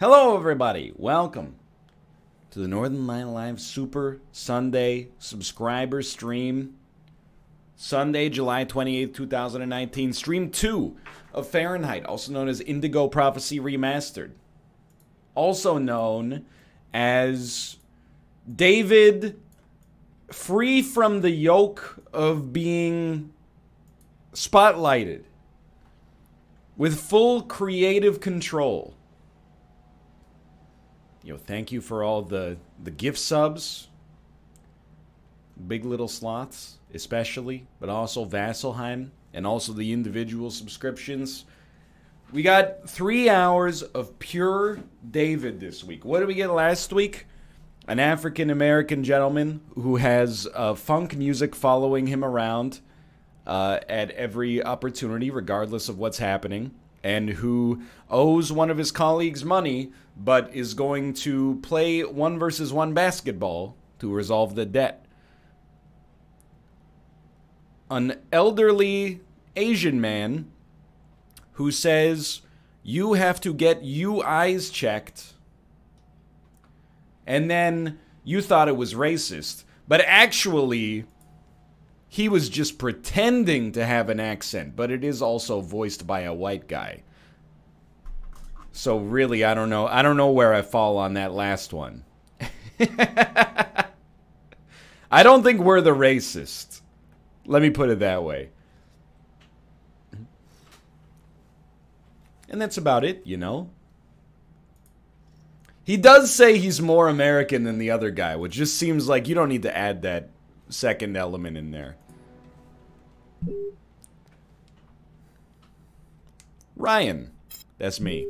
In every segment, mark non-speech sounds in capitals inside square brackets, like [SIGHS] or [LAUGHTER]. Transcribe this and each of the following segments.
Hello, everybody. Welcome to the Northernlion Live Super Sunday subscriber stream. Sunday, July 28th, 2019. Stream 2 of Fahrenheit, also known as Indigo Prophecy Remastered. Also known as David free from the yoke of being spotlighted with full creative control. You know, thank you for all the the gift subs, big little slots, especially, but also Vasselheim and also the individual subscriptions. We got three hours of pure David this week. What did we get last week? An African American gentleman who has uh, funk music following him around uh, at every opportunity, regardless of what's happening, and who owes one of his colleagues money, but is going to play one versus one basketball to resolve the debt. An elderly Asian man who says, You have to get you eyes checked. And then you thought it was racist. But actually, he was just pretending to have an accent, but it is also voiced by a white guy. So really, I don't know. I don't know where I fall on that last one. [LAUGHS] I don't think we're the racist. Let me put it that way. And that's about it, you know? He does say he's more American than the other guy, which just seems like you don't need to add that second element in there. Ryan. That's me.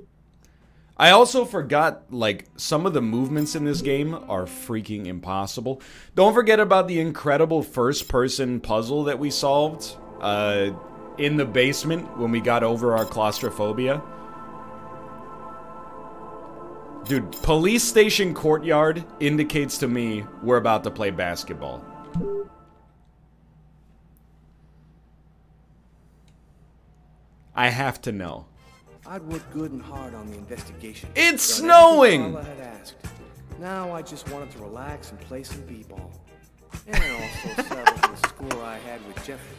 I also forgot, like, some of the movements in this game are freaking impossible. Don't forget about the incredible first-person puzzle that we solved uh, in the basement when we got over our claustrophobia. Dude, police station courtyard indicates to me we're about to play basketball. I have to know. I'd worked good and hard on the investigation. It's snowing! Carla had asked. Now I just wanted to relax and play some b-ball. And also settle the score I had with Jeffrey.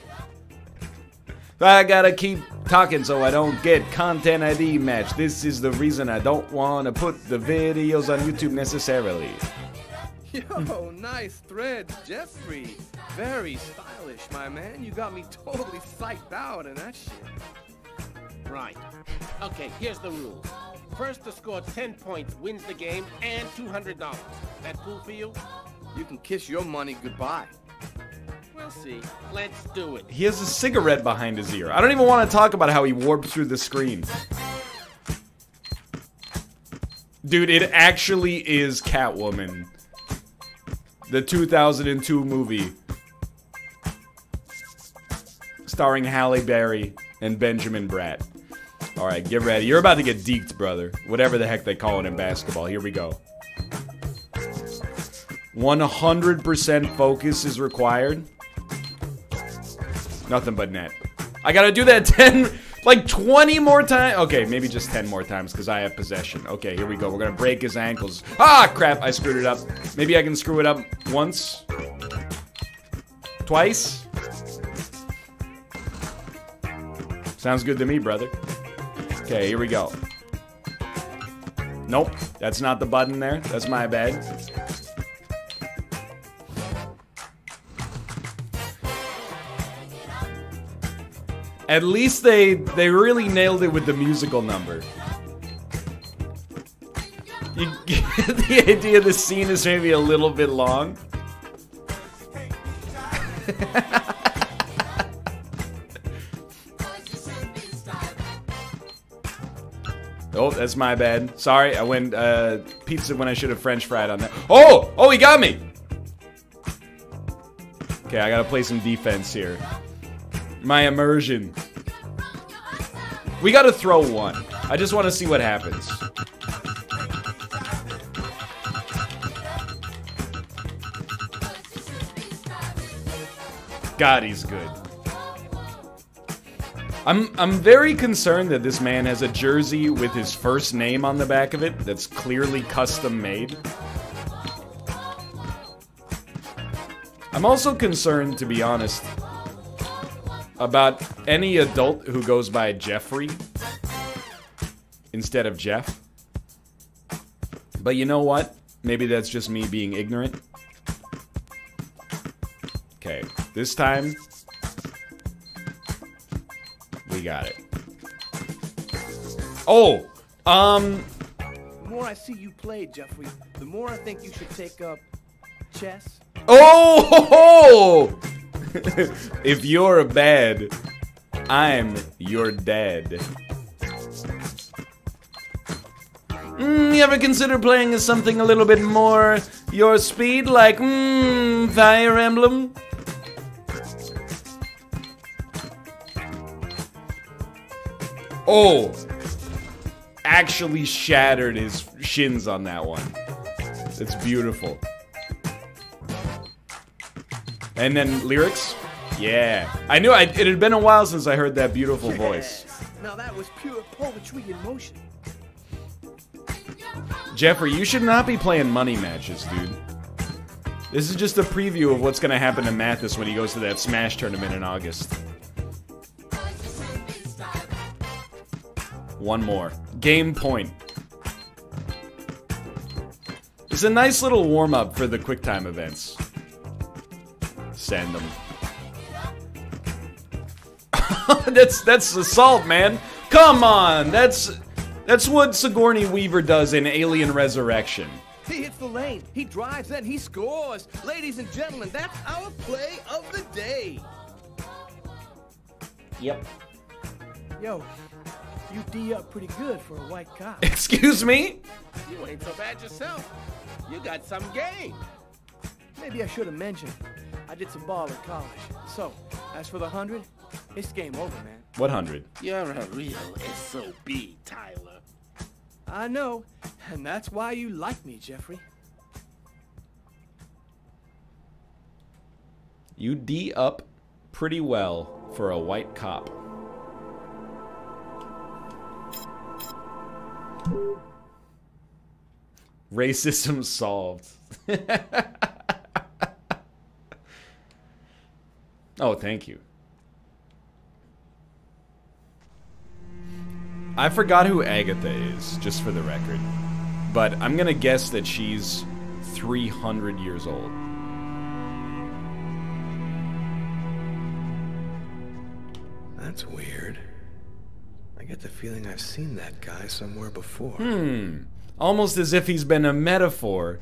I gotta keep talking so I don't get content ID match. This is the reason I don't want to put the videos on YouTube necessarily. Yo, nice threads, Jeffrey. Very stylish, my man. You got me totally psyched out in that shit. Right. Okay, here's the rules. First to score 10 points wins the game and $200. That cool for you? You can kiss your money goodbye. We'll see. Let's do it. He has a cigarette behind his ear. I don't even want to talk about how he warped through the screen. Dude, it actually is Catwoman. The 2002 movie. Starring Halle Berry and Benjamin Bratt. Alright, get ready. You're about to get deked, brother. Whatever the heck they call it in basketball. Here we go. 100% focus is required. Nothing but net. I gotta do that [LAUGHS] 10, like 20 more times. Okay, maybe just 10 more times because I have possession. Okay, here we go. We're gonna break his ankles. Ah, crap, I screwed it up. Maybe I can screw it up once. Twice. Sounds good to me, brother. Okay, here we go. Nope, that's not the button there. That's my bad. At least they they really nailed it with the musical number. You [LAUGHS] get the idea the scene is maybe a little bit long. [LAUGHS] oh, that's my bad. Sorry, I went uh, pizza when I should have French fried on that. Oh, oh, he got me. Okay, I gotta play some defense here. My immersion. We gotta throw one. I just want to see what happens. God, he's good. I'm I'm very concerned that this man has a jersey with his first name on the back of it that's clearly custom made. I'm also concerned, to be honest, about any adult who goes by Jeffrey instead of Jeff. But you know what? Maybe that's just me being ignorant. Okay, this time we got it. Oh, um, The more I see you play, Jeffrey, the more I think you should take up chess. oh, [LAUGHS] if you're bad, I'm your dad. Mm, you ever consider playing as something a little bit more your speed, like mm, Fire Emblem? Oh, actually shattered his shins on that one. It's beautiful. And then lyrics? Yeah. I knew I, it had been a while since I heard that beautiful voice. [LAUGHS] Now that was pure poetry in motion. Jeffrey, you should not be playing money matches, dude. This is just a preview of what's going to happen to Mathis when he goes to that Smash tournament in August. One more. Game point. It's a nice little warm up for the QuickTime events. Send them. [LAUGHS] that's that's assault, man. Come on, that's that's what Sigourney Weaver does in Alien Resurrection. He hits the lane, he drives, and he scores. Ladies and gentlemen, that's our play of the day. Yep. Yo, you D up pretty good for a white cop. [LAUGHS] Excuse me? You ain't so bad yourself. You got some game. Maybe I should have mentioned. I did some ball in college. So, as for the hundred, it's game over, man. What hundred? You're a real SOB, Tyler. I know, and that's why you like me, Jeffrey. You D up pretty well for a white cop. Racism solved. [LAUGHS] oh, thank you. I forgot who Agatha is, just for the record. But I'm gonna guess that she's 300 years old. That's weird. I get the feeling I've seen that guy somewhere before. Hmm. Almost as if he's been a metaphor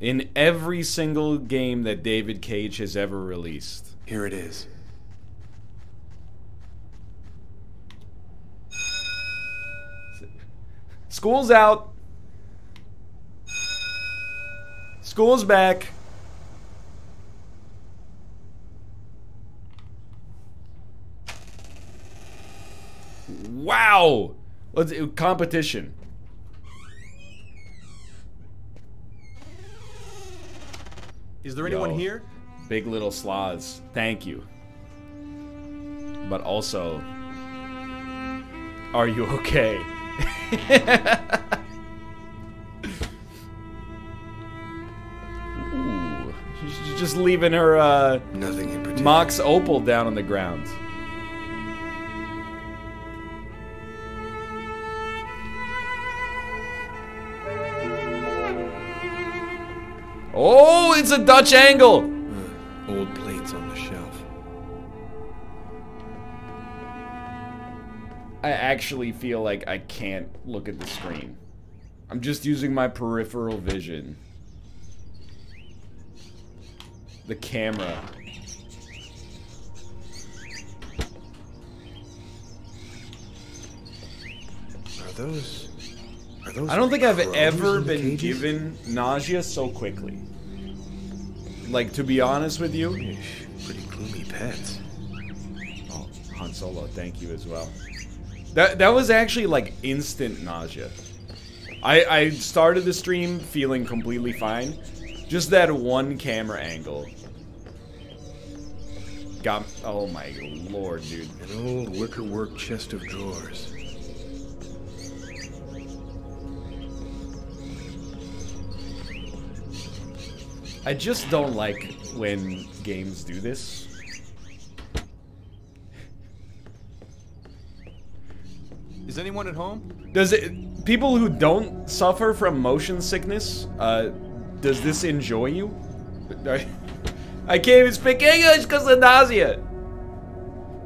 in every single game that David Cage has ever released. Here it is. School's out. School's back. Wow. Let's competition. Is there anyone Yo. here? Big little sloths. Thank you. But also, are you okay? [LAUGHS] Ooh, she's just leaving her uh, Nothing in particular. Mox Opal down on the ground. Oh, it's a Dutch angle. Uh, old plates on the shelf. I actually feel like I can't look at the screen. I'm just using my peripheral vision. The camera. Are those? I don't think I've ever been given nausea so quickly. Like, to be honest with you, pretty gloomy pets. Oh, Han Solo, thank you as well. That that was actually like instant nausea. I I started the stream feeling completely fine. Just that one camera angle got. Oh my lord, dude. An old wickerwork chest of drawers. I just don't like when games do this. Is anyone at home? Does it people who don't suffer from motion sickness, uh, does this enjoy you? [LAUGHS] I, can't even speak English because of nausea.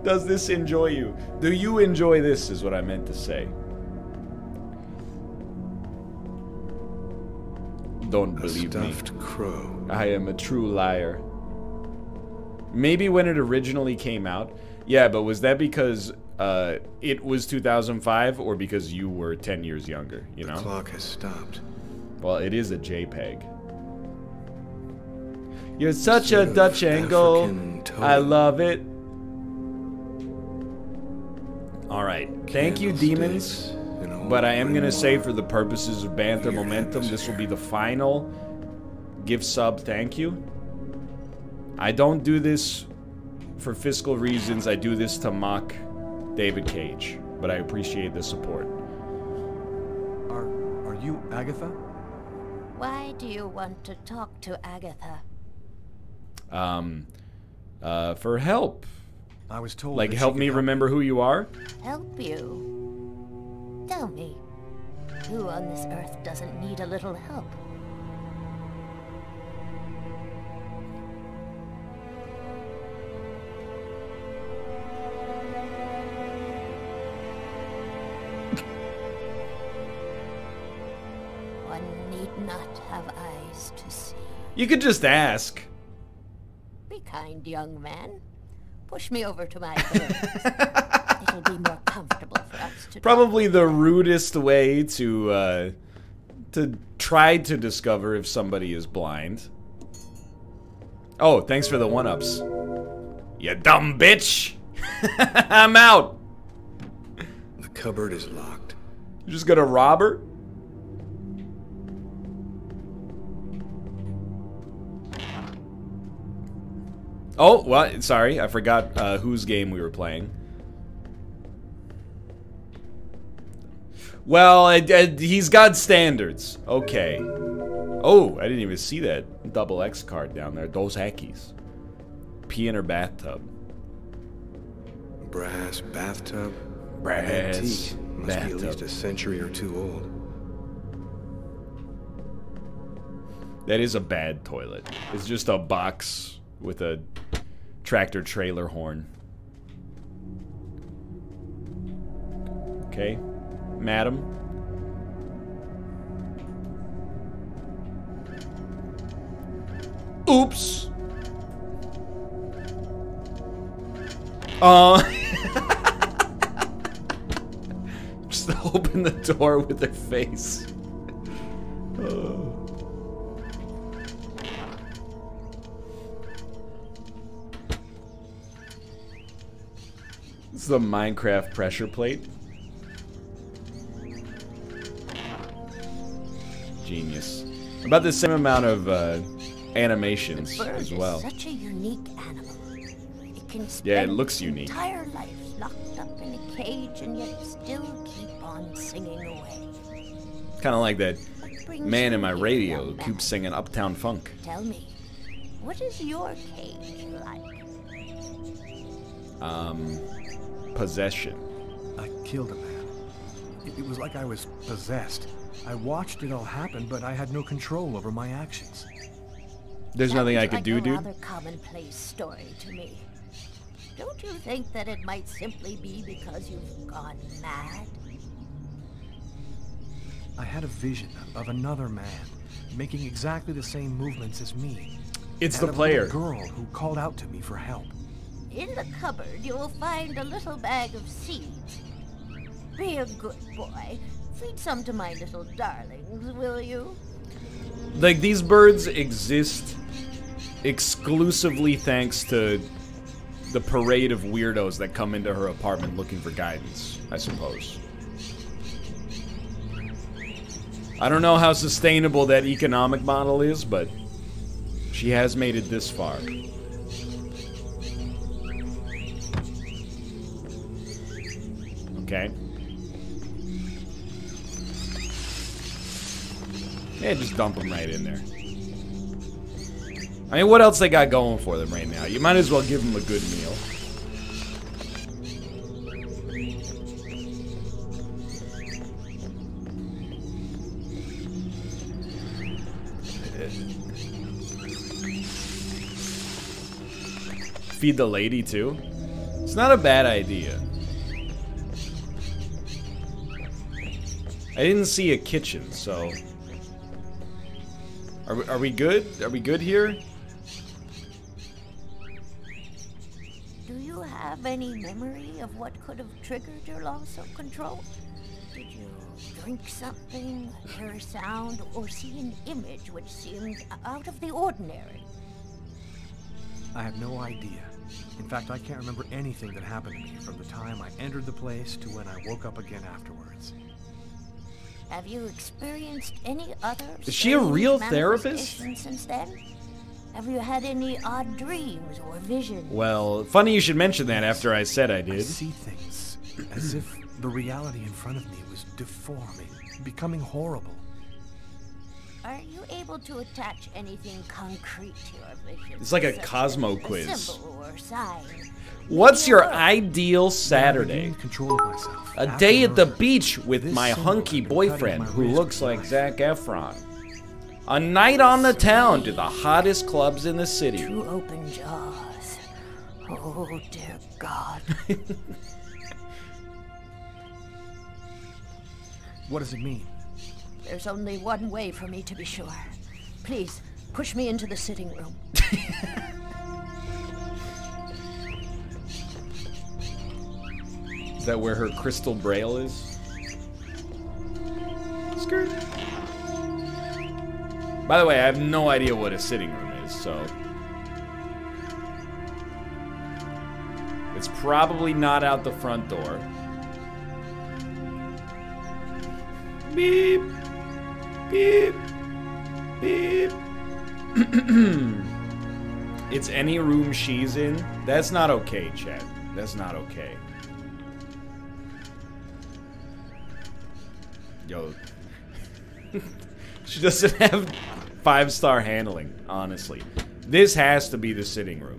Does this enjoy you? Do you enjoy this? Is what I meant to say. Don't believe me. crow. I am a true liar. Maybe when it originally came out. Yeah, but was that because uh, it was 2005 or because you were 10 years younger, you know? The clock has stopped. Well, it is a JPEG. You're such a Dutch angle. I love it. All right. Thank you, demons. Candlesticks, an old But I am going to say, for the purposes of banter momentum, this will be the final gift sub thank you. I don't do this for fiscal reasons. I do this to mock David Cage. But I appreciate the support. Are are you Agatha? Why do you want to talk to Agatha? Um, uh, for help. I was told. Like, that she help could me remember who you are? Help you? Tell me, who on this earth doesn't need a little help? [LAUGHS] One need not have eyes to see. You could just ask. Be kind, young man. Push me over to my. [LAUGHS] It'll be more comfortable for us to talk. Probably the rudest way to uh, to try to discover if somebody is blind. Oh, thanks for the one-ups. You dumb bitch. [LAUGHS] I'm out. The cupboard is locked. You're just gonna rob her? Oh, well, sorry, I forgot uh, whose game we were playing. Well, I, I- he's got standards. Okay. Oh, I didn't even see that double X card down there. Those hackies. Pee in her bathtub. Brass bathtub. Brass Antique. Must be at least a century or two old. That is a bad toilet. It's just a box with a tractor trailer horn. Okay. Madam. Oops. Uh [LAUGHS] Just open the door with their face. This is a Minecraft pressure plate. Genius. About the same amount of uh, animations Bird as is well. such a unique animal. It can spend Yeah, it looks unique. entire life locked up in a cage and yet still keep on singing away. Kind of like that man in my radio who keeps singing Uptown Funk. Tell me, what is your cage like? Um, possession. I killed a man. It, it was like I was possessed. I watched it all happen, but I had no control over my actions. There's nothing I could like do, a dude. rather commonplace story to me. Don't you think that it might simply be because you've gone mad? I had a vision of another man making exactly the same movements as me. It's and the a player. little girl who called out to me for help. In the cupboard, you will find a little bag of seeds. Be a good boy. Feed some to my little darlings, will you? Like, these birds exist exclusively thanks to the parade of weirdos that come into her apartment looking for guidance, I suppose. I don't know how sustainable that economic model is, but she has made it this far. Okay. Yeah, just dump them right in there. I mean, what else they got going for them right now? You might as well give them a good meal. Feed the lady too? It's not a bad idea. I didn't see a kitchen, so... Are we, are we good? Are we good here? Do you have any memory of what could have triggered your loss of control? Did you drink something, hear a sound, or see an image which seemed out of the ordinary? I have no idea. In fact, I can't remember anything that happened to me from the time I entered the place to when I woke up again afterwards. Have you experienced any other Is she a real therapist? since then? Have you had any odd dreams or visions? Well, funny you should mention that after I said I did, I see things as if the reality in front of me was deforming, becoming horrible. Are you able to attach anything concrete to your vision? It's like a Cosmo as quiz. Symbol or sign? What's your ideal Saturday? control of myself. A day at the beach with my hunky had been cutting boyfriend my who looks like knife. Zac Efron. A night on the town to the hottest clubs in the city. Two open jaws. Oh dear God. [LAUGHS] What does it mean? There's only one way for me to be sure. Please, push me into the sitting room. [LAUGHS] Is that where her crystal braille is? Skirt. By the way, I have no idea what a sitting room is, so. It's probably not out the front door. Beep. Beep. Beep. [CLEARS THROAT] it's any room she's in. That's not okay, Chad. That's not okay. Yo. [LAUGHS] she doesn't have five star handling, honestly. This has to be the sitting room.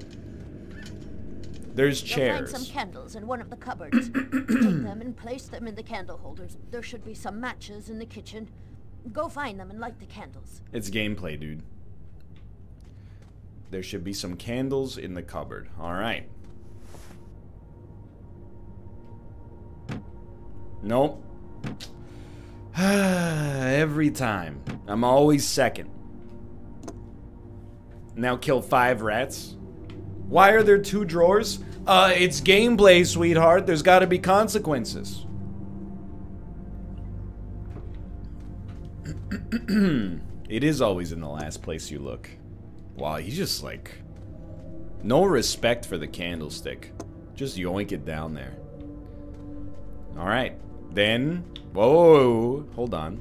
There's chairs. You'll find some candles in one of the cupboards. Take them and place them in the candle holders. There should be some matches in the kitchen. Go find them and light the candles. It's gameplay, dude. There should be some candles in the cupboard. Alright. Nope. [SIGHS] Every time. I'm always second. Now kill five rats. Why are there two drawers? Uh, it's gameplay, sweetheart. There's gotta be consequences. [CLEARS THROAT] it is always in the last place you look. Wow, you just like. No respect for the candlestick. Just yoink it down there. Alright. Then. Whoa. Hold on.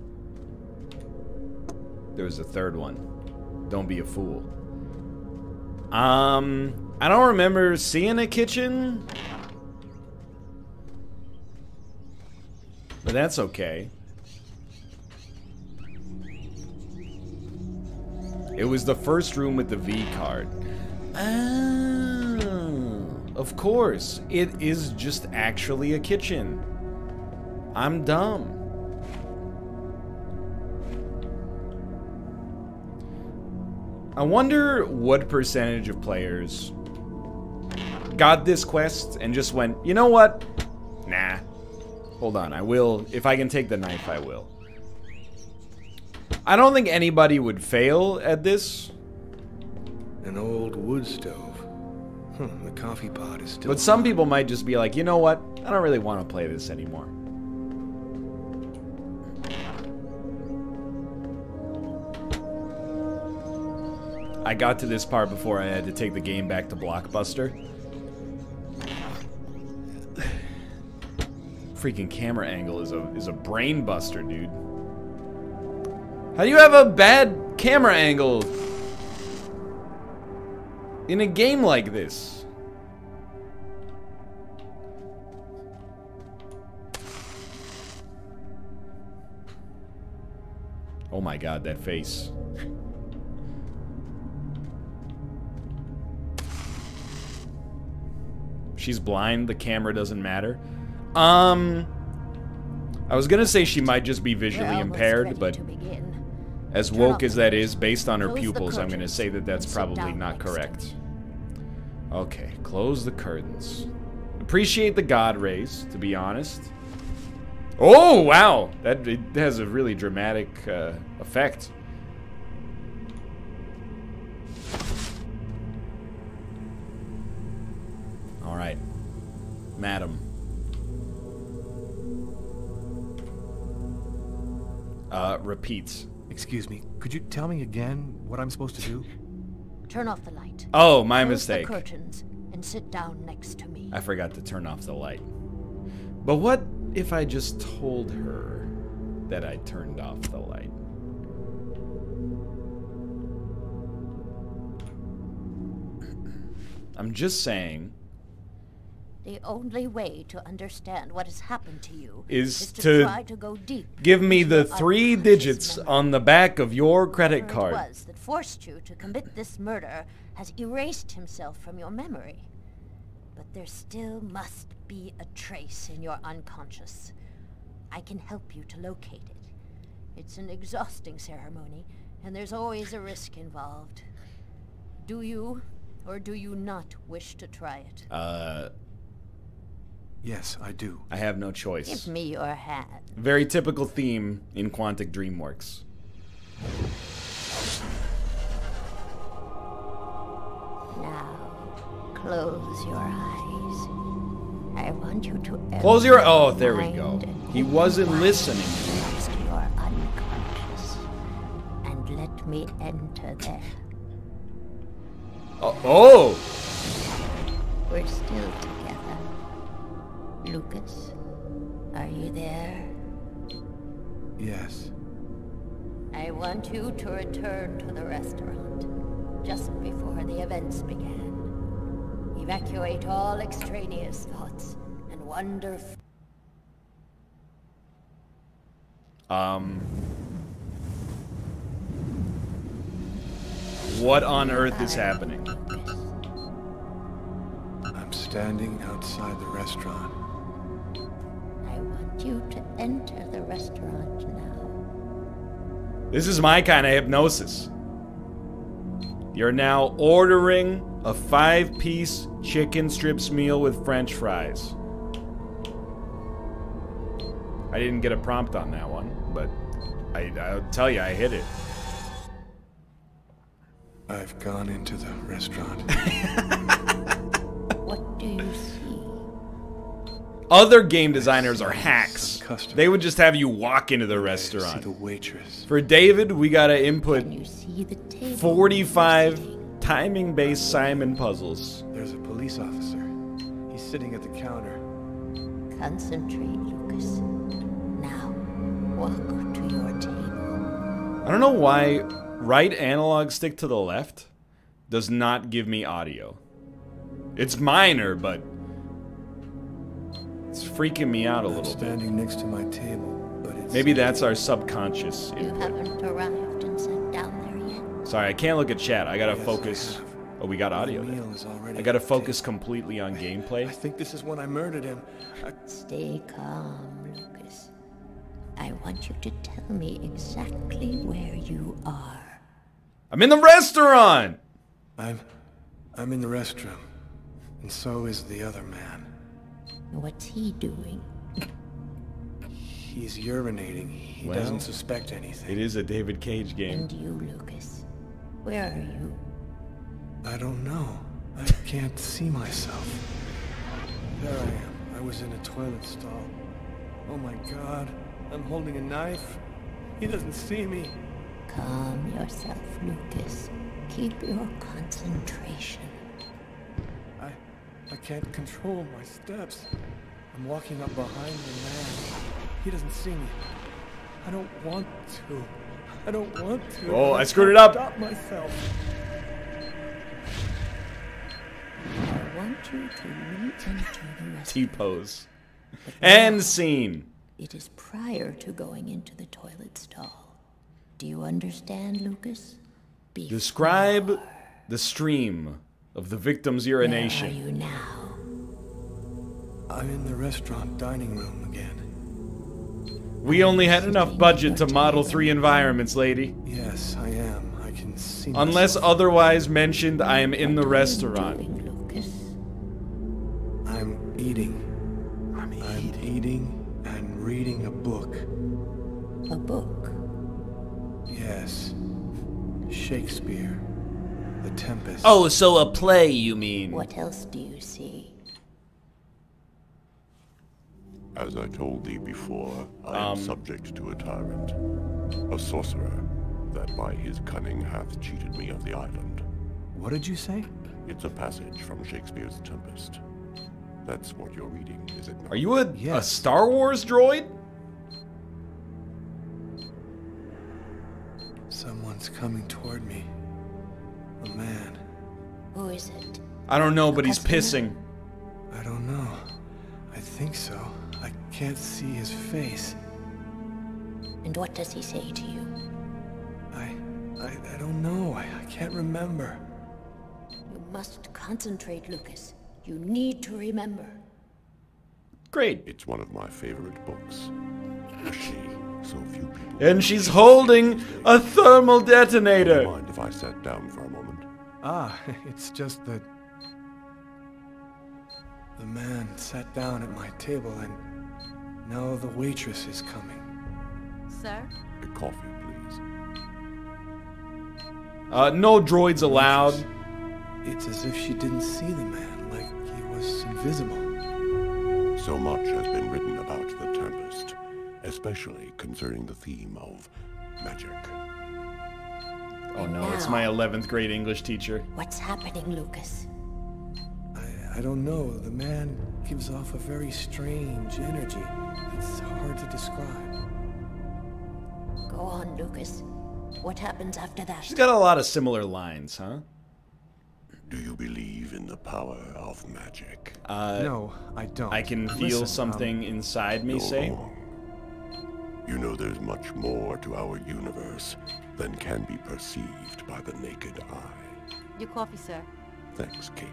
There was a third one. Don't be a fool. Um. I don't remember seeing a kitchen. But that's okay. It was the first room with the V card. Oh, of course. It is just actually a kitchen. I'm dumb. I wonder what percentage of players got this quest and just went, you know what? Nah. Hold on, I will. If I can take the knife, I will. I don't think anybody would fail at this, An old wood stove. Huh, the coffee pot is still. but some people might just be like, you know what? I don't really want to play this anymore. I got to this part before I had to take the game back to Blockbuster. [SIGHS] Freaking camera angle is a is a brain buster, dude. How do you have a bad camera angle? In a game like this. Oh my god, that face. She's blind, the camera doesn't matter. Um... I was gonna say she might just be visually impaired, but as woke as that is, based on her pupils, I'm gonna say that that's probably not correct. Okay, close the curtains. Appreciate the god rays, to be honest. Oh wow, that it has a really dramatic uh, effect. All right, madam. Uh, repeats. Excuse me, could you tell me again what I'm supposed to do? Turn off the light. Oh, my Close mistake. the curtains and sit down next to me. I forgot to turn off the light. But what if I just told her that I turned off the light? I'm just saying The only way to understand what has happened to you Is to, to try to go deep. give me the three digits memory. on the back of your credit Whoever card. it was that forced you to commit this murder has erased himself from your memory. But there still must be a trace in your unconscious. I can help you to locate it. It's an exhausting ceremony, and there's always a risk involved. Do you, or do you not wish to try it? Uh, Yes, I do. I have no choice. Give me your hat. Very typical theme in Quantic Dreamworks. Now, close your eyes. I want you to Close your. Oh, there we go. He wasn't listening. next to your unconscious, and let me enter there. Oh, oh! We're still together. Lucas, are you there? Yes. I want you to return to the restaurant just before the events began. Evacuate all extraneous thoughts and wander. F- Um. What on earth is happening? I'm standing outside the restaurant. Enter the restaurant now. This is my kind of hypnosis. You're now ordering a five piece chicken strips meal with french fries. I didn't get a prompt on that one, but I, I'll tell you, I hit it. I've gone into the restaurant. [LAUGHS] Other game designers are hacks. They would just have you walk into the See restaurant. the waitress. For David, we gotta input you see the table? 45 timing based Simon puzzles. There's a police officer. He's sitting at the counter. Concentrate, Lucas. Now, walk to your table. I don't know why right analog stick to the left does not give me audio. It's minor, but it's freaking me out a I'm little bit. standing next to my table, but it's Maybe that's our subconscious. You input. haven't arrived and sat down there yet. Sorry, I can't look at chat. I gotta Yes, focus. have. Oh, we got audio. meal there. is already I gotta focus table. completely on gameplay. I think this is when I murdered him. I, Stay calm, Lucas. I want you to tell me exactly where you are. I'm in the restaurant. I'm, I'm in the restroom, and so is the other man. What's he doing? He's urinating. He Well, doesn't suspect anything. It is a David Cage game. And you, Lucas? Where are you? I don't know. I can't see myself. There I am. I was in a toilet stall. Oh my god. I'm holding a knife. He doesn't see me. Calm yourself, Lucas. Keep your concentration. I I can't control my steps. I'm walking up behind the man. He doesn't see me. I don't want to. I don't want to. Oh, but I screwed it up. Stop myself. I want you to re-enter the restaurant. T pose. And scene. It is prior to going into the toilet stall. Do you understand, Lucas? Before. Describe the stream of the victim's Where are urination. you now? I'm in the restaurant dining room again. We only had enough budget to model three environments, lady. Yes, I am. I can see Unless myself. otherwise mentioned, I am in the What are you restaurant. doing, I'm eating. I'm eating and reading a book. A book. Yes. Shakespeare. The Tempest. Oh, so a play, you mean? What else do you see? As I told thee before, I Um. am subject to a tyrant, a sorcerer, that by his cunning hath cheated me of the island. What did you say? It's a passage from Shakespeare's Tempest. That's what you're reading, is it not? Are you a, a Star Wars droid? Someone's coming toward me. A man. Who is it? I don't know, but he's pissing. I don't know. I think so. I can't see his face. And what does he say to you? I, I, I don't know. I, I can't remember. You must concentrate, Lucas. You need to remember. Great. It's one of my favorite books. A shame so few people. And she's holding a thermal detonator. Mind if I sat down for a moment? Ah, [LAUGHS] it's just that The man sat down at my table and now the waitress is coming. Sir? A coffee, please. Uh, no droids allowed. It's as if she didn't see the man, like he was invisible. So much has been written about the Tempest, especially concerning the theme of magic. Oh no, it's my 11th grade English teacher. What's happening, Lucas? I, I don't know. The man gives off a very strange energy. It's hard to describe. Go on, Lucas. What happens after that? She's got a lot of similar lines, huh? Do you believe in the power of magic? Uh, no, I don't. I can feel Listen, um, something inside me say. wrong. You know there's much more to our universe than can be perceived by the naked eye. Your coffee, sir. Thanks, Kate.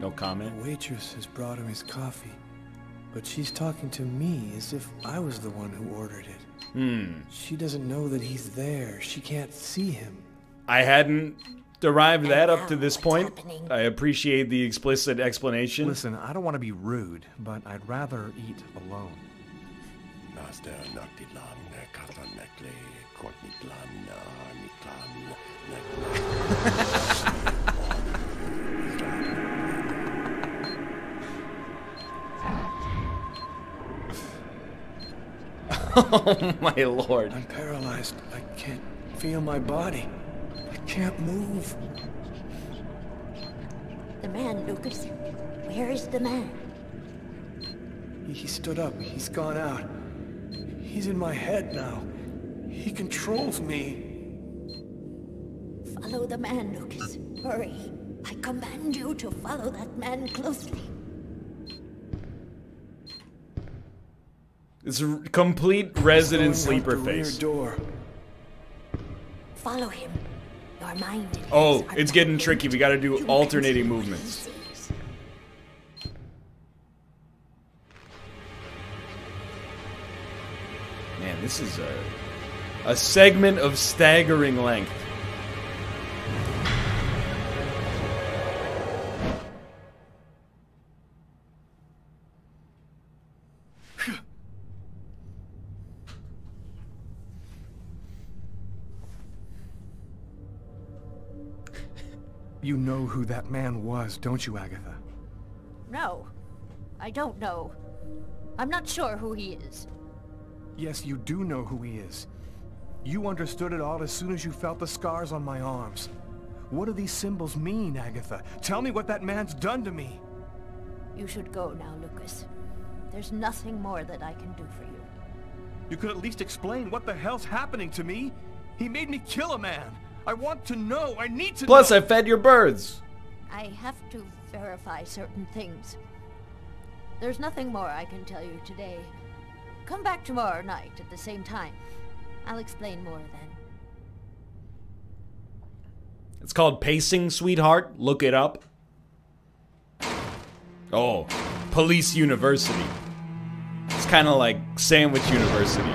No comment? The comment. waitress has brought him his coffee, but she's talking to me as if I was the one who ordered it. Hmm. She doesn't know that he's there. She can't see him. I hadn't derived that up to this point. happening? I appreciate the explicit explanation. Listen, I don't want to be rude, but I'd rather eat alone. Naster Noctilan, Katanekle, Kortnitlan, Niklan, oh my lord. I'm paralyzed. I can't feel my body. I can't move. The man, Lucas. Where is the man? He, he stood up. He's gone out. He's in my head now. He controls me. Follow the man, Lucas. Hurry. I command you to follow that man closely. It's a complete resident sleeper the rear face. door. Follow him. Oh, it's getting tricky. We gotta do alternating see what he movements. Man, this is a a segment of staggering length. You know who that man was, don't you, Agatha? No. I don't know. I'm not sure who he is. Yes, you do know who he is. You understood it all as soon as you felt the scars on my arms. What do these symbols mean, Agatha? Tell me what that man's done to me. You should go now, Lucas. There's nothing more that I can do for you. You could at least explain what the hell's happening to me. He made me kill a man. I want to know. I need to Plus, know. I fed your birds. I have to verify certain things. There's nothing more I can tell you today. Come back tomorrow night at the same time. I'll explain more then. It's called Pacing, sweetheart. Look it up. Oh, Police University. It's kind of like Sandwich University.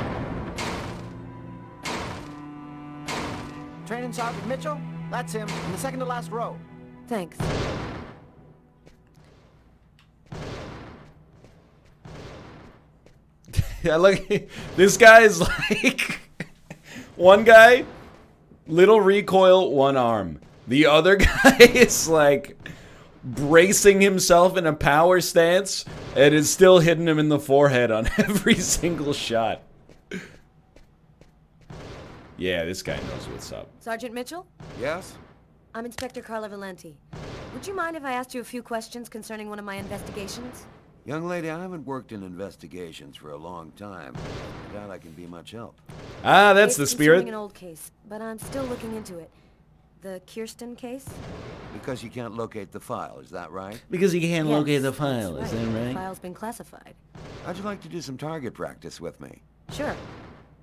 Training Sergeant Mitchell? That's him, in the second to last row. Thanks. [LAUGHS] I like this guy is [LAUGHS] like one guy, little recoil, one arm. The other [LAUGHS] guy is like bracing himself in a power stance and is still hitting him in the forehead on every single shot. Yeah, this guy knows what's up. Sergeant Mitchell? Yes? I'm Inspector Carla Valenti. Would you mind if I asked you a few questions concerning one of my investigations? Young lady, I haven't worked in investigations for a long time. I doubt I can be much help. Ah, that's the spirit. concerning an old case, but I'm still looking into it. The Kirsten case? Because you can't locate the file, is that right? Because you can't Yes, locate the that's file, is that right? The right? file's been classified. How'd you like to do some target practice with me? Sure.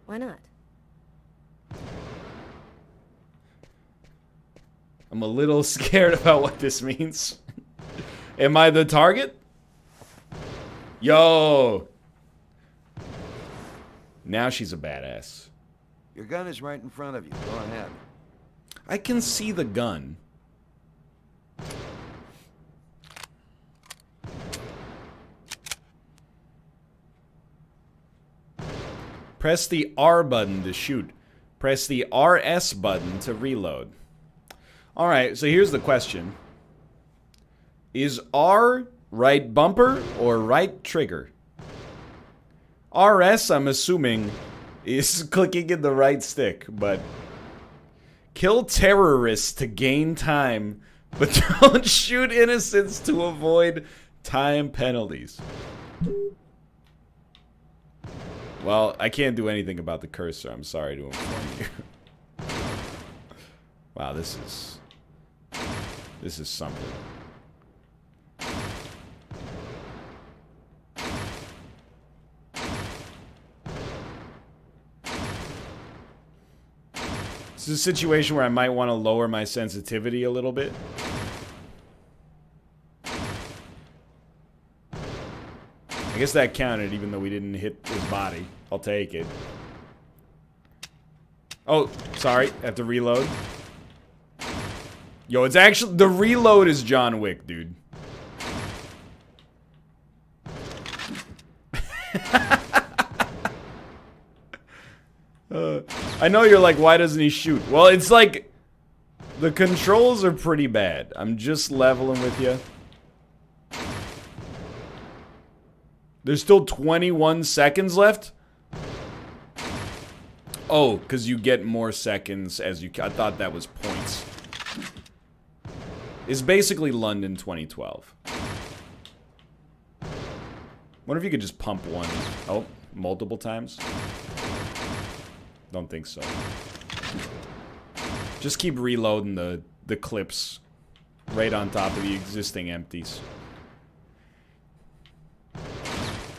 Why not? I'm a little [LAUGHS] scared about what this means. Am I the target? Yo. Now she's a badass. Your gun is right in front of you. Go ahead. I can see the gun. Press the R button to shoot. Press the RS button to reload. Alright, so here's the question. Is R right bumper or right trigger? RS, I'm assuming, is [LAUGHS] clicking in the right stick, but Kill terrorists to gain time, but [LAUGHS] don't shoot innocents to avoid time penalties. Well, I can't do anything about the cursor. I'm sorry to inform you. [LAUGHS] wow, this is this is something. This is a situation where I might want to lower my sensitivity a little bit. I guess that counted even though we didn't hit his body. I'll take it. Oh, sorry. I have to reload. Yo, it's actually... The reload is John Wick, dude. Uh, [LAUGHS] I know you're like, why doesn't he shoot? Well, it's like the controls are pretty bad. I'm just leveling with you. There's still 21 seconds left. Oh, because you get more seconds as you. I thought that was points. It's basically London 2012. Wonder if you could just pump one. Oh, multiple times. Don't think so. Just keep reloading the, the clips right on top of the existing empties.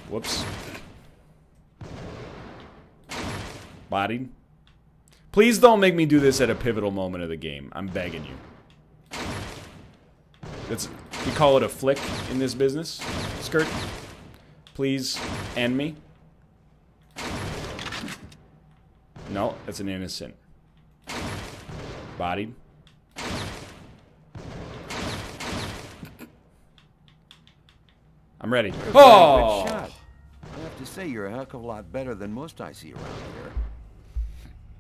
Whoops. Bodied. Please don't make me do this at a pivotal moment of the game. I'm begging you. That's, we call it a flick in this business. Skirt. Please end me. No, that's an innocent. Bodied. I'm ready. Oh! very good shot. I have to say, you're a heck of a lot better than most I see around here.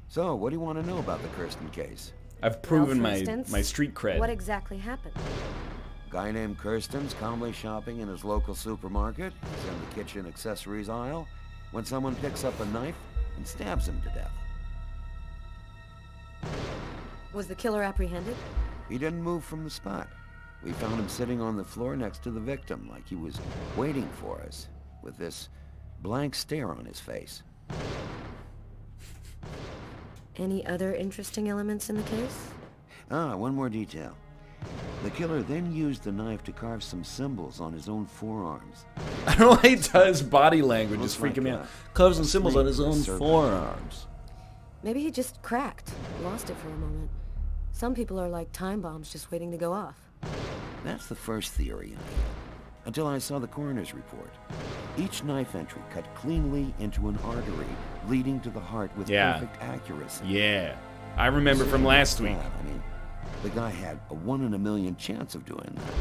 So, what do you want to know about the Kirsten case? I've proven Well, my instance, my street cred. What exactly happened? A Guy named Kirsten's calmly shopping in his local supermarket. He's in the kitchen accessories aisle when someone picks up a knife and stabs him to death. Was the killer apprehended? He didn't move from the spot. We found him sitting on the floor next to the victim, like he was waiting for us, with this blank stare on his face. Any other interesting elements in the case? Ah, one more detail. The killer then used the knife to carve some symbols on his own forearms. [LAUGHS] I don't know why he does body language is Looks freaking me like out. Carves some symbols on his own serpent. forearms. Maybe he just cracked, lost it for a moment. Some people are like time bombs just waiting to go off. That's the first theory I had, until I saw the coroner's report. Each knife entry cut cleanly into an artery, leading to the heart with Yeah. perfect accuracy. Yeah. I remember from last week. I mean, the guy had a one in a million chance of doing that,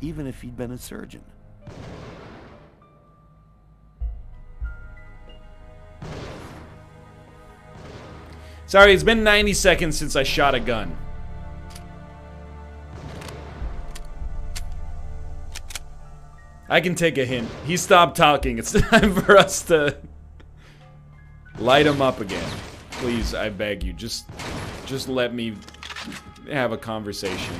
even if he'd been a surgeon. Sorry, it's been 90 seconds since I shot a gun. I can take a hint. He stopped talking. It's [LAUGHS] time for us to light him up again. Please, I beg you. Just just let me have a conversation.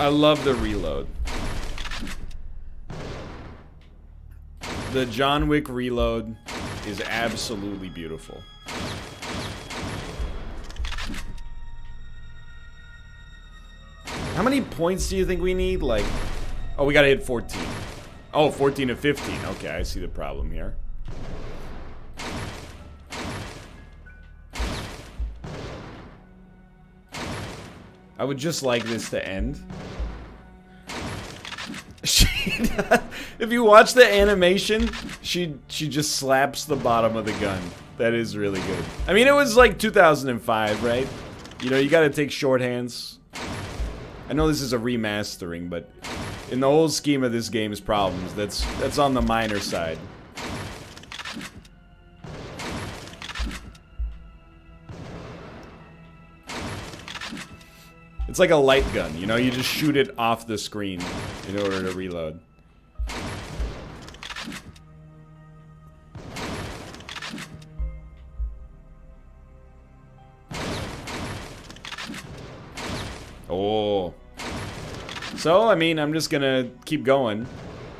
I love the reload. The John Wick reload is absolutely beautiful. How many points do you think we need? Like, oh, we gotta hit 14. Oh, 14 to 15. Okay, I see the problem here. I would just like this to end. [LAUGHS] If you watch the animation, she she just slaps the bottom of the gun. That is really good. I mean, it was like 2005, right? You know, you got to take shorthands. I know this is a remastering, but in the whole scheme of this game's problems, that's that's on the minor side. It's like a light gun, you know, you just shoot it off the screen in order to reload. Oh. So, I mean, I'm just gonna keep going.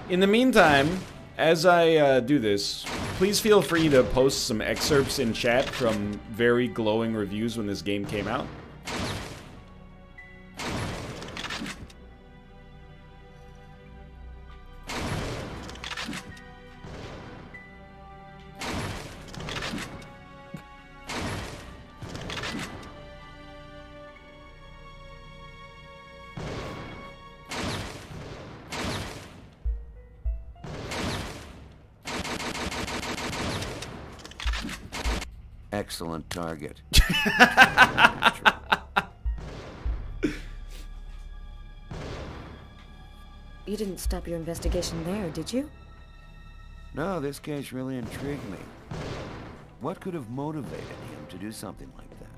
In the meantime, as I uh, do this, please feel free to post some excerpts in chat from very glowing reviews when this game came out. Target. [LAUGHS] You didn't stop your investigation there, did you? No, this case really intrigued me. What could have motivated him to do something like that?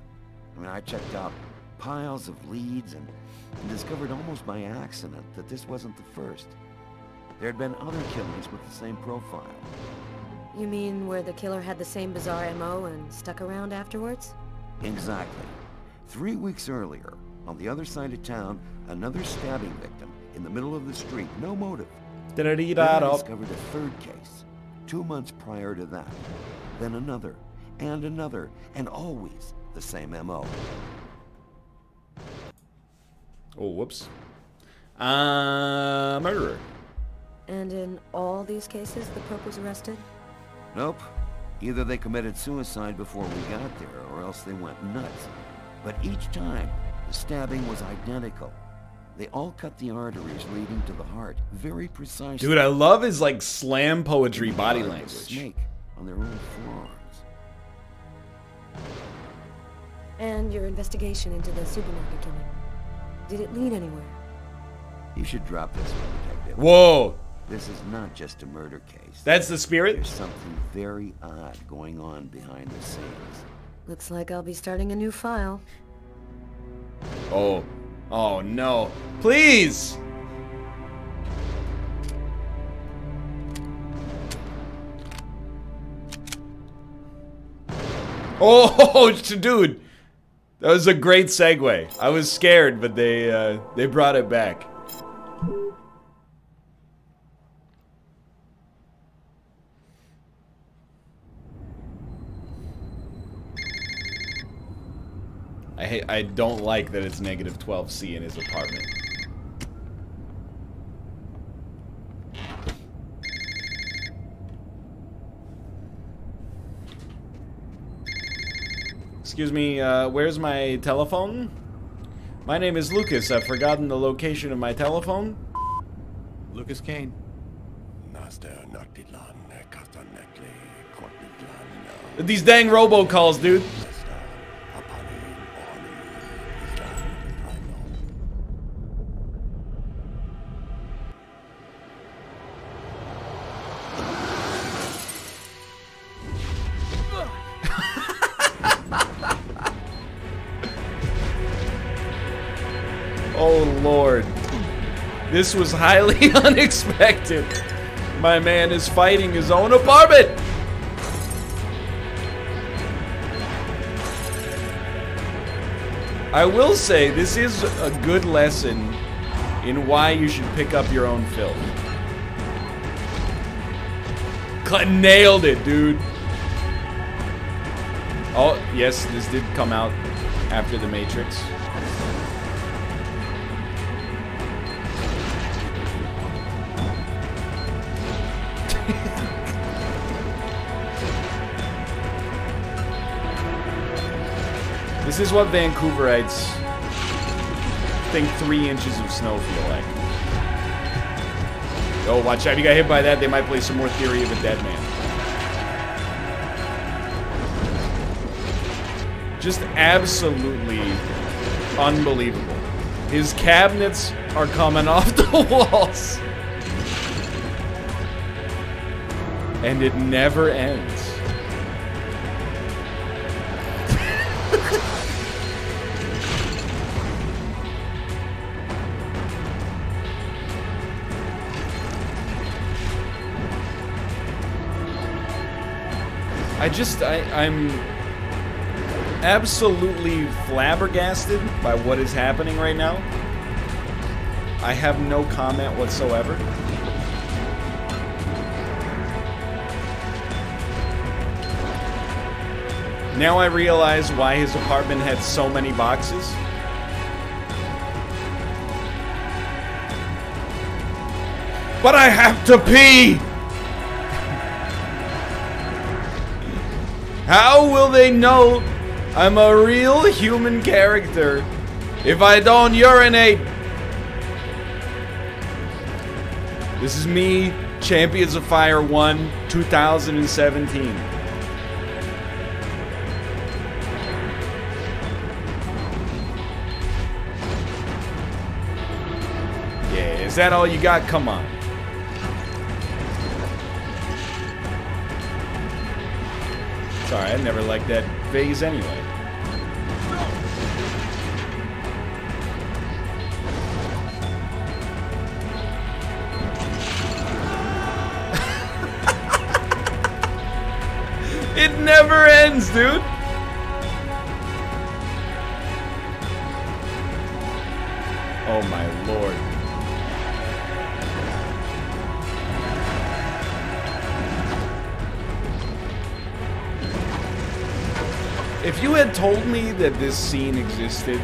I mean, I checked out piles of leads and, and discovered almost by accident that this wasn't the first. There had been other killings with the same profile. You mean where the killer had the same bizarre MO and stuck around afterwards? Exactly. Three weeks earlier, on the other side of town, another stabbing victim in the middle of the street, no motive. Then I Da-da-dee-da-da. discovered a third case, two months prior to that. Then another, and another, and always the same MO. Oh, whoops. Uh, murderer. And in all these cases, the Pope was arrested? Nope. Either they committed suicide before we got there, or else they went nuts. But each time, the stabbing was identical. They all cut the arteries leading to the heart, very precisely. Dude, I love his like slam poetry body language. Snake on their own forearms. And your investigation into the supermarket killing. Did it lead anywhere? You should drop this one, Detective. Whoa. This is not just a murder case. That's the spirit? There's something very odd going on behind the scenes. Looks like I'll be starting a new file. Oh. Oh no. Please! [LAUGHS] Oh, dude. That was a great segue. I was scared, but they uh, they brought it back. I I don't like that it's negative 12C in his apartment. Excuse me, uh, where's my telephone? My name is Lucas. I've forgotten the location of my telephone. Lucas Kane. These dang robocalls, dude. This was highly [LAUGHS] unexpected. My man is fighting his own apartment. I will say, this is a good lesson in why you should pick up your own film. Nailed it, dude. Oh, yes, this did come out after The Matrix. This is what Vancouverites think three inches of snow feel like. Oh, watch out. If you got hit by that, they might play some more Theory of a Deadman. Just absolutely unbelievable. His cabinets are coming [LAUGHS] off the walls. And it never ends. I just, I, I'm absolutely flabbergasted by what is happening right now. I have no comment whatsoever. Now I realize why his apartment had so many boxes. But I have to pee! How will they know I'm a real human character if I don't urinate? This is me, Champions of Fire 1, 2017. Yeah, is that all you got? Come on. Sorry, I never liked that phase anyway. That this scene existed,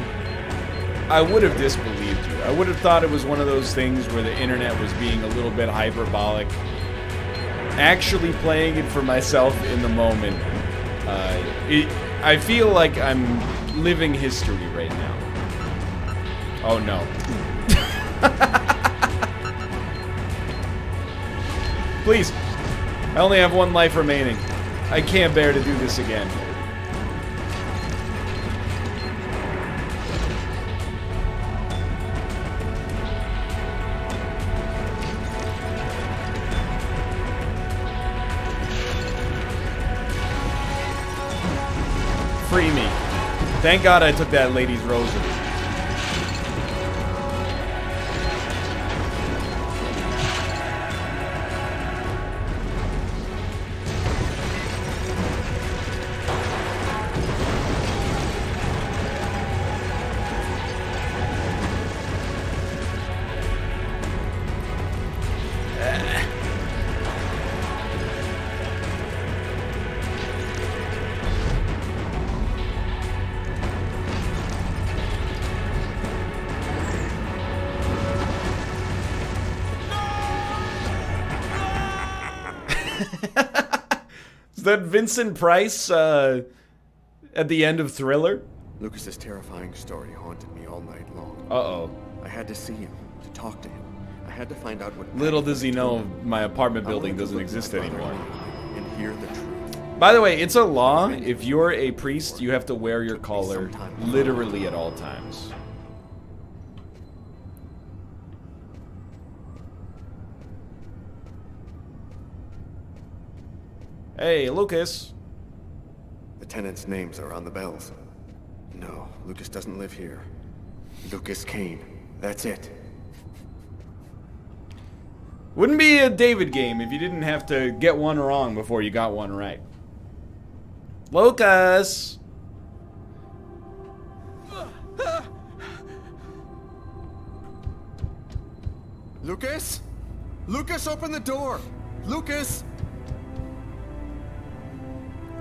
I would have disbelieved you. I would have thought it was one of those things where the internet was being a little bit hyperbolic. Actually playing it for myself in the moment, uh, it, I feel like I'm living history right now. Oh no. [LAUGHS] Please. I only have one life remaining. I can't bear to do this again. Thank God I took that lady's rosary. That Vincent Price uh, at the end of Thriller? Lucas's terrifying story haunted me all night long. Uh oh. I had to see him, to talk to him. I had to find out what. Little does he know my apartment building doesn't exist anymore. And hear the truth. By the way, it's a law. If you're a priest, you have to wear your collar literally at all times. Hey, Lucas. The tenants' names are on the bells. No, Lucas doesn't live here. Lucas Kane. That's it. Wouldn't be a David game if you didn't have to get one wrong before you got one right. Lucas! Lucas? Lucas, open the door! Lucas!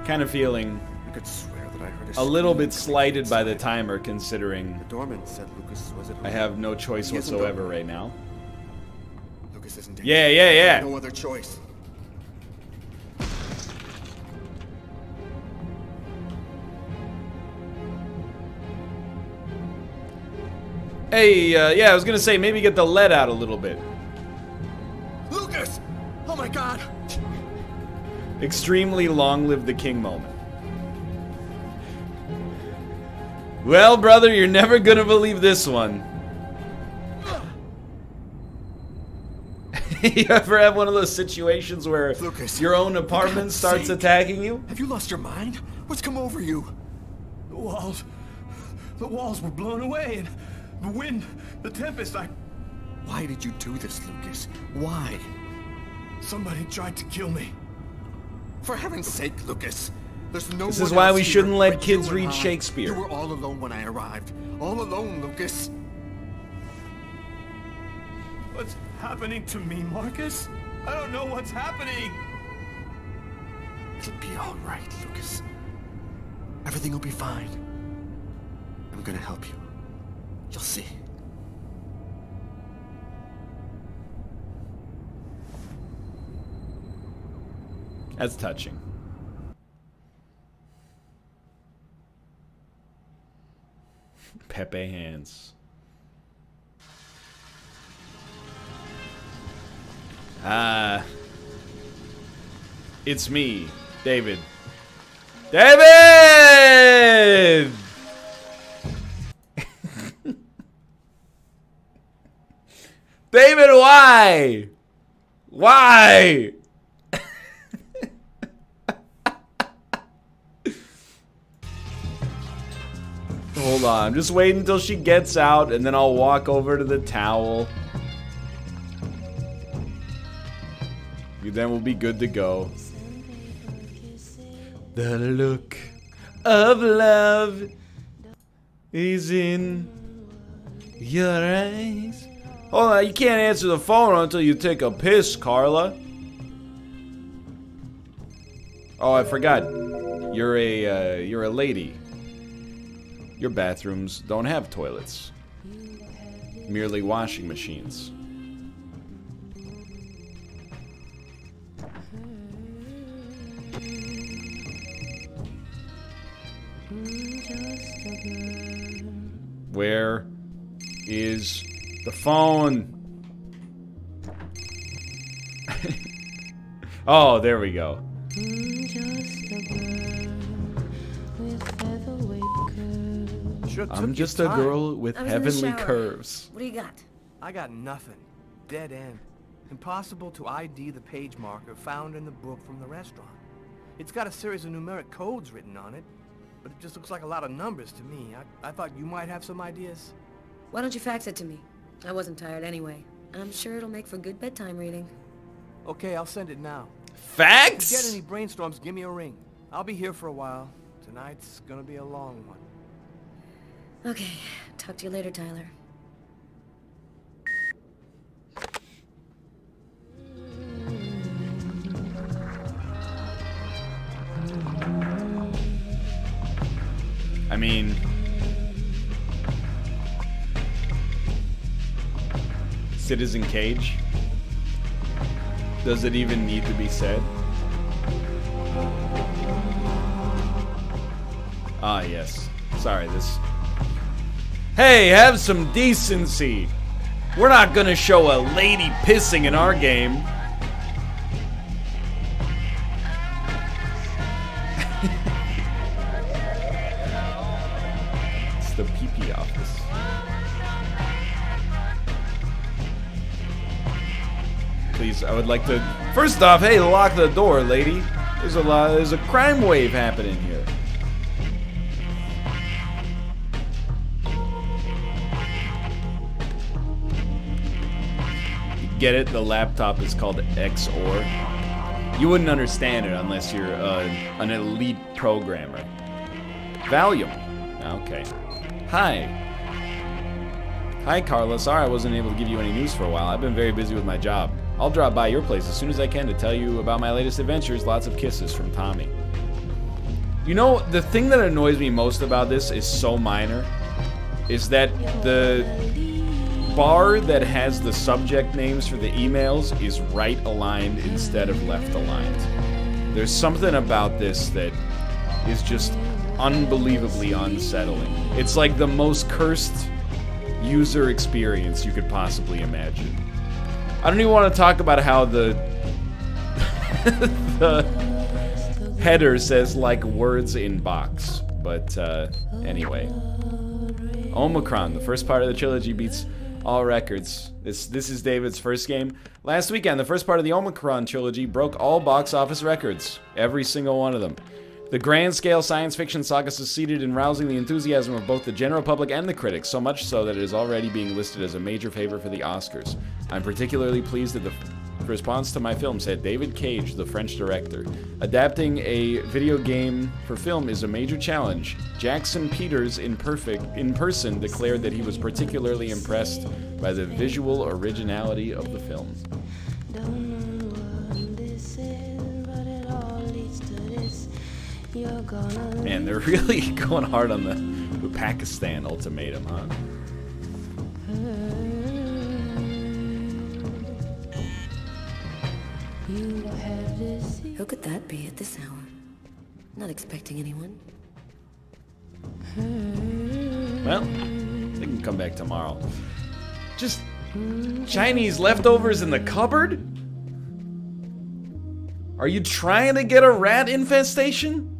Kind of feeling I could swear that I heard a little bit slighted by the timer considering The doorman said Lucas was at. I have no choice whatsoever home. right now. Lucas isn't dead. Yeah, yeah, yeah. No other choice. Hey, uh, yeah, I was gonna say maybe get the lead out a little bit. Lucas! Oh my god! Extremely long live the king moment. Well, brother, you're never gonna believe this one. [LAUGHS] you ever have one of those situations where Lucas, your own apartment God's starts sake. attacking you? Have you lost your mind? What's come over you? The walls. The walls were blown away, and the wind, the tempest, I. Why did you do this, Lucas? Why? Somebody tried to kill me. For heaven's sake, Lucas. There's no This is why we shouldn't let kids read I. Shakespeare. You were all alone when I arrived. All alone, Lucas. What's happening to me, Marcus? I don't know what's happening. It'll be all right, Lucas. Everything will be fine. I'm gonna help you. You'll see. That's touching. Pepe hands. Ah. it's me, David. David! [LAUGHS] David, why? Why? Hold on, I'm just waiting until she gets out and then I'll walk over to the towel. Then we'll be good to go. The look of love is in your eyes. Hold on, you can't answer the phone until you take a piss, Carla. Oh, I forgot. You're a uh, you're a lady. Your bathrooms don't have toilets. Merely washing machines. Where is the phone? [LAUGHS] oh, there we go. Sure I'm just a girl with I was in the heavenly curves. What do you got? I got nothing. Dead end. Impossible to ID the page marker found in the book from the restaurant. It's got a series of numeric codes written on it, but it just looks like a lot of numbers to me. I, I thought you might have some ideas. Why don't you fax it to me? I wasn't tired anyway. I'm sure it'll make for good bedtime reading. Okay, I'll send it now. Fax? If you get any brainstorms, give me a ring. I'll be here for a while. Tonight's gonna be a long one. Okay, talk to you later, Tyler. I mean, Citizen Cage. Does it even need to be said? Ah, yes. Sorry, this. Hey, have some decency. We're not gonna show a lady pissing in our game. [LAUGHS] it's the PP office. Please, I would like to. First off, hey, lock the door, lady. There's a lot. There's a crime wave happening here. Get it? The laptop is called XOR. You wouldn't understand it unless you're uh, an elite programmer. Valium. Okay. Hi. Hi, Carla. Sorry I wasn't able to give you any news for a while. I've been very busy with my job. I'll drop by your place as soon as I can to tell you about my latest adventures. Lots of kisses from Tommy. You know, the thing that annoys me most about this is so minor. Is that the bar that has the subject names for the emails is right aligned instead of left aligned. There's something about this that is just unbelievably unsettling. It's like the most cursed user experience you could possibly imagine. I don't even want to talk about how the [LAUGHS] the header says like words in box, but uh, anyway. Omikron, the first part of the trilogy beats all records. This this is David's first game. Last weekend, the first part of the Omikron trilogy broke all box office records, every single one of them. The grand scale science fiction saga succeeded in rousing the enthusiasm of both the general public and the critics, so much so that it is already being listed as a major favorite for the Oscars. I'm particularly pleased that the response to my film said David Cage, the French director. Adapting a video game for film is a major challenge. Jackson Peters in perfect in person declared that he was particularly impressed by the visual originality of the film. Man, they're [LAUGHS] really going hard on the, the Pakistan ultimatum, huh? Who could that be at this hour? Not expecting anyone. Well, they can come back tomorrow. Just Chinese leftovers in the cupboard? Are you trying to get a rat infestation?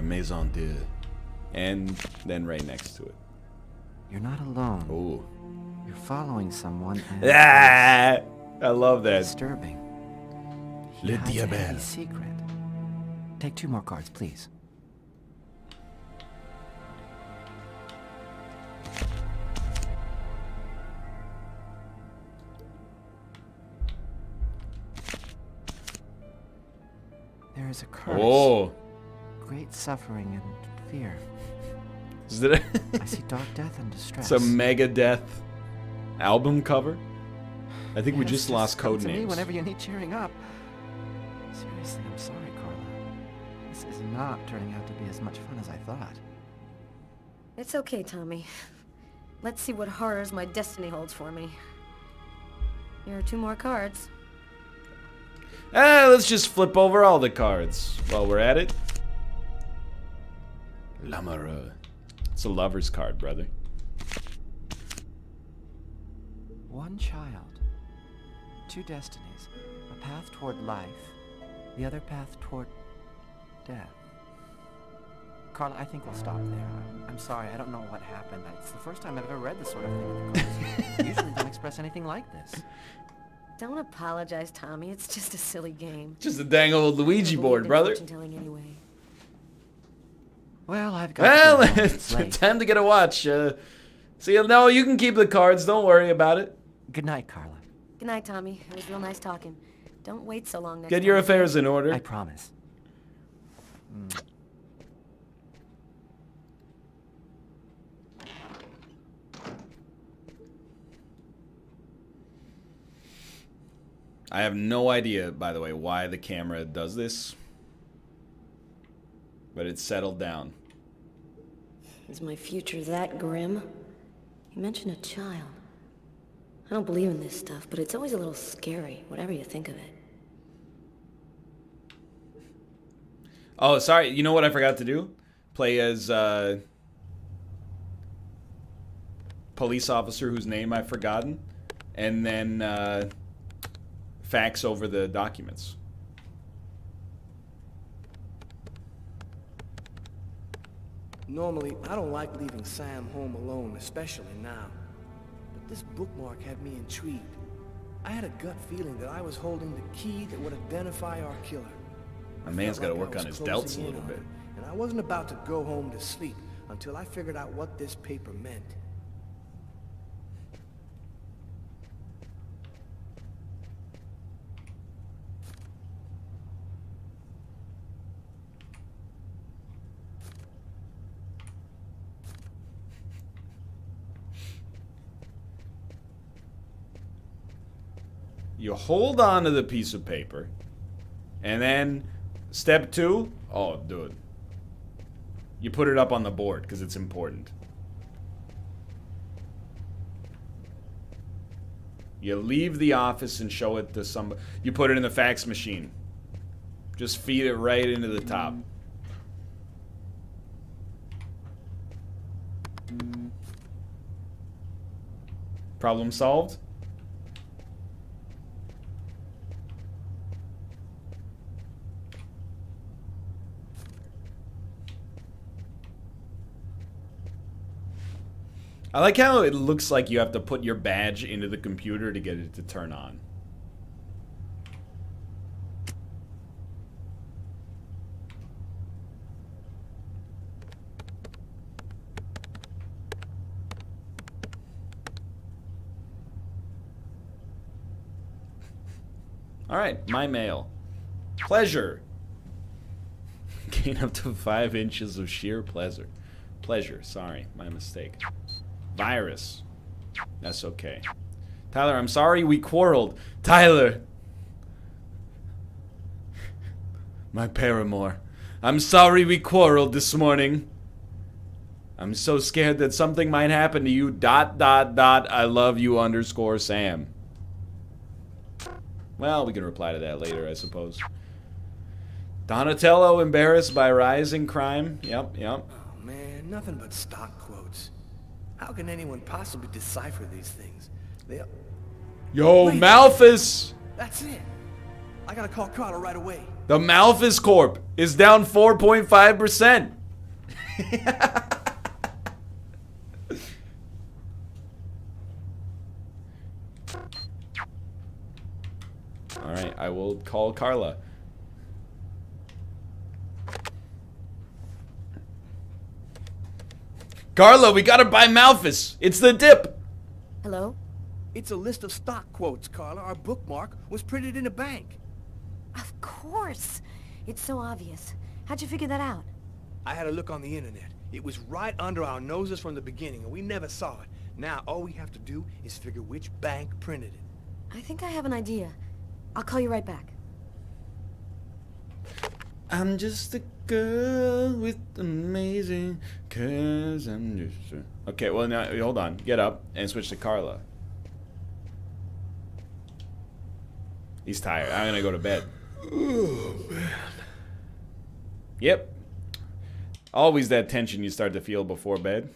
La Maison de. And then right next to it. You're not alone. Oh. You're following someone. [LAUGHS] Ah! I love that. Disturbing. Le hides a Diable. secret. Take two more cards, please. There is a curse. Oh. Great suffering and fear. Is it I see dark death and distress. It's a Megadeth album cover. I think we Yes, just lost come code to me whenever you need cheering up. Seriously, I'm sorry, Carla. This is not turning out to be as much fun as I thought. It's okay, Tommy. Let's see what horrors my destiny holds for me. Here are two more cards. Ah, let's just flip over all the cards while we're at it. L'amoureux. It's a lover's card, brother. One child, two destinies, a path toward life, the other path toward death. Carla, I think we'll stop there. I'm, I'm sorry, I don't know what happened. It's the first time I've ever read this sort of thing in the cards. [LAUGHS] Usually don't express anything like this. Don't apologize, Tommy. It's just a silly game. Just a dang old Luigi board, brother. Telling anyway. Well, I've got Well, to go [LAUGHS] home. it's late. time to get a watch. Uh, see, no, you can keep the cards. Don't worry about it. Good night, Carla. Good night, Tommy. It was real nice talking. Don't wait so long next Get time. your affairs in order. I promise. I have no idea, by the way, why the camera does this. But it's settled down. Is my future that grim? You mentioned a child. I don't believe in this stuff, but it's always a little scary, whatever you think of it. Oh, sorry. You know what I forgot to do? Play as uh, police officer whose name I've forgotten, and then uh, fax over the documents. Normally, I don't like leaving Sam home alone, especially now. But this bookmark had me intrigued. I had a gut feeling that I was holding the key that would identify our killer. My man's got to like work on his delts a little bit. him, And I wasn't about to go home to sleep until I figured out what this paper meant. You hold on to the piece of paper, and then step two, oh, dude. You put it up on the board because it's important. You leave the office and show it to somebody. You put it in the fax machine. Just feed it right into the top. Problem solved? I like how it looks like you have to put your badge into the computer to get it to turn on. All right, my mail. Pleasure. [LAUGHS] Gain up to five inches of sheer pleasure. Pleasure, sorry, my mistake. Virus. That's okay. Tyler, I'm sorry we quarreled. Tyler! My paramour. I'm sorry we quarreled this morning. I'm so scared that something might happen to you. Dot, dot, dot. I love you underscore Sam. Well, we can reply to that later, I suppose. Donatello embarrassed by rising crime. Yep, yep. Oh man, nothing but stock quotes. How can anyone possibly decipher these things? They... Yo, Wait. Malthus! That's it. I gotta call Carla right away. The Malthus Corp is down 4.5%. [LAUGHS] All right, I will call Carla. Carla, we gotta buy Malthus. It's the dip. Hello? It's a list of stock quotes, Carla. Our bookmark was printed in a bank. Of course. It's so obvious. How'd you figure that out? I had a look on the internet. It was right under our noses from the beginning, and we never saw it. Now, all we have to do is figure which bank printed it. I think I have an idea. I'll call you right back. I'm just a girl with amazing cause I'm just a... Okay, well now hold on. Get up and switch to Carla. He's tired. I'm gonna go to bed. Oh, man. Yep. Always that tension you start to feel before bed.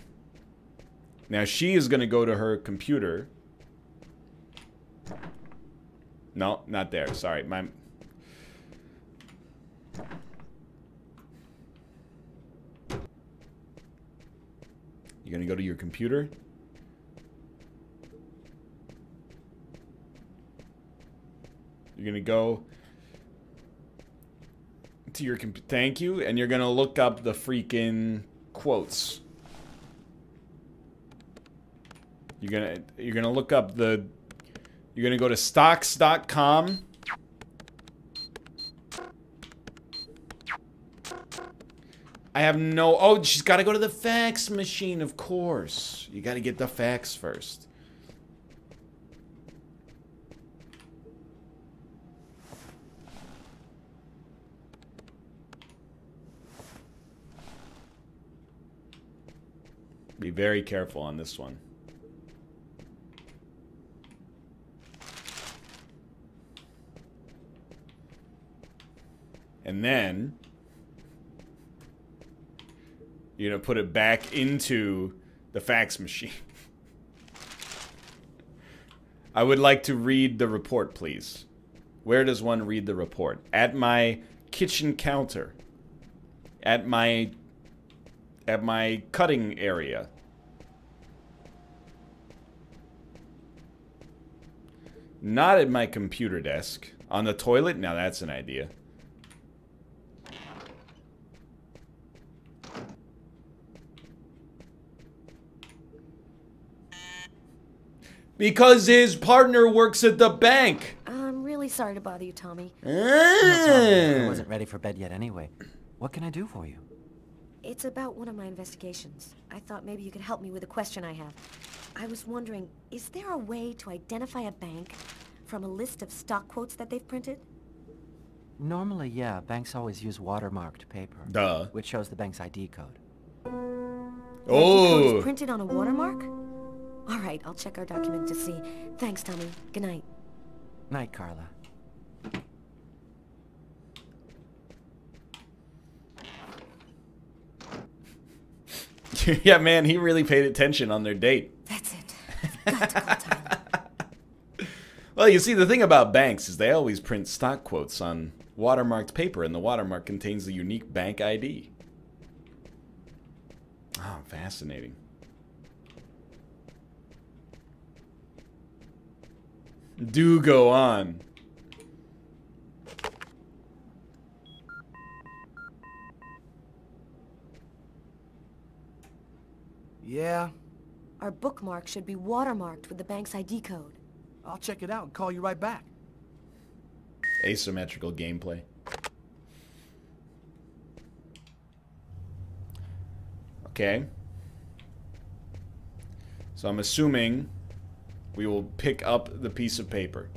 Now she is gonna go to her computer. No, not there. Sorry, my You're gonna go to your computer. You're gonna go to your comp thank you, and you're gonna look up the freaking quotes. You're gonna you're gonna look up the you're gonna go to stocks.com. I have no oh she's gotta go to the fax machine, of course. You gotta get the fax first. Be very careful on this one. And then going to put it back into the fax machine. I would like to read the report, please. Where does one read the report? At my kitchen counter. At my at my cutting area. Not at my computer desk. On the toilet? Now that's an idea. Because his partner works at the bank. I'm really sorry to bother you, Tommy. I mm. wasn't ready for bed yet anyway. What can I do for you? It's about one of my investigations. I thought maybe you could help me with a question I have. I was wondering, is there a way to identify a bank from a list of stock quotes that they've printed? Normally, yeah. Banks always use watermarked paper. Duh. Which shows the bank's ID code. The ID code Oh. is printed on a watermark? All right, I'll check our document to see. Thanks, Tommy. Good night. Night, Carla. [LAUGHS] yeah, man, he really paid attention on their date. That's it. [LAUGHS] Well, you see, the thing about banks is they always print stock quotes on watermarked paper, and the watermark contains the unique bank ID. Oh, ah, fascinating. Do go on. Yeah, Our bookmark should be watermarked with the bank's ID code. I'll check it out and call you right back. Asymmetrical gameplay. Okay. So I'm assuming we will pick up the piece of paper.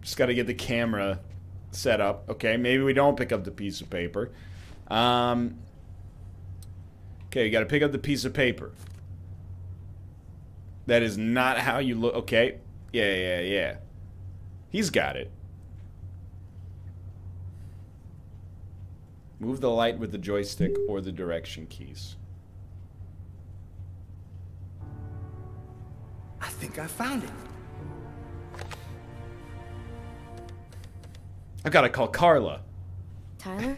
Just got to get the camera set up. Okay, maybe we don't pick up the piece of paper. Um, okay, you got to pick up the piece of paper. That is not how you look. Okay. Yeah, yeah, yeah. He's got it. Move the light with the joystick or the direction keys. I think I found it. I've got to call Carla. Tyler?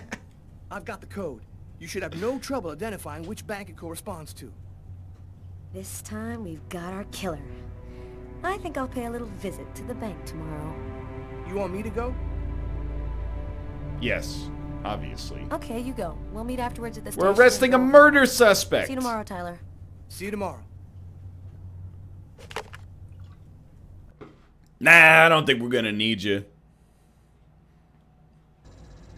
[LAUGHS] I've got the code. You should have no trouble identifying which bank it corresponds to. This time we've got our killer. I think I'll pay a little visit to the bank tomorrow. You want me to go? Yes obviously. Okay, you go. We'll meet afterwards at the We're arresting a murder suspect. See you tomorrow, Tyler. See you tomorrow. Nah, I don't think we're gonna need you.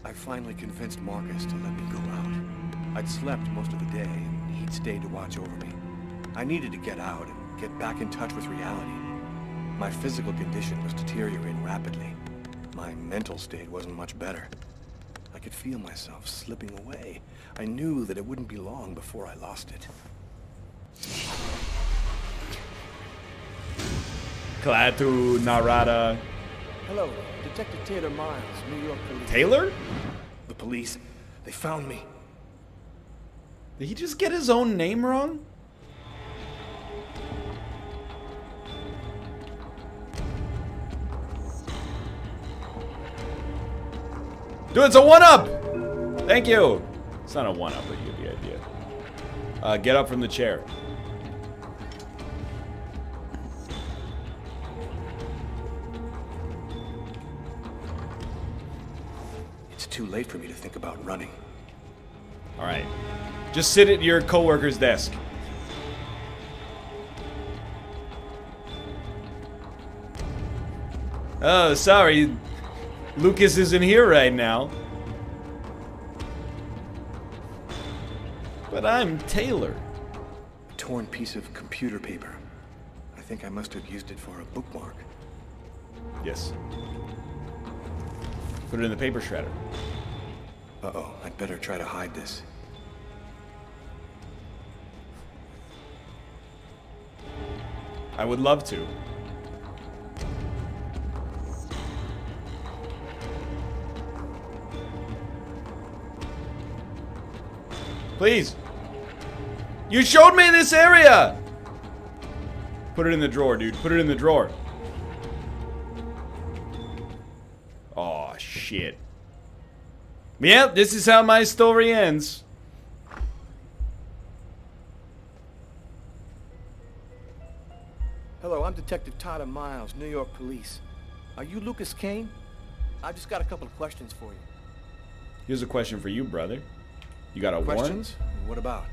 I finally convinced Marcus to let me go out. I'd slept most of the day, and he'd stayed to watch over me. I needed to get out and get back in touch with reality. My physical condition was deteriorating rapidly. My mental state wasn't much better. I could feel myself slipping away. I knew that it wouldn't be long before I lost it. Klaatu, Narada. Hello, Detective Taylor Miles, New York Police. Taylor? The police, they found me. Did he just get his own name wrong? Dude, it's a one-up! Thank you! It's not a one-up, but you get the idea. Uh, get up from the chair. It's too late for me to think about running. Alright. Just sit at your coworker's desk. Oh, sorry. Lucas isn't here right now. But I'm Taylor. A torn piece of computer paper. I think I must have used it for a bookmark. Yes. Put it in the paper shredder. Uh-oh, I'd better try to hide this. I would love to. Please. You showed me this area! Put it in the drawer, dude. Put it in the drawer. Oh, shit. Yep, this is how my story ends. Hello, I'm Detective Tyler Miles, New York Police. Are you Lucas Kane? I've just got a couple of questions for you. Here's a question for you, brother. You got a warrant? Questions? What about?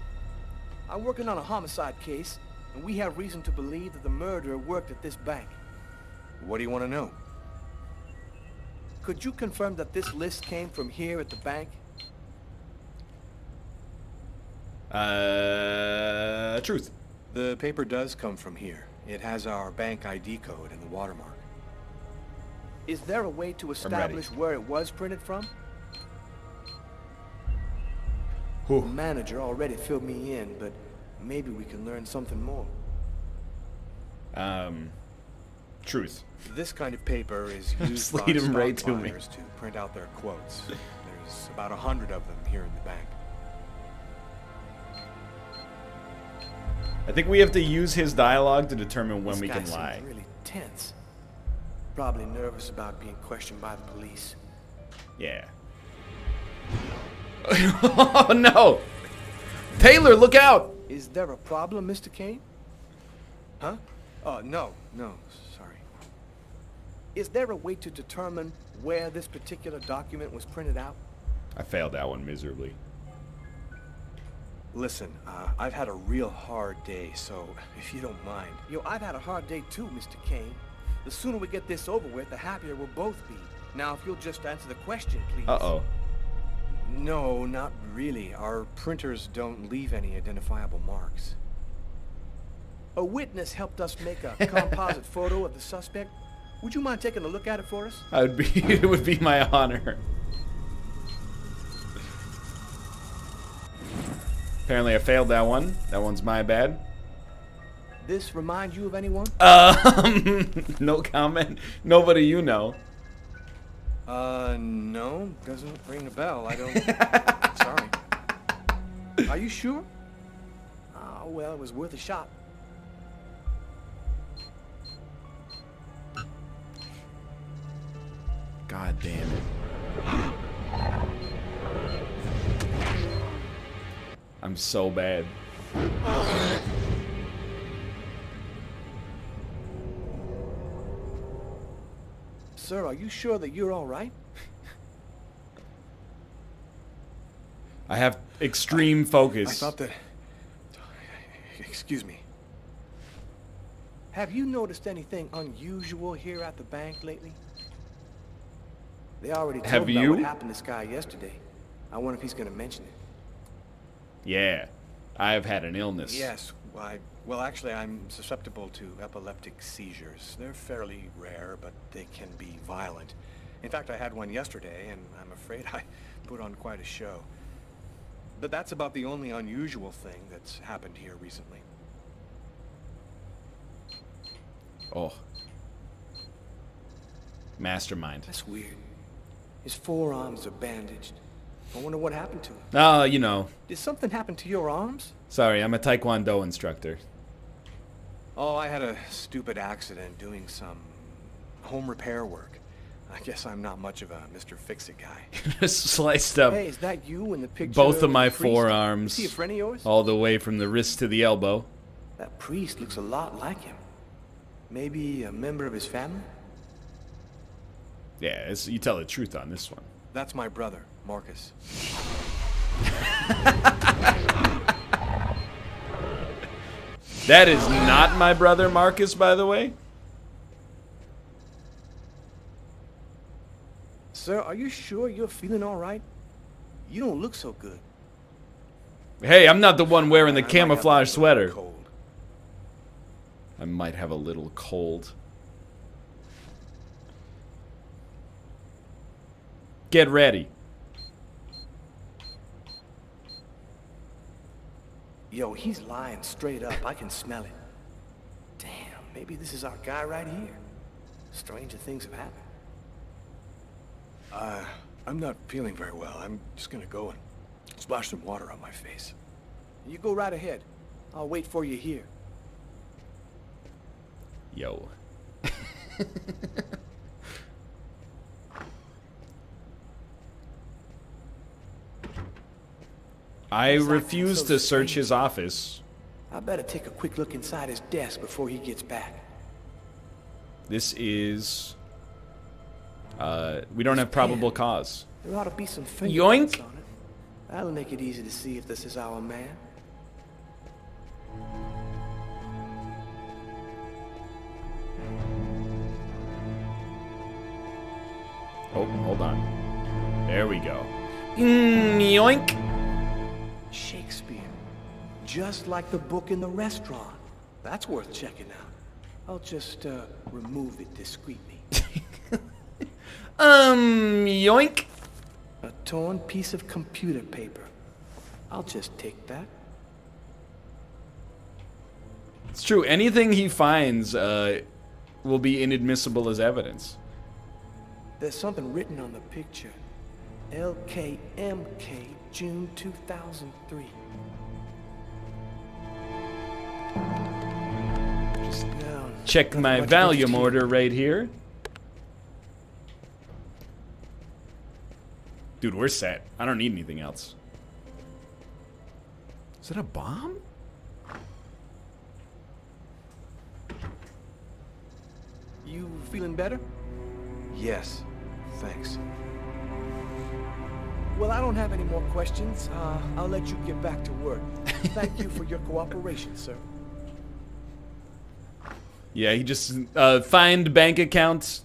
I'm working on a homicide case, and we have reason to believe that the murderer worked at this bank. What do you want to know? Could you confirm that this list came from here at the bank? Uh, truth. The paper does come from here. It has our bank ID code and the watermark. Is there a way to establish where it was printed from? Who? The manager already filled me in, but maybe we can learn something more. Um, truth. This kind of paper is [LAUGHS] used by lead 'em stock right to me. to print out their quotes. There's about a hundred of them here in the bank. I think we have to use his dialogue to determine when this we can lie. really tense. Probably nervous about being questioned by the police. Yeah. [LAUGHS] oh no! Taylor, look out! Is there a problem, Mr. Kane? Huh? Oh, no, no, sorry. Is there a way to determine where this particular document was printed out? I failed that one miserably. Listen, uh, I've had a real hard day, so if you don't mind. Yo, I've had a hard day too, Mr. Kane. The sooner we get this over with, the happier we'll both be. Now, if you'll just answer the question, please. Uh-oh. No, not really. Our printers don't leave any identifiable marks. A witness helped us make a [LAUGHS] composite photo of the suspect. Would you mind taking a look at it for us? I would be [LAUGHS] it would be my honor. Apparently I failed that one. That one's my bad. This remind you of anyone? Um, [LAUGHS] no comment. Nobody you know. Uh, no, doesn't ring a bell. I don't. [LAUGHS] sorry. Are you sure? Oh, well, it was worth a shot. God damn it. I'm so bad. Sir, are you sure that you're all right? I have extreme focus. I thought that... Excuse me. Have you noticed anything unusual here at the bank lately? They already told Have me about you? what happened to this guy yesterday. I wonder if he's going to mention it. Yeah. I've had an illness. Yes, I, well, actually, I'm susceptible to epileptic seizures. They're fairly rare, but they can be violent. In fact, I had one yesterday, and I'm afraid [LAUGHS] I put on quite a show. But that's about the only unusual thing that's happened here recently. Oh. Mastermind. That's weird. His forearms are bandaged. I wonder what happened to him. Oh, you know. Did something happen to your arms? Sorry, I'm a Taekwondo instructor. Oh, I had a stupid accident doing some home repair work. I guess I'm not much of a Mr. Fix-It guy. [LAUGHS] Sliced up Hey, is that you in the picture? both of my forearms. Is he a friend of yours? All the way from the wrist to the elbow. That priest looks a lot like him. Maybe a member of his family? Yeah, it's, you tell the truth on this one. That's my brother, Marcus. [LAUGHS] That is not my brother Marcus, by the way. Sir, are you sure you're feeling all right? You don't look so good. Hey, I'm not the one wearing the I might have a camouflage sweater. cold. I might have a little cold. Get ready. Yo, he's lying straight up. I can smell it. Damn, maybe this is our guy right here. Stranger things have happened. Uh, I'm not feeling very well. I'm just gonna go and splash some water on my face. You go right ahead. I'll wait for you here. Yo. [LAUGHS] I refuse so to search strange. his office. I better take a quick look inside his desk before he gets back. This is. Uh, we don't have probable cause. There ought to be some Yoink. fingerprints on it. That'll make it easy to see if this is our man. Oh, hold on. There we go. Mm, yoink. Shakespeare. Just like the book in the restaurant. That's worth checking out. I'll just uh, remove it discreetly. [LAUGHS] Um, yoink. A torn piece of computer paper. I'll just take that. It's true. Anything he finds uh, will be inadmissible as evidence. There's something written on the picture. LKMK, June 2003. Just. Um, Check my much volume order right here. Dude, we're set. I don't need anything else. Is it a bomb? You feeling better? Yes, thanks. Well, I don't have any more questions. Uh, I'll let you get back to work. [LAUGHS] Thank you for your cooperation, sir. Yeah, he just uh, find bank account.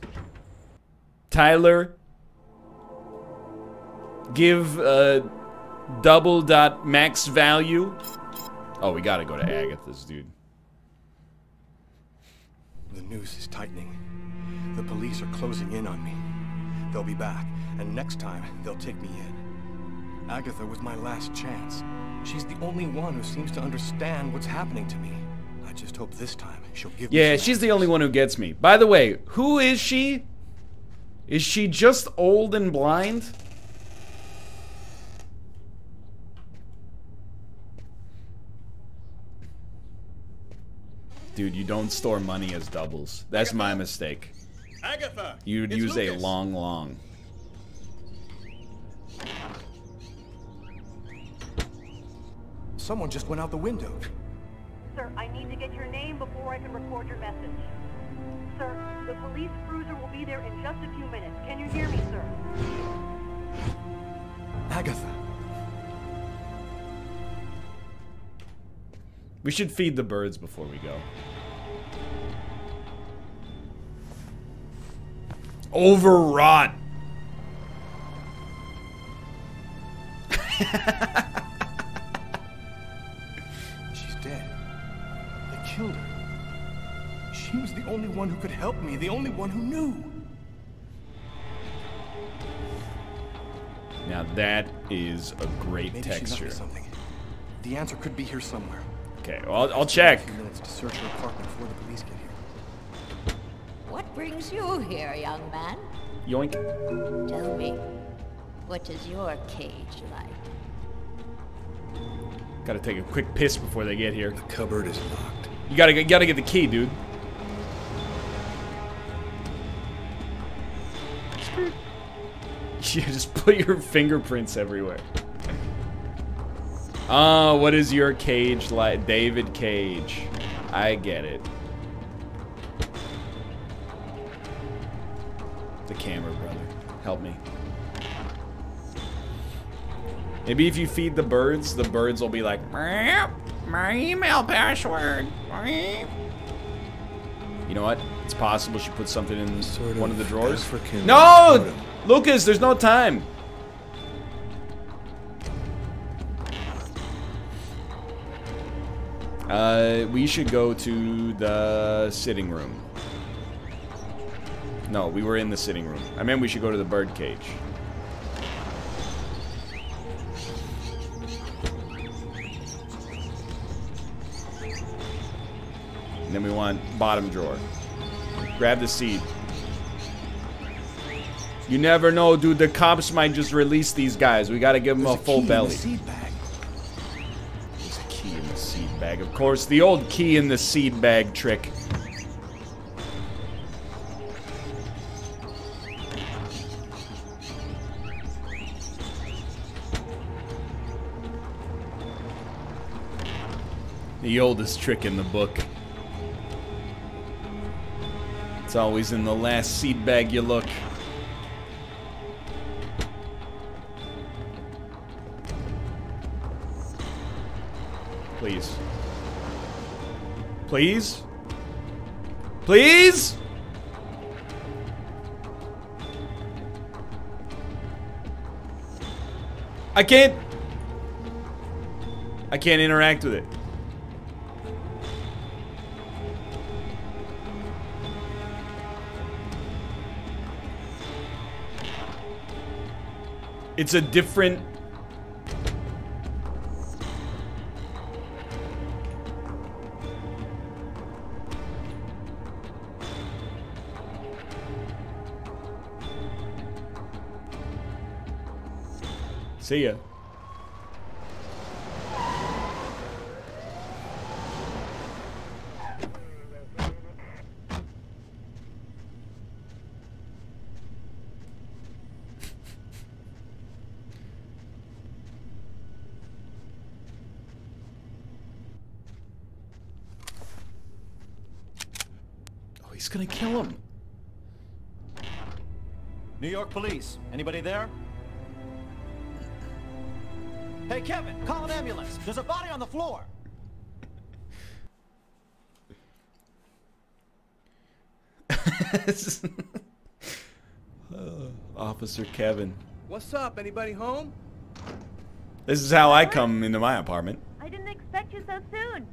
Tyler. Give uh, double dot max value. Oh, we gotta go to Agatha's, dude. The noose is tightening. The police are closing in on me. They'll be back, and next time, they'll take me in. Agatha was my last chance. She's the only one who seems to understand what's happening to me. I just hope this time she'll give me Yeah, some she's the only one who gets me. By the way, who is she? Is she just old and blind? Dude, you don't store money as doubles. That's my mistake. Agatha! You'd it's use a Lucas. long, long. Someone just went out the window. Sir, I need to get your name before I can record your message. Sir, the police cruiser will be there in just a few minutes. Can you hear me, sir? Agatha. We should feed the birds before we go. Overwrought. [LAUGHS] killed her. She was the only one who could help me, the only one who knew. Now that is a great Maybe she left texture. something. The answer could be here somewhere. Okay, well, I'll, I'll check. A few minutes to search her apartment before the police get here. What brings you here, young man? Yoink. Tell me, what is your cage like? Gotta take a quick piss before they get here. The cupboard is locked. You gotta, you gotta get the key, dude. [LAUGHS] You just put your fingerprints everywhere. Oh, what is your cage like? David Cage. I get it. The camera, brother. Help me. Maybe if you feed the birds, the birds will be like, "Meow, my email password. You know what? It's possible she put something in one of the drawers. African no! totem. Lucas, there's no time. Uh, we should go to the sitting room. No, we were in the sitting room. I meant we should go to the bird cage. And then we want bottom drawer. Grab the seed. You never know, dude. The cops might just release these guys. We gotta give them a full belly. seed bag. There's a key in the seed bag. Of course, the old key in the seed bag trick. The oldest trick in the book. It's always in the last seed bag you look. Please. Please? Please? I can't. I can't interact with it. It's a different See ya. He's gonna kill him. New York Police. Anybody there? Hey, Kevin, call an ambulance. There's a body on the floor. [LAUGHS] Officer Kevin. What's up? Anybody home? This is how I come into my apartment. I didn't expect you so soon.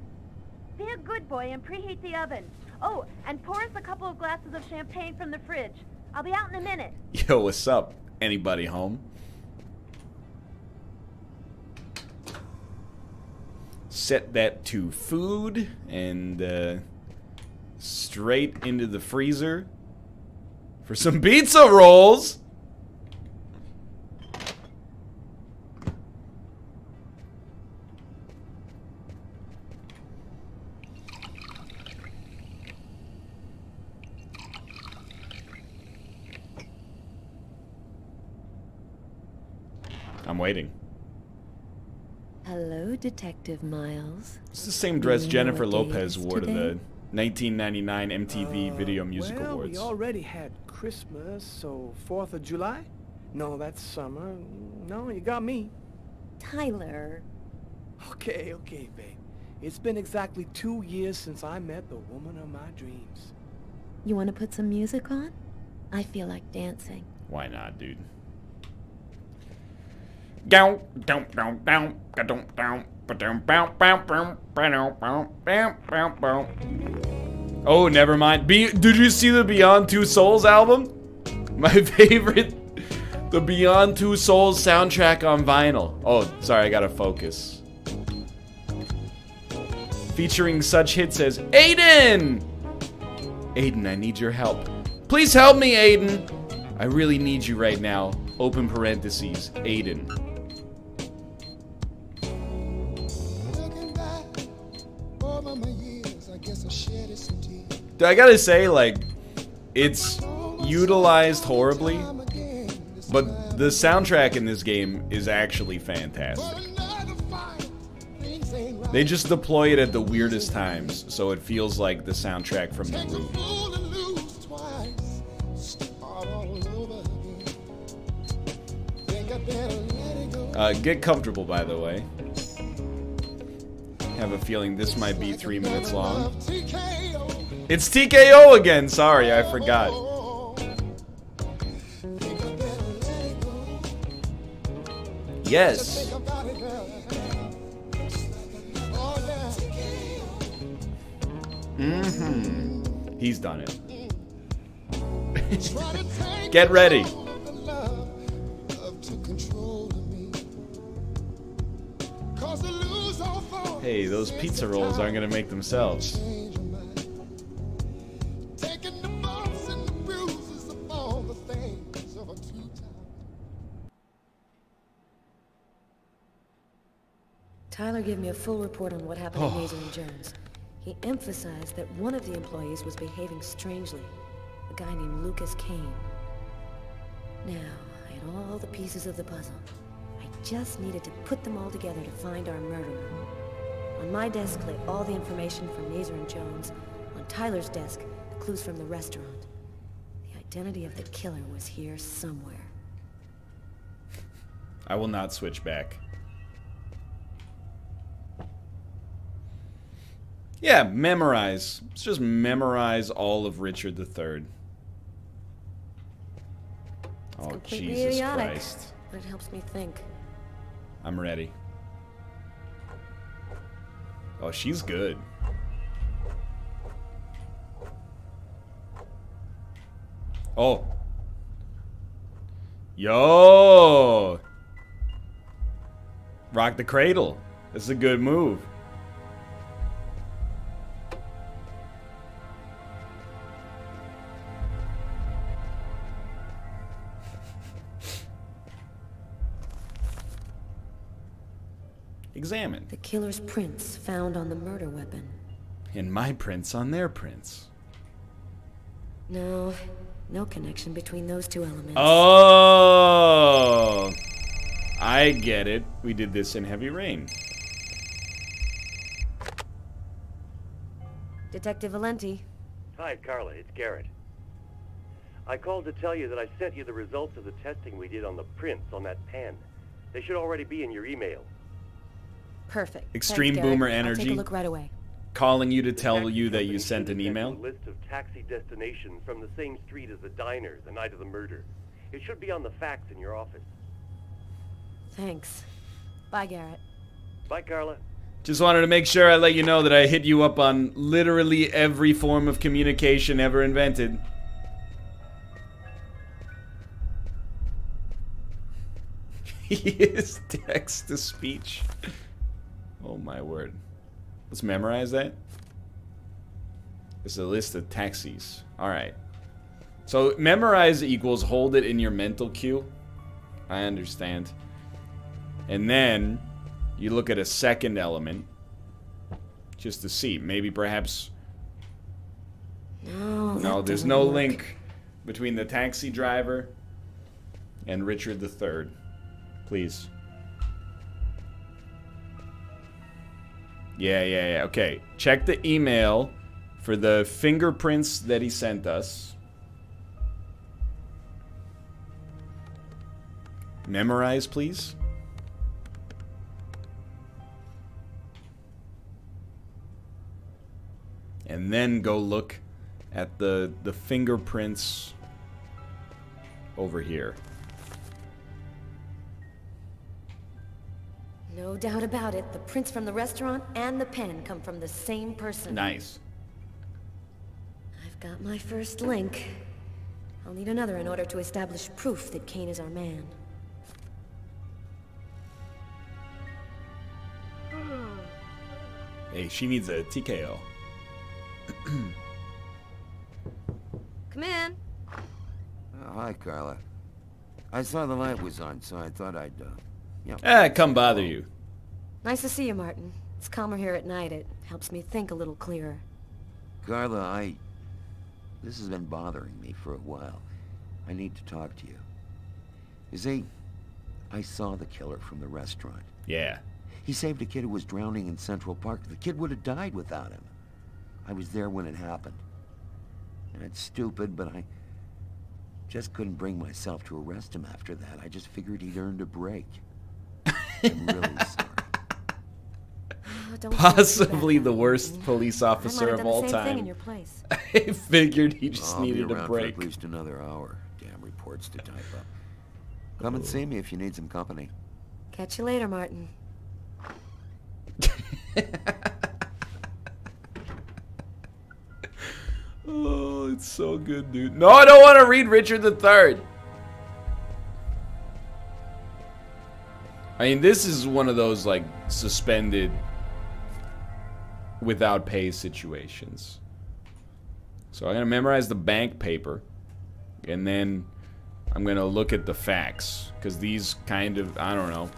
Be a good boy and preheat the oven. Oh, and pour us a couple of glasses of champagne from the fridge. I'll be out in a minute. [LAUGHS] Yo, what's up? Anybody home? Set that to food and uh, straight into the freezer for some pizza rolls. I'm waiting. Hello, Detective Miles. It's the same dress You know Jennifer what day it Lopez is wore to the 1999 MTV uh, Video Music well, Awards. we already had Christmas, so 4th of July? No, that's summer. No, you got me. Tyler. Okay, okay, babe. It's been exactly two years since I met the woman of my dreams. You want to put some music on? I feel like dancing. Why not, dude? Down, down, down, down, down, down, down, down, down, down, down. Oh, never mind. Be did you see the Beyond Two Souls album? [LAUGHS] My favorite, the Beyond Two Souls soundtrack on vinyl. Oh, sorry, I gotta focus. Featuring such hits as Aiden. Aiden, I need your help. Please help me, Aiden. I really need you right now. Open parentheses, Aiden. Dude, I gotta say, like, it's utilized horribly, but the soundtrack in this game is actually fantastic. They just deploy it at the weirdest times, so it feels like the soundtrack from the room. Uh, get comfortable, by the way. Have a feeling this might be three minutes long. It's TKO again. Sorry, I forgot. Yes. Mm-hmm. He's done it. [LAUGHS] Get ready. Hey, those pizza rolls aren't gonna make themselves. Tyler gave me a full report on what happened to Oh. Mason and Jones. He emphasized that one of the employees was behaving strangely. A guy named Lucas Kane. Now, I had all the pieces of the puzzle. I just needed to put them all together to find our murderer. On my desk lay all the information from Mazer and Jones. On Tyler's desk, the clues from the restaurant. The identity of the killer was here somewhere. I will not switch back. Yeah, memorize. Let's just memorize all of Richard III. Oh, Jesus idiotic, Christ. but it helps me think. I'm ready. Oh, she's good. Oh. Yo! Rock the cradle. That's a good move. Examine. The killer's prints found on the murder weapon. And my prints on their prints. No, no connection between those two elements. Oh! I get it. We did this in Heavy Rain. Detective Valenti. Hi, Carla. It's Garrett. I called to tell you that I sent you the results of the testing we did on the prints on that pen. They should already be in your email. Perfect. Extreme Thanks, Garrett. boomer I'll take a look right away. Calling you to tell you that you sent an email. A list of taxi destinations from the same street as the diner the night of the murder. It should be on the fax in your office. Thanks. Bye, Garrett. Bye, Carla. Just wanted to make sure I let you know that I hit you up on literally every form of communication ever invented. [LAUGHS] he is text to speech. Oh my word. Let's memorize that. It's a list of taxis. Alright. So memorize equals hold it in your mental queue. I understand. And then you look at a second element just to see. Maybe perhaps. No, No, there's no work. link between the taxi driver and Richard III. Please. Yeah, yeah, yeah. Okay. Check the email for the fingerprints that he sent us. Memorize, please. And then go look at the the fingerprints over here. No doubt about it, the prints from the restaurant and the pen come from the same person. Nice. I've got my first link. I'll need another in order to establish proof that Kane is our man. Hey, she needs a TKO. [CLEARS THROAT] Come in. Oh, hi, Carla. I saw the light was on, so I thought I'd, uh, yeah. Ah, come bother you. Nice to see you, Martin. It's calmer here at night. It helps me think a little clearer. Carla, I... This has been bothering me for a while. I need to talk to you. You see, I saw the killer from the restaurant. Yeah. He saved a kid who was drowning in Central Park. The kid would have died without him. I was there when it happened. And it's stupid, but I just couldn't bring myself to arrest him after that. I just figured he'd earned a break. I'm really [LAUGHS] sorry. Oh, don't feel too Possibly the worst police officer of all the same thing in time. [LAUGHS] I figured he just I'll needed a break. at least another hour. Damn reports to type up. Come and see me if you need some company. Catch you later, Martin. [LAUGHS] Oh, it's so good, dude. No, I don't want to read Richard III. I mean, this is one of those like suspended without pay situations. So I'm gonna memorize the bank paper, and then I'm gonna look at the facts because these kind of I don't know,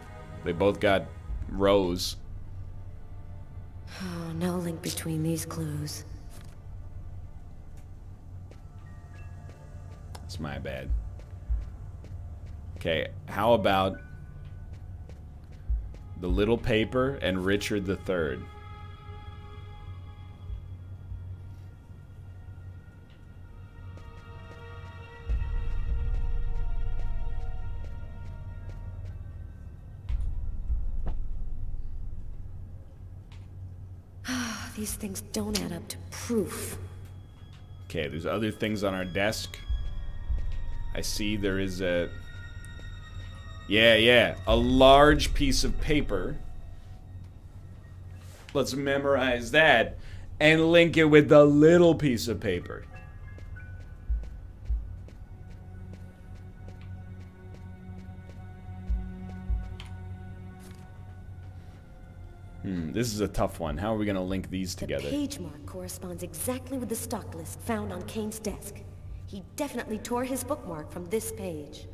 they both got rows. [SIGHS] Oh, no link between these clues. It's my bad. Okay, how about the little paper and Richard III? Ah, these things don't add up to proof. Okay, there's other things on our desk. I see there is a. Yeah, yeah. A large piece of paper. Let's memorize that and link it with the little piece of paper. Hmm, this is a tough one. How are we going to link these together? The page mark corresponds exactly with the stock list found on Kane's desk. He definitely tore his bookmark from this page.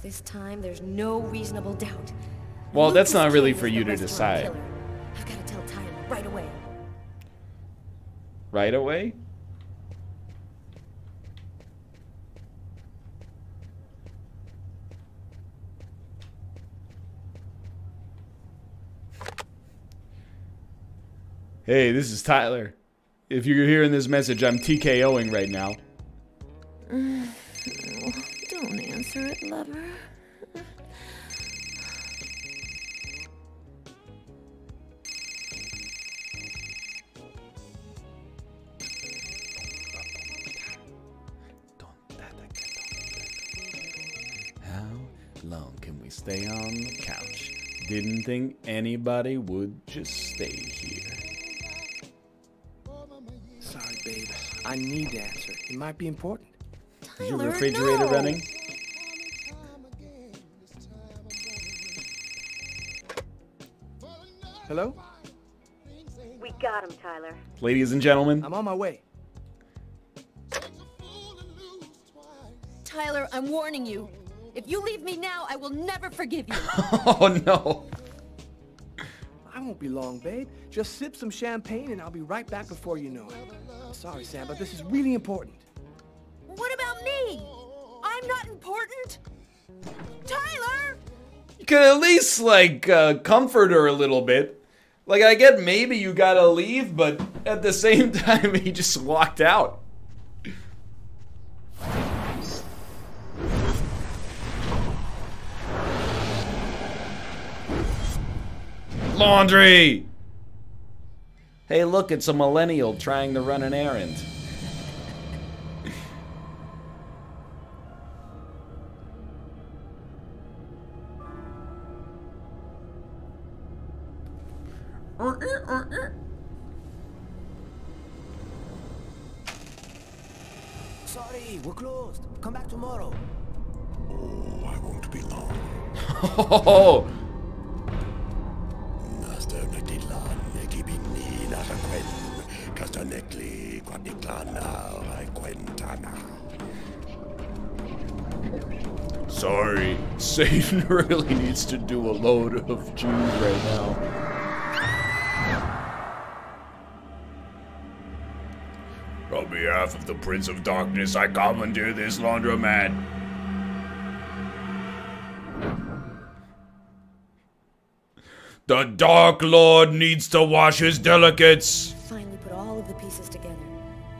This time, there's no reasonable doubt. Well, that's not really for you to decide. killer. I've got to tell Tyler right away. Right away? Hey, this is Tyler. If you're hearing this message, I'm TKOing right now. [SIGHS] [SIGHS] [SIGHS] Don't answer it, lover. How long can we stay on the couch? Didn't think anybody would just stay here. Sorry, babe. I need to answer. It might be important. Is your refrigerator running? Hello? We got him, Tyler. Ladies and gentlemen, I'm on my way. Tyler, I'm warning you. If you leave me now, I will never forgive you. [LAUGHS] oh no. I won't be long, babe. Just sip some champagne and I'll be right back before you know it. Sorry, Sam, but this is really important. what about me? I'm not important. Tyler! You could at least like uh, comfort her a little bit. Like, I get maybe you gotta leave, but at the same [LAUGHS] time, he just walked out. Laundry! Hey, look, it's a millennial trying to run an errand. Closed. Come back tomorrow. Oh, I won't be long. Oh, [LAUGHS] Master Nakilan, Nekibini, Nasaquen, Castanekli, Quaniklana, Quentana. sorry. [LAUGHS] Satan really needs to do a load of Jews right now. On behalf of the Prince of Darkness, I commandeer this laundromat. The Dark Lord needs to wash his delicates. Finally put all of the pieces together.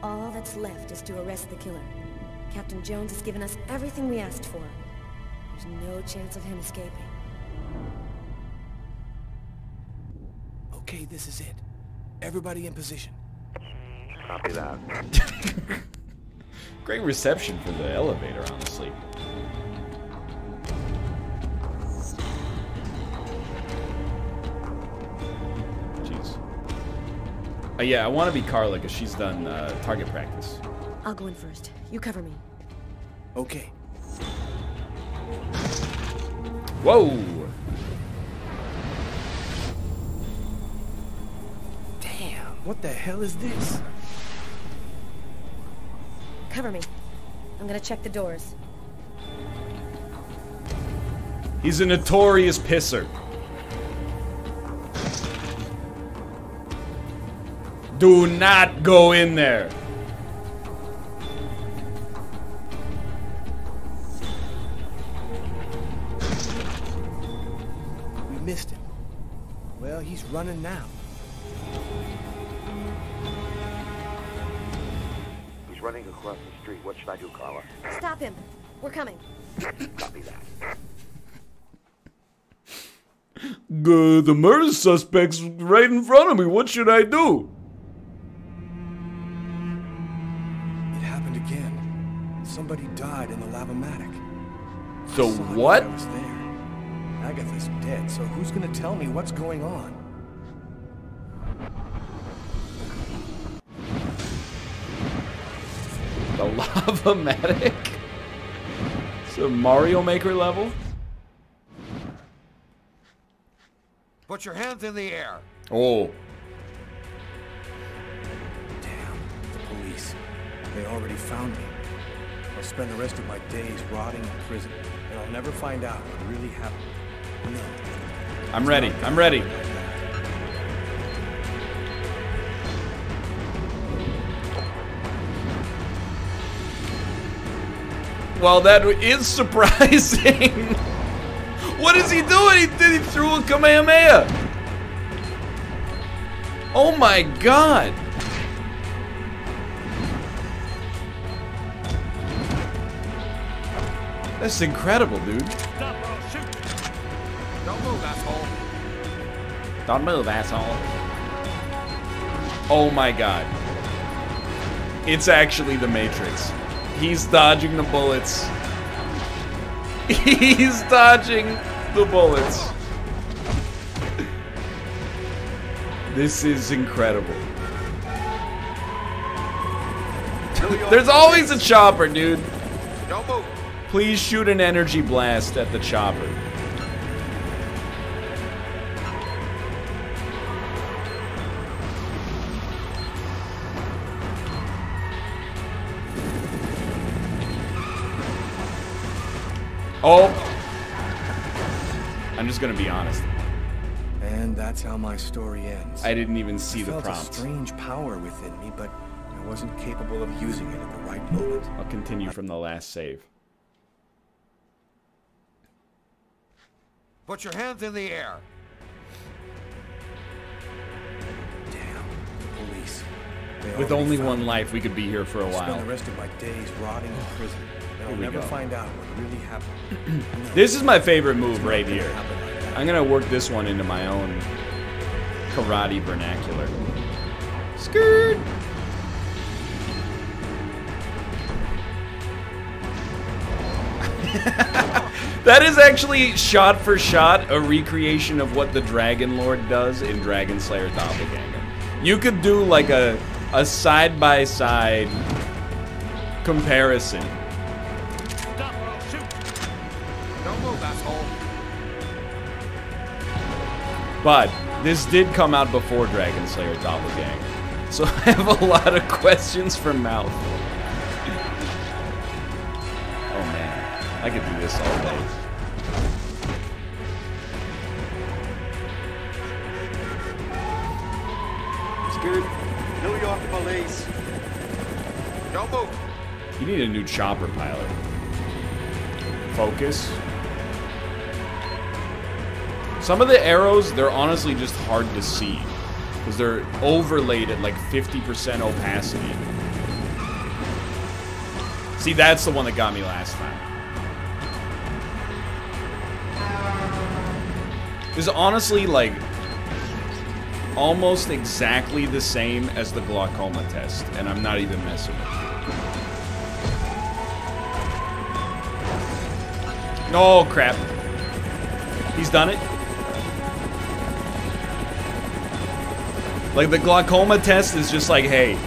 All that's left is to arrest the killer. Captain Jones has given us everything we asked for. There's no chance of him escaping. Okay, this is it. Everybody in position. Copy that. [LAUGHS] Great reception for the elevator, honestly. Jeez. Uh, yeah, I want to be Carla because she's done uh, target practice. I'll go in first. You cover me. Okay. Whoa! Damn, what the hell is this? Cover me. I'm gonna check the doors. He's a notorious pisser. Do not go in there. We're coming. Copy that. The, the murder suspect's right in front of me. What should I do? It happened again. Somebody died in the lavomatic. The I what? I was there. Agatha's dead, so who's gonna tell me what's going on? The [LAUGHS] Lava-matic? It's a Mario Maker level? Put your hands in the air. Oh. Damn, The police. They already found me. I'll spend the rest of my days rotting in prison, and I'll never find out what really happened. No. I'm ready. I'm ready. Well, that is surprising. [LAUGHS] what is he doing? He, did, he threw a Kamehameha. Oh my god. That's incredible, dude. Don't move, asshole. Don't move, asshole. Oh my god. It's actually the Matrix. He's dodging the bullets. [LAUGHS] He's dodging the bullets. This is incredible. [LAUGHS] There's always a chopper, dude. Don't move. Please shoot an energy blast at the chopper. Oh. I'm just gonna be honest. And that's how my story ends. I didn't even see I the felt prompt. a strange power within me, but I wasn't capable of using it at the right moment. I'll continue from the last save. Put your hands in the air. Damn, police. They With only one me. life, we could be here for a I'll while. Spend the rest of my days rotting in prison. And I'll we never go. find out what really happened. [CLEARS THROAT] This is my favorite move right here. I'm gonna work this one into my own karate vernacular. Skirt. [LAUGHS] that is actually shot for shot a recreation of what the Dragon Lord does in Dragon Slayer Doppelganger. You could do like a a side by side comparison. But this did come out before Dragon Slayer Doppelganger. So [LAUGHS] I have a lot of questions for Mouth. Oh man, I could do this all day. Scared. New York police. Don't move. You need a new chopper pilot. Focus. Some of the arrows, they're honestly just hard to see. Because they're overlaid at like 50% opacity. See, that's the one that got me last time. Is honestly like almost exactly the same as the glaucoma test, and I'm not even messing with it. No crap. He's done it. Like the glaucoma test is just like, hey,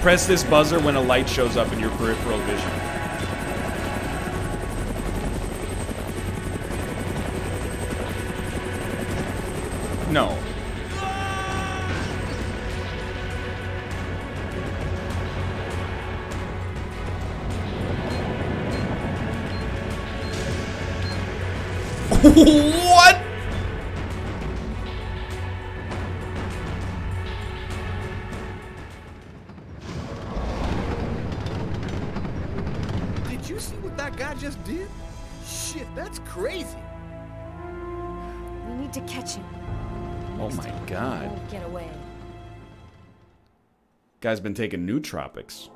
press this buzzer when a light shows up in your peripheral vision. No. [LAUGHS] that guy just did? Shit, that's crazy. We need to catch him. Oh my god. Won't get away. Guy's been taking nootropics.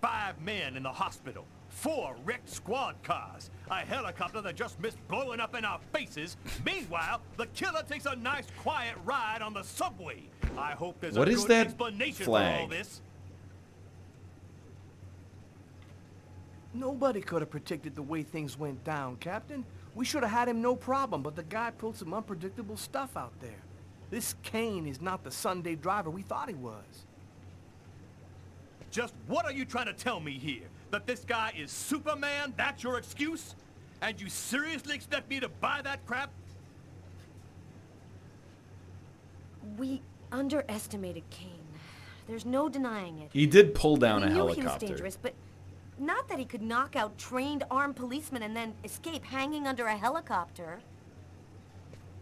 Five men in the hospital. Four wrecked squad cars. A helicopter that just missed blowing up in our faces. Meanwhile, the killer takes a nice quiet ride on the subway. I hope there's What a is that explanation for all flag? this. Nobody could have predicted the way things went down, Captain. We should have had him no problem, but the guy pulled some unpredictable stuff out there. This Kane is not the Sunday driver we thought he was. Just what are you trying to tell me here? That this guy is Superman? That's your excuse? And you seriously expect me to buy that crap? We underestimated Kane. There's no denying it. He did pull down we a knew he was dangerous, but not that he could knock out trained armed policemen and then escape hanging under a helicopter.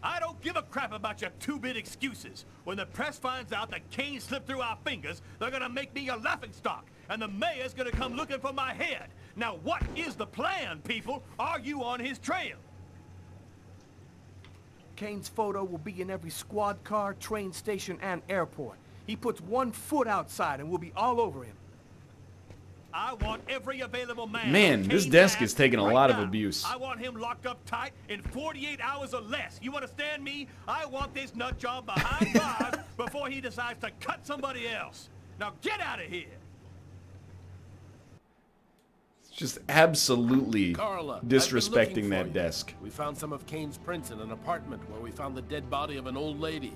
I don't give a crap about your two-bit excuses. When the press finds out that Kane slipped through our fingers, they're gonna make me a laughingstock, and the mayor's gonna come looking for my head. Now what is the plan, people? Are you on his trail? Kane's photo will be in every squad car, train station, and airport. He puts one foot outside and we'll be all over him. I want every available man. Man, this desk is taking a right lot of abuse. I want him locked up tight in 48 hours or less. You understand me? I want this nut job behind [LAUGHS] bars before he decides to cut somebody else. Now get out of here. Just absolutely Carla, I've been looking disrespecting that you. desk. We found some of Kane's prints in an apartment where we found the dead body of an old lady.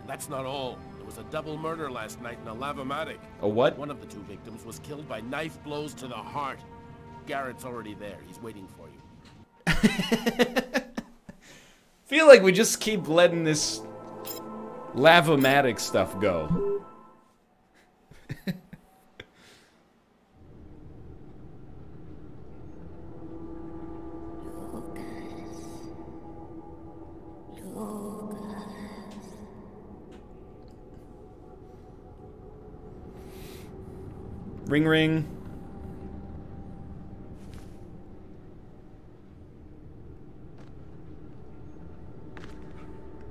And that's not all. There was a double murder last night in a lavomatic. A what? One of the two victims was killed by knife blows to the heart. Garrett's already there. He's waiting for you. [LAUGHS] Feel like we just keep letting this lavomatic stuff go. Ring ring.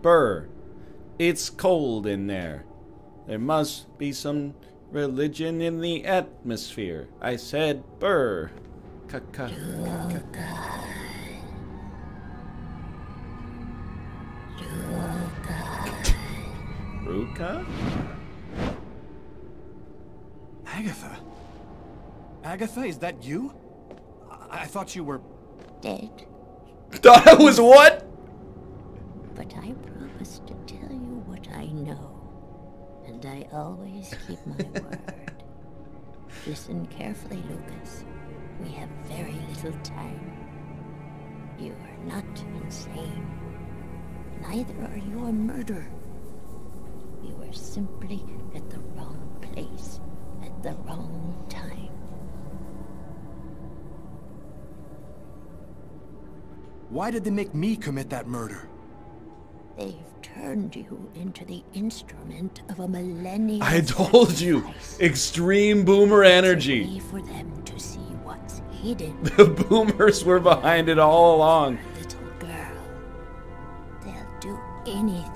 Burr. It's cold in there. There must be some religion in the atmosphere. I said Burr. Ka-ka. Ruka? Agatha? Agatha, is that you? I, I thought you were... Dead. Thought [LAUGHS] I was what? But I promised to tell you what I know. And I always keep my [LAUGHS] word. Listen carefully, Lucas. We have very little time. You are not insane. Neither are you a murderer. You were simply at the wrong place the wrong time. Why did they make me commit that murder? They've turned you into the instrument of a millennial. I told you. Extreme boomer energy. For them to see what's hidden. [LAUGHS] The boomers were behind it all along. Little girl. They'll do anything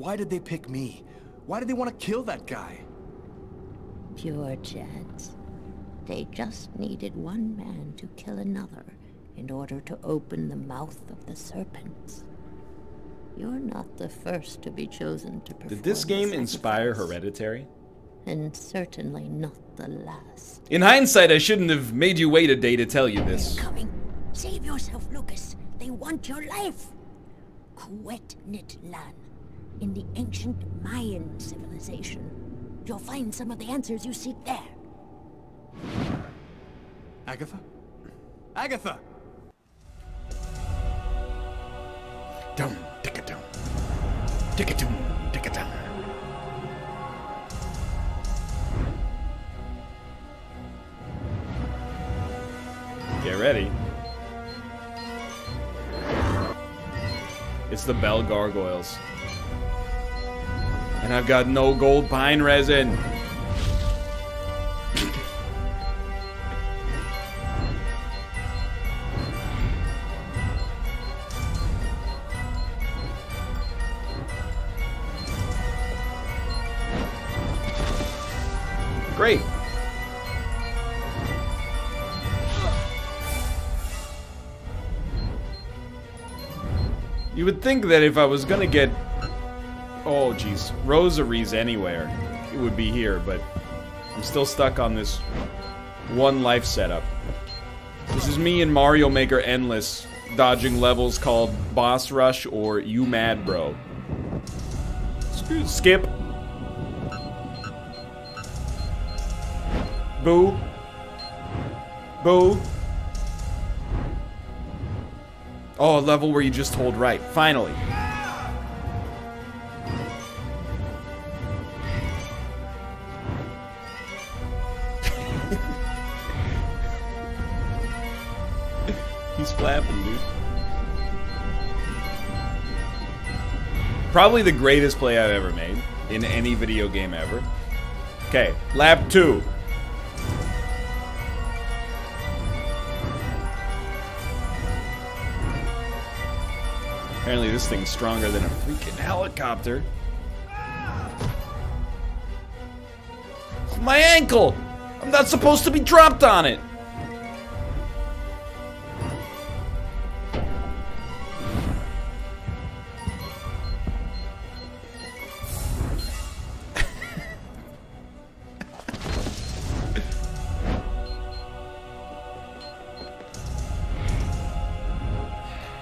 Why did they pick me? Why did they want to kill that guy? Pure chance. They just needed one man to kill another in order to open the mouth of the serpents. You're not the first to be chosen to perform Did this game inspire sacrifice, Hereditary? And certainly not the last. In hindsight, I shouldn't have made you wait a day to tell you this. They're Coming. Save yourself, Lucas. They want your life. Kuetnitlan, in the ancient Mayan civilization. You'll find some of the answers you seek there. Agatha? Agatha! Dum, ticka dum. Ticka dum, ticka dum. Get ready. It's the bell gargoyles. And I've got no gold pine resin. Great. You would think that if I was gonna get, oh jeez, rosaries anywhere, it would be here, but I'm still stuck on this one life setup. This is me and Mario Maker Endless, dodging levels called Boss Rush or You Mad Bro. Skip. Boo. Boo. Oh, a level where you just hold right. Finally. Probably the greatest play I've ever made in any video game ever. Okay, lap two. Apparently this thing's stronger than a freaking helicopter. My ankle! I'm not supposed to be dropped on it!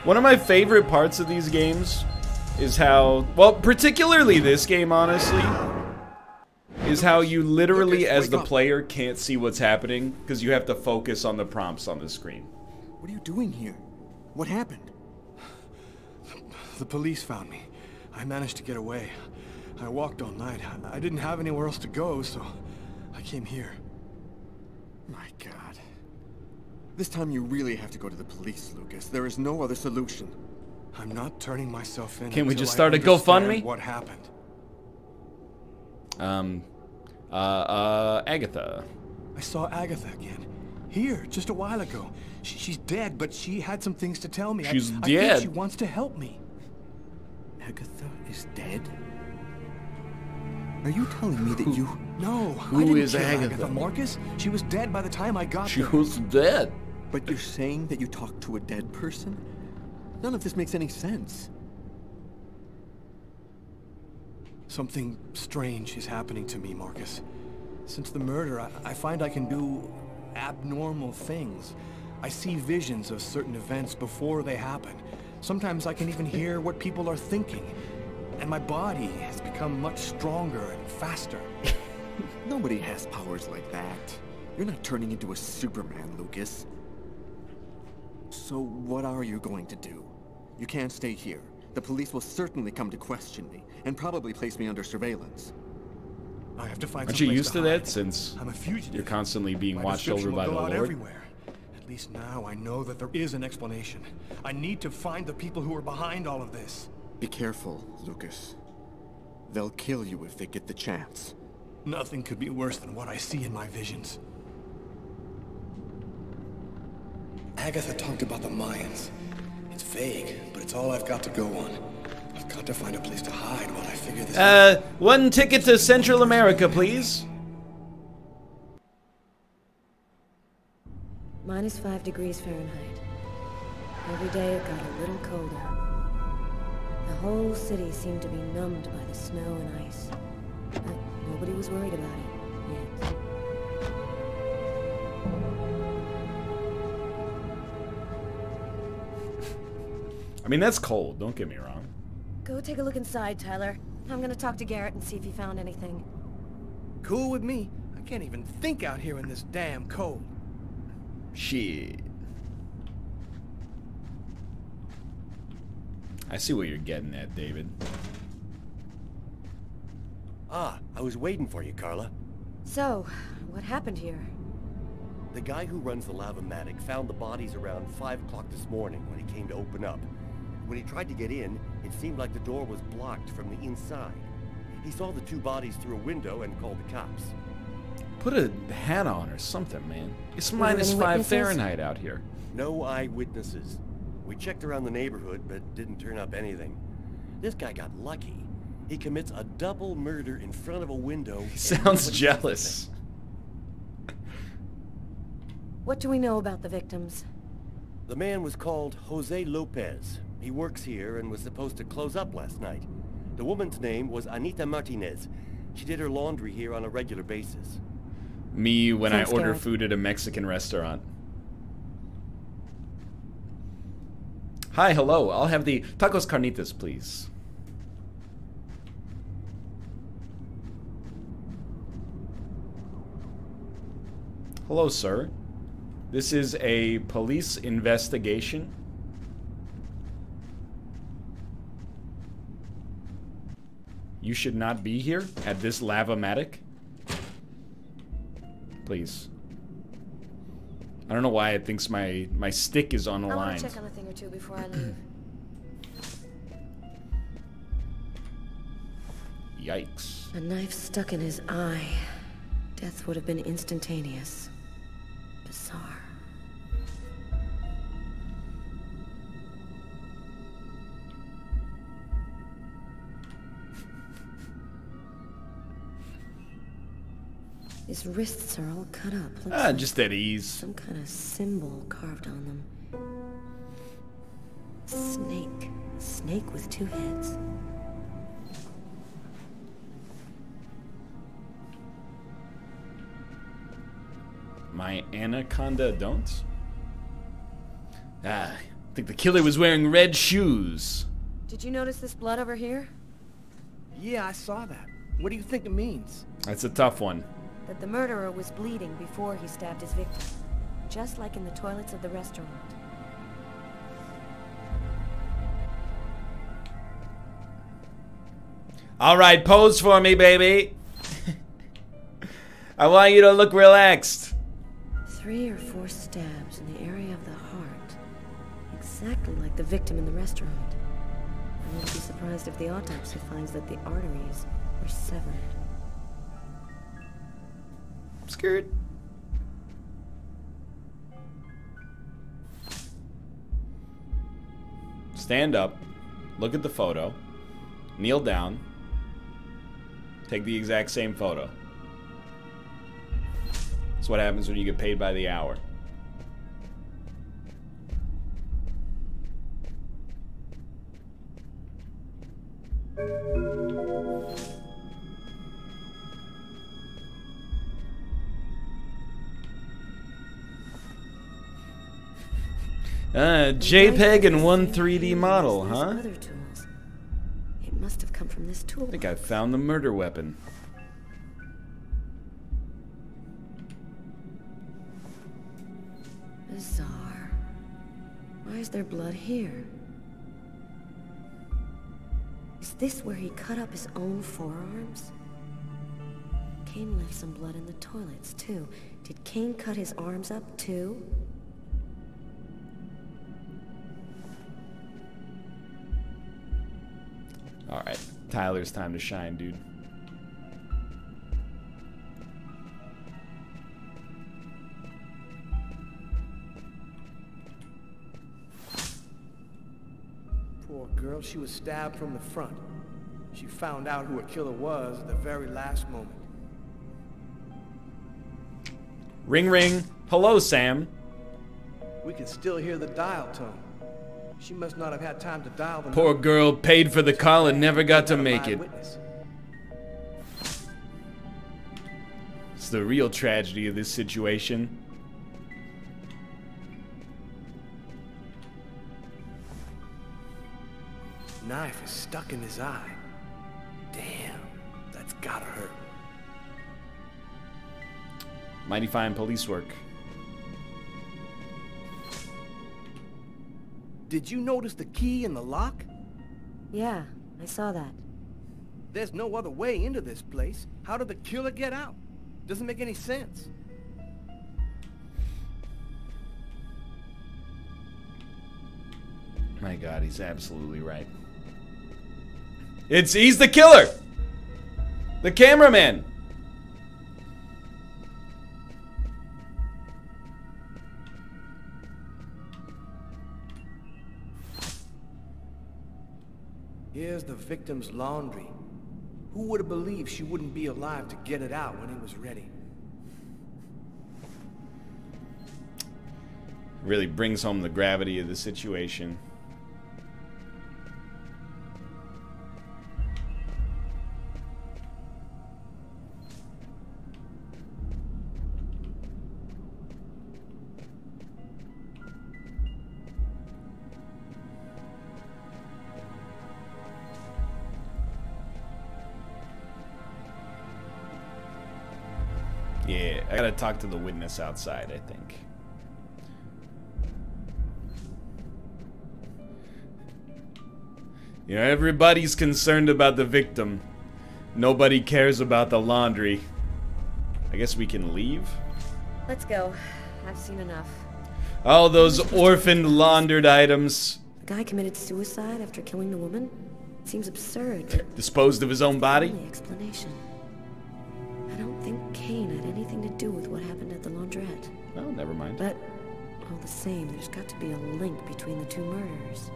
One of my favorite parts of these games is how, well, particularly this game, honestly, is how you literally, as the player, can't see what's happening because you have to focus on the prompts on the screen. What are you doing here? What happened? The police found me. I managed to get away. I walked all night. I, I didn't have anywhere else to go, so I came here. My god. This time you really have to go to the police, Lucas. There is no other solution. I'm not turning myself in Can we just I start a understand GoFundMe? What happened? Um, uh, uh, Agatha. I saw Agatha again. Here, just a while ago. She, she's dead, but she had some things to tell me. She's I, I think she wants to help me. Agatha is dead? Are you telling me that you... No, Who I didn't is kill Agatha? Marcus? She was dead by the time I got She there. was dead. But you're saying that you talked to a dead person? None of this makes any sense. Something strange is happening to me, Marcus. Since the murder, I, I find I can do abnormal things. I see visions of certain events before they happen. Sometimes I can even hear what people are thinking. And my body has become much stronger and faster. [LAUGHS] Nobody has powers like that. You're not turning into a Superman, Lucas. So what are you going to do? You can't stay here. The police will certainly come to question me, and probably place me under surveillance. I have to find Aren't you someplace used to hide. that since I'm a fugitive. you're constantly being My watched over by the Lord? everywhere. At least now I know that there is an explanation. I need to find the people who are behind all of this. Be careful, Lucas. They'll kill you if they get the chance. Nothing could be worse than what I see in my visions. Agatha talked about the Mayans. It's vague, but it's all I've got to go on. I've got to find a place to hide while I figure this out. Uh, one ticket to Central America, please. Minus five degrees Fahrenheit. Every day it got a little colder. The whole city seemed to be numbed by the snow and ice. But nobody was worried about it, yet. I mean, that's cold. Don't get me wrong. Go take a look inside, Tyler. I'm gonna talk to Garrett and see if he found anything. Cool with me. I can't even think out here in this damn cold. Shit. I see what you're getting at, David. Ah, I was waiting for you, Carla. So, what happened here? The guy who runs the Lavomatic found the bodies around 5 o'clock this morning when he came to open up. When he tried to get in, it seemed like the door was blocked from the inside. He saw the two bodies through a window and called the cops. Put a hat on or something, man. It's Were there minus any five witnesses? Fahrenheit out here. No eyewitnesses. We checked around the neighborhood, but didn't turn up anything. This guy got lucky. He commits a double murder in front of a window. [LAUGHS] Sounds jealous. What do we know about the victims? The man was called Jose Lopez. He works here and was supposed to close up last night. The woman's name was Anita Martinez. She did her laundry here on a regular basis. Me when Thanks, I order Garrett. food at a Mexican restaurant. Hi, hello. I'll have the tacos carnitas, please. Hello, sir. This is a police investigation. You should not be here at this lava-matic. Please. I don't know why it thinks my my stick is I want to check on a thing or two before I leave. [CLEARS THROAT] Yikes. a knife stuck in his eye. Death would have been instantaneous. Bizarre. His wrists are all cut up. Looks Ah, just at ease. Some kind of symbol carved on them. Snake. Snake with two heads. My anaconda don't? Ah, I think the killer was wearing red shoes. Did you notice this blood over here? Yeah, I saw that. What do you think it means? That's a tough one. That the murderer was bleeding before he stabbed his victim. Just like in the toilets of the restaurant. All right, pose for me, baby. I want you to look relaxed. Three or four stabs in the area of the heart. Exactly like the victim in the restaurant. I wouldn't be surprised if the autopsy finds that the arteries were severed. Scared. Stand up, look at the photo, kneel down, take the exact same photo. That's what happens when you get paid by the hour. Thank you. Uh, JPEG and one 3D model, huh? It must have come from this tool. I think I found the murder weapon. Bizarre. Why is there blood here? Is this where he cut up his own forearms? Kane left some blood in the toilets, too. Did Kane cut his arms up, too? Alright, Tyler's time to shine, dude. Poor girl, she was stabbed from the front. She found out who her killer was at the very last moment. Ring ring. Hello, Sam. We can still hear the dial tone. She must not have had time to dial the Poor girl paid for the call and never got to make it. It's the real tragedy of this situation. Knife is stuck in his eye. Damn, that's gotta hurt. Mighty fine police work. Did you notice the key in the lock? Yeah, I saw that. There's no other way into this place. How did the killer get out? Doesn't make any sense. My god, he's absolutely right. It's he's the killer. The cameraman. Here's the victim's laundry. Who would have believed she wouldn't be alive to get it out when it was ready? Really brings home the gravity of the situation. I gotta talk to the witness outside, I think. You know, everybody's concerned about the victim. Nobody cares about the laundry. I guess we can leave? Let's go. I've seen enough. All those orphaned laundered items. The guy committed suicide after killing the woman? Seems absurd. Disposed of his own body? Explanation. I don't think Kane had do with what happened at the laundrette. Oh, never mind. But all the same, there's got to be a link between the two murders.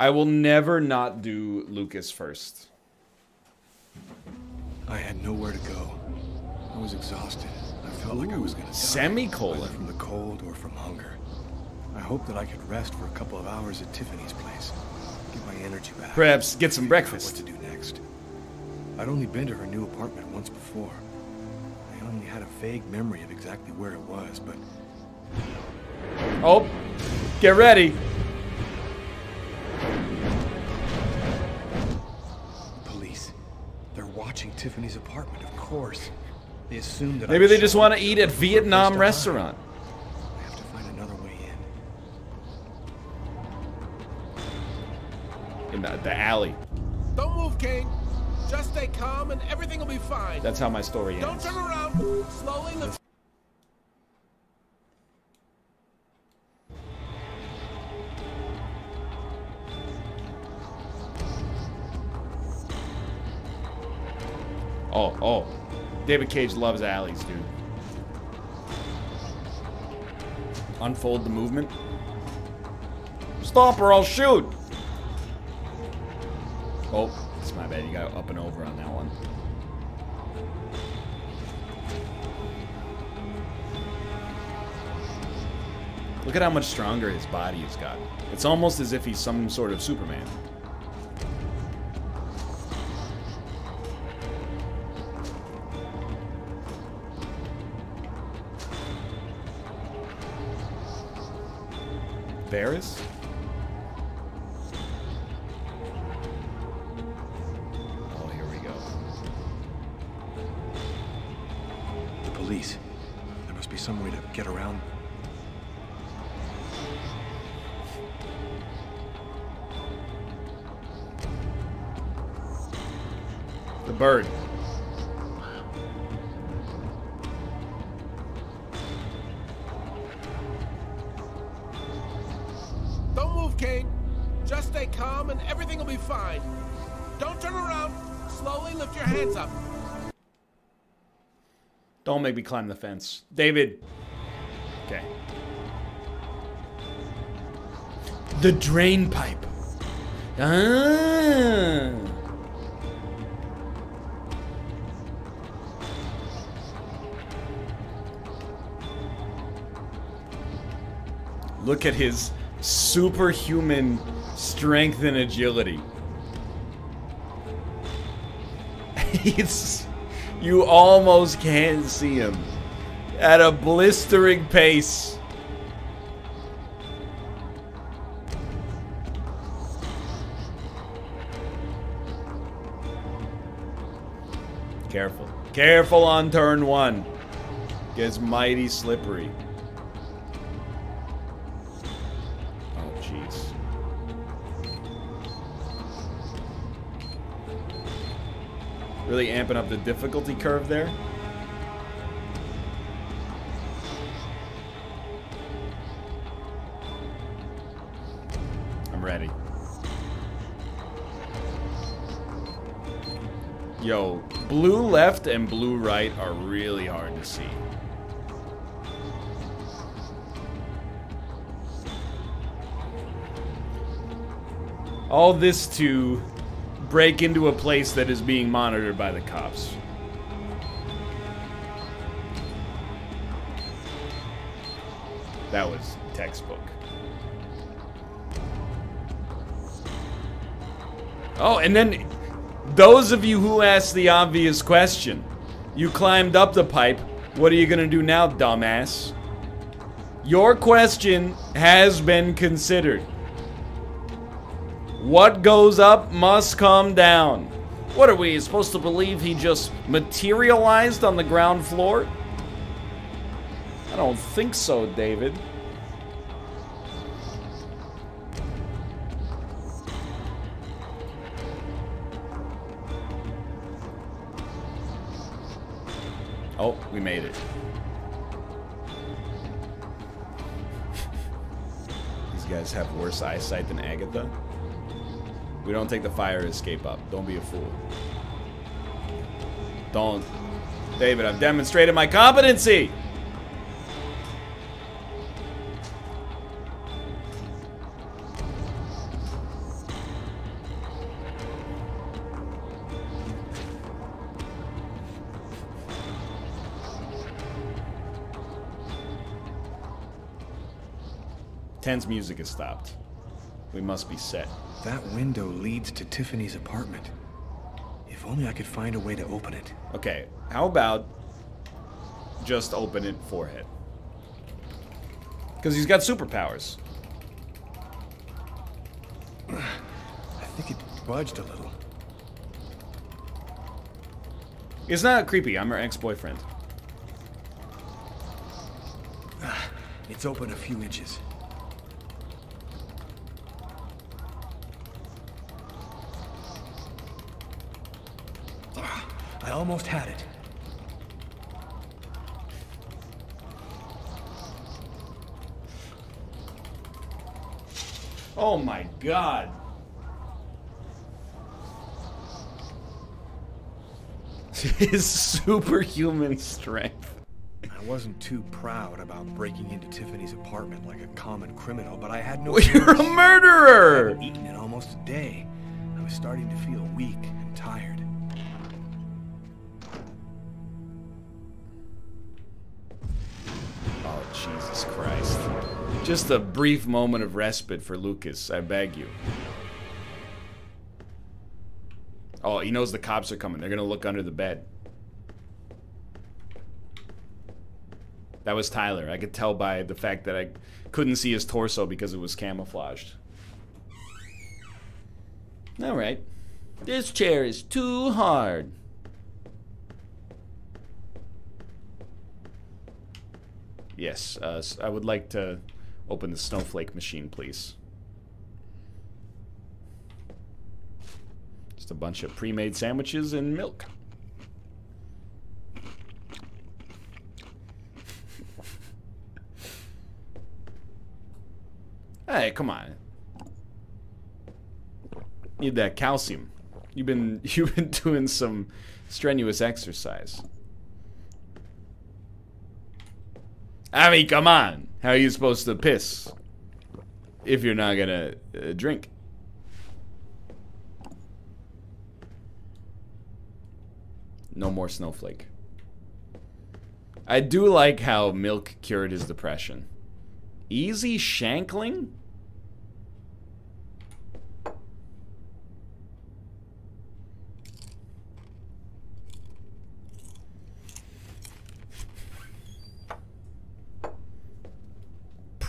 I will never not do Lucas first. I had nowhere to go. I was exhausted. I felt like I was gonna die. Semicolon. From the cold or from hunger. I hoped that I could rest for a couple of hours at Tiffany's place. Energy back. Perhaps get some breakfast. What to do next. I'd only been to her new apartment once before. I only had a vague memory of exactly where it was, but Oh, get ready. police. They're watching Tiffany's apartment, of course. They assume that Maybe I they just want to eat at Vietnam restaurant. In. In the, the alley. Don't move, King. Just stay calm and everything will be fine. That's how my story ends. Don't turn around. Slowly lift. Oh, oh. David Cage loves alleys, dude. Unfold the movement. Stop or I'll shoot! Oh, it's my bad. You got up and over on that one. Look at how much stronger his body has got. It's almost as if he's some sort of Superman. Varys? Me climb the fence. David. Okay. The drain pipe. Ah. Look at his superhuman strength and agility. [LAUGHS] He's you almost can't see him at a blistering pace. Careful. Careful on turn one. Gets mighty slippery. Really amping up the difficulty curve there. I'm ready. Yo, blue left and blue right are really hard to see. All this to break into a place that is being monitored by the cops. That was textbook. Oh, and then those of you who asked the obvious question, you climbed up the pipe. What are you going to do now, dumbass? Your question has been considered. What goes up must come down. What are we supposed to believe he just materialized on the ground floor? I don't think so, David. Oh, we made it. [LAUGHS] These guys have worse eyesight than Agatha. We don't take the fire escape up. Don't be a fool. Don't. David, I've demonstrated my competency! Ten's music has stopped. We must be set. That window leads to Tiffany's apartment. If only I could find a way to open it. Okay, how about just open it forehead? Because he's got superpowers. I think it budged a little. It's not creepy. I'm her ex-boyfriend. Ah, it's open a few inches. I almost had it. Oh my god. [LAUGHS] His superhuman strength. I wasn't too proud about breaking into Tiffany's apartment like a common criminal, but I had no Well, [LAUGHS] you're a murderer! I hadn't eaten in almost a day. I was starting to feel weak and tired. Jesus Christ. Just a brief moment of respite for Lucas, I beg you. Oh, he knows the cops are coming. They're gonna look under the bed. That was Tyler. I could tell by the fact that I couldn't see his torso because it was camouflaged. Alright. This chair is too hard. Yes, uh, I would like to open the snowflake machine, please. Just a bunch of pre-made sandwiches and milk. Hey, come on. Need that calcium. You've been [LAUGHS] you've been doing some strenuous exercise. I mean, come on. How are you supposed to piss if you're not gonna uh, drink? No more snowflake. I do like how milk cured his depression. Easy shankling?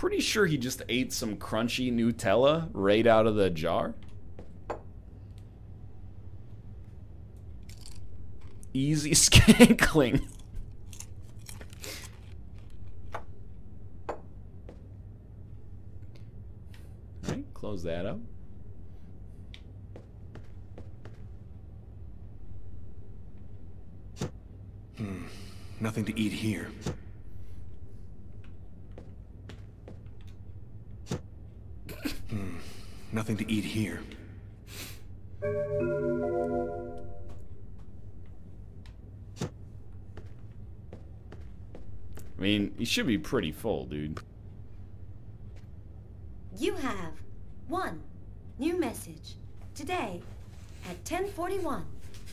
Pretty sure he just ate some crunchy Nutella right out of the jar. Easy [LAUGHS] skankling. Alright, close that up. Hmm. Nothing to eat here. Hmm. Nothing to eat here. I mean, you should be pretty full, dude. You have one new message today at 1041.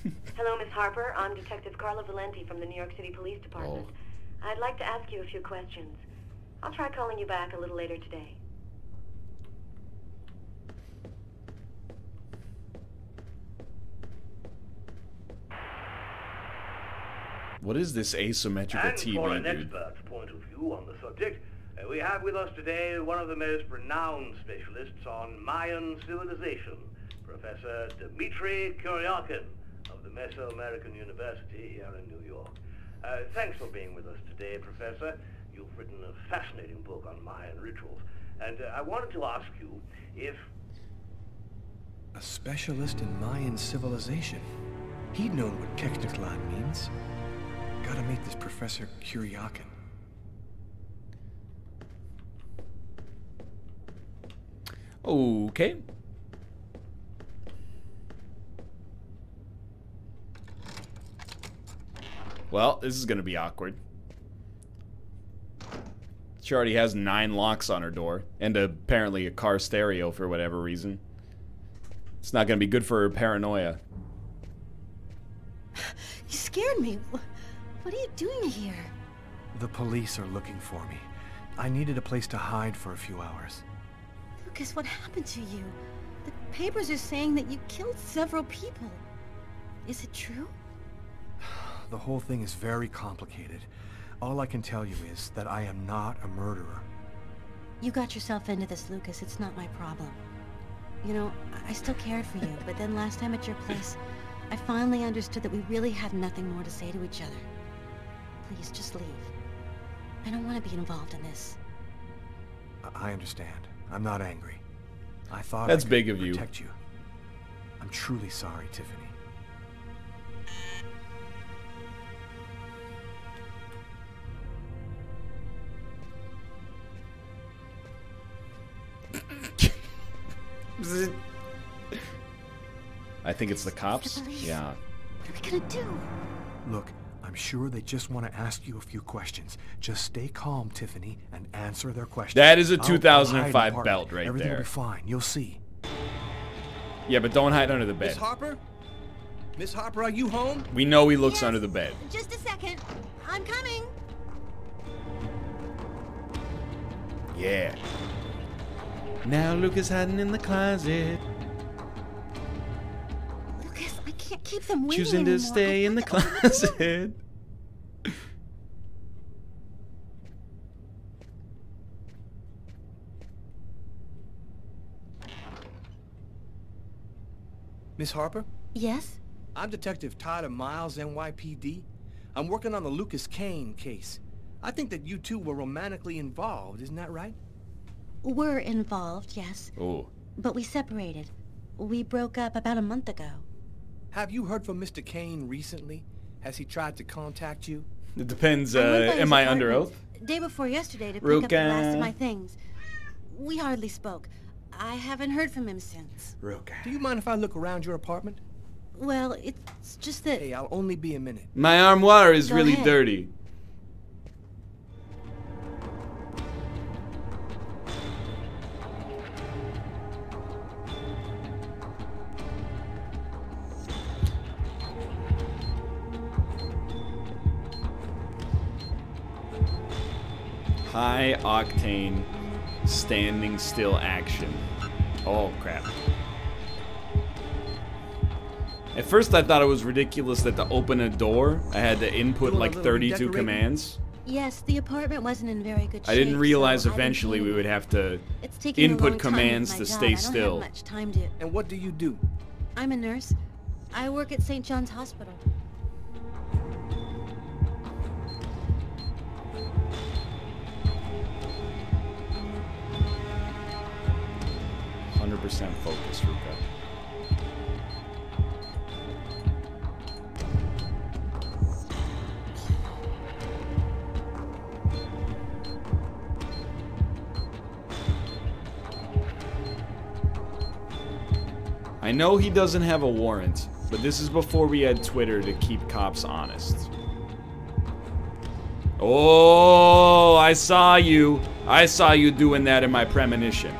[LAUGHS] Hello, Miss Harper. I'm Detective Carla Valenti from the New York City Police Department. Oh. I'd like to ask you a few questions. I'll try calling you back a little later today. What is this asymmetrical And TV, for an dude? expert's point of view on the subject, uh, we have with us today one of the most renowned specialists on Mayan civilization, Professor Dmitry Kuryakin of the Mesoamerican University here in New York. Uh, thanks for being with us today, Professor. You've written a fascinating book on Mayan rituals, and uh, I wanted to ask you if A specialist in Mayan civilization. He'd known what Keknaklan means. Gotta meet this Professor Kuryakin. Okay. Well, this is gonna be awkward. She already has nine locks on her door, and apparently a car stereo for whatever reason. It's not gonna be good for her paranoia. You scared me. Wh- What are you doing here? The police are looking for me. I needed a place to hide for a few hours. Lucas, what happened to you? The papers are saying that you killed several people. Is it true? The whole thing is very complicated. All I can tell you is that I am not a murderer. You got yourself into this, Lucas. It's not my problem. You know, I- I still cared for you, but then last time at your place, I finally understood that we really had nothing more to say to each other. Please, just leave. I don't want to be involved in this. I- I understand. I'm not angry. I thought That's I could big of you. protect you. I'm truly sorry, Tiffany. I think it's the cops. police. Yeah. What are we gonna do? Look, I'm sure they just want to ask you a few questions. Just stay calm, Tiffany, and answer their questions. That is a I'll- I'll 2005 hide in the belt apartment. right Everything there. will be fine. You'll see. Yeah, but don't hide under the bed. Miss bed. Harper? Miss Harper, are you home? We know he looks under the bed. Just a second. I'm coming. Yeah. Now Lucas hiding in the closet, Lucas, I can't keep them waiting choosing to anymore. stay oh, in the [LAUGHS] closet. Miss Harper? Yes? I'm Detective Tyler Miles, NYPD. I'm working on the Lucas Kane case. I think that you two were romantically involved, isn't that right? We're involved, yes. Oh. But we separated. We broke up about a month ago. Have you heard from Mr. Kane recently? Has he tried to contact you? It depends. Uh, by am I under oath? Day before yesterday to pick up the last of my things. We hardly spoke. I haven't heard from him since. Do you mind if I look around your apartment? Well, it's just that... Hey, I'll only be a minute. My armoire is Go really ahead. dirty. High octane, standing still action. Oh crap. At first, I thought it was ridiculous that to open a door, I had to input like 32 redecorating? commands. Yes, the apartment wasn't in very good shape. I didn't realize so I didn't eventually we would have to It's taking a input long time with commands my to job. stay I don't still. Have much time to. And what do you do? I'm a nurse. I work at St. John's Hospital. Hundred percent focus, Ruka. I know he doesn't have a warrant, but this is before we had Twitter to keep cops honest. Oh, I saw you. I saw you doing that in my premonition.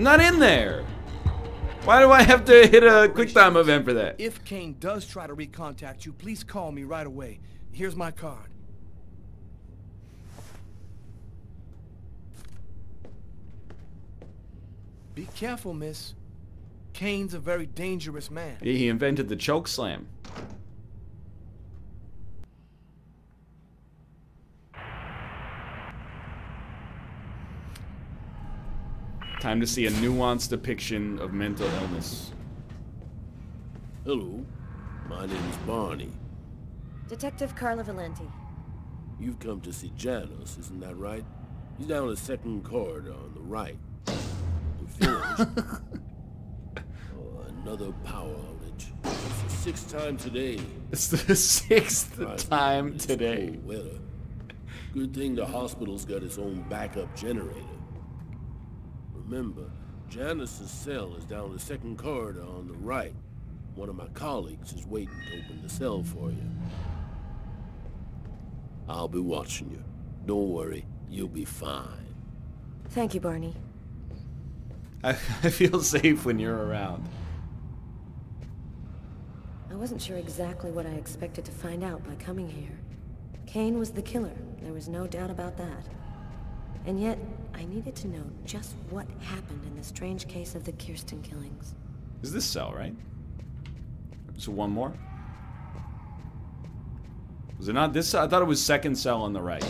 I'm not in there. Why do I have to hit a quick time event for that? If Kane does try to recontact you, please call me right away. Here's my card. Be careful, miss. Kane's a very dangerous man. He invented the choke slam. Time to see a nuanced depiction of mental illness. Hello, my name's Barney. Detective Carla Valenti. You've come to see Janus, isn't that right? He's down the second corridor on the right. We finished. [LAUGHS] oh, another power outage. It's the sixth time today. It's the sixth Surprising [LAUGHS] time today. weather. Good thing the hospital's got its own backup generator. Remember, Janice's cell is down the second corridor on the right. One of my colleagues is waiting to open the cell for you. I'll be watching you. Don't worry, you'll be fine. Thank you, Barney. I, [LAUGHS] I feel safe when you're around. I wasn't sure exactly what I expected to find out by coming here. Kane was the killer. There was no doubt about that. And yet, I needed to know just what happened in the strange case of the Kirsten killings. Is this cell, right? So one more? Was it not this? I thought it was second cell on the right.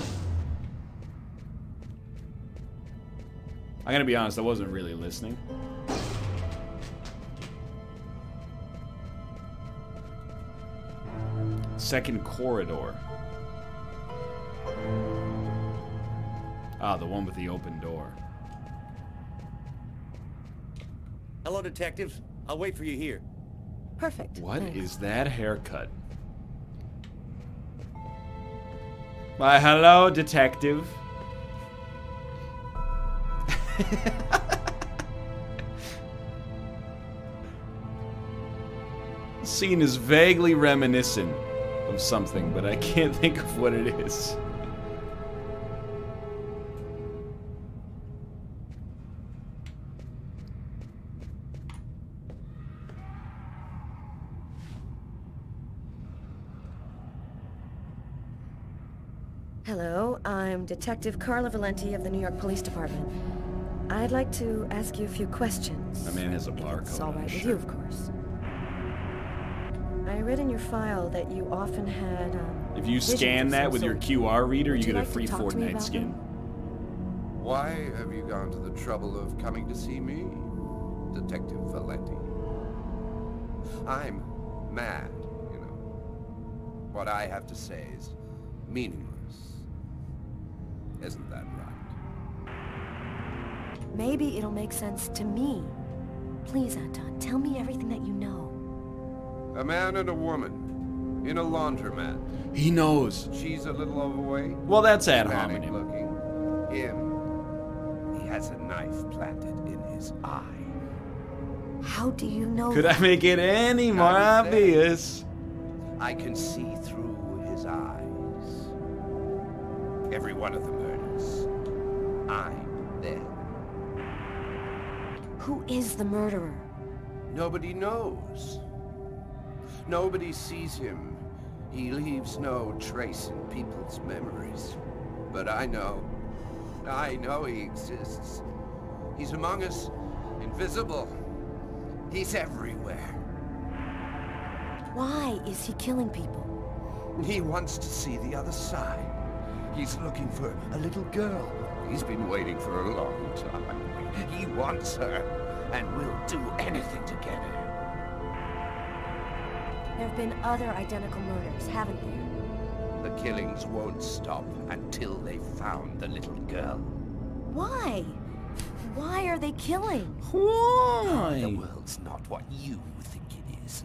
I'm gonna be honest, I wasn't really listening. Second corridor. Ah, the one with the open door. Hello, detectives. I'll wait for you here. Perfect. What Thanks. is that haircut? My hello, detective. [LAUGHS] scene is vaguely reminiscent of something, but I can't think of what it is. I'm Detective Carla Valenti of the New York Police Department. I'd like to ask you a few questions. My man has a barcode. It's all on right his with you, of course. I read in your file that you often had. Um, If you scan that with your. QR reader, Would you get a like to free talk to me Fortnite skin. them? Why have you gone to the trouble of coming to see me, Detective Valenti? I'm mad, you know. What I have to say is meaningless. Isn't that right? Maybe it'll make sense to me. Please, Anton, tell me everything that you know. A man and a woman in a laundromat. He knows. She's a little overweight. Well, that's ad panic hominem. looking. Him. He has a knife planted in his eye. How do you know Could I make it any more obvious? I can see through Every one of the murders. I'm there. Who is the murderer? Nobody knows. Nobody sees him. He leaves no trace in people's memories. But I know. I know he exists. He's among us, invisible. He's everywhere. Why is he killing people? He wants to see the other side. He's looking for a little girl. He's been waiting for a long time. He wants her, and will do anything to get her. There have been other identical murders, haven't there? The killings won't stop until they've found the little girl. Why? Why are they killing? Why? The world's not what you think it is.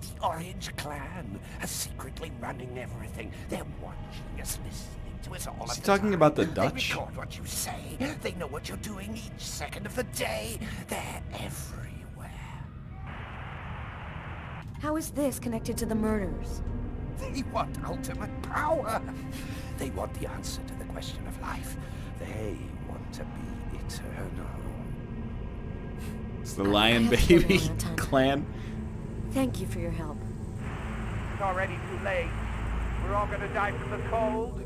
The Orange Clan are secretly running everything. They're watching us, listening to us all Is he talking time. about the Dutch? They Dutch? record what you say. They know what you're doing each second of the day. They're everywhere. How is this connected to the murders? They want ultimate power. They want the answer to the question of life. They want to be eternal. It's the Lion Baby [LAUGHS] clan. Thank you for your help. It's already too late. We're all gonna die from the cold.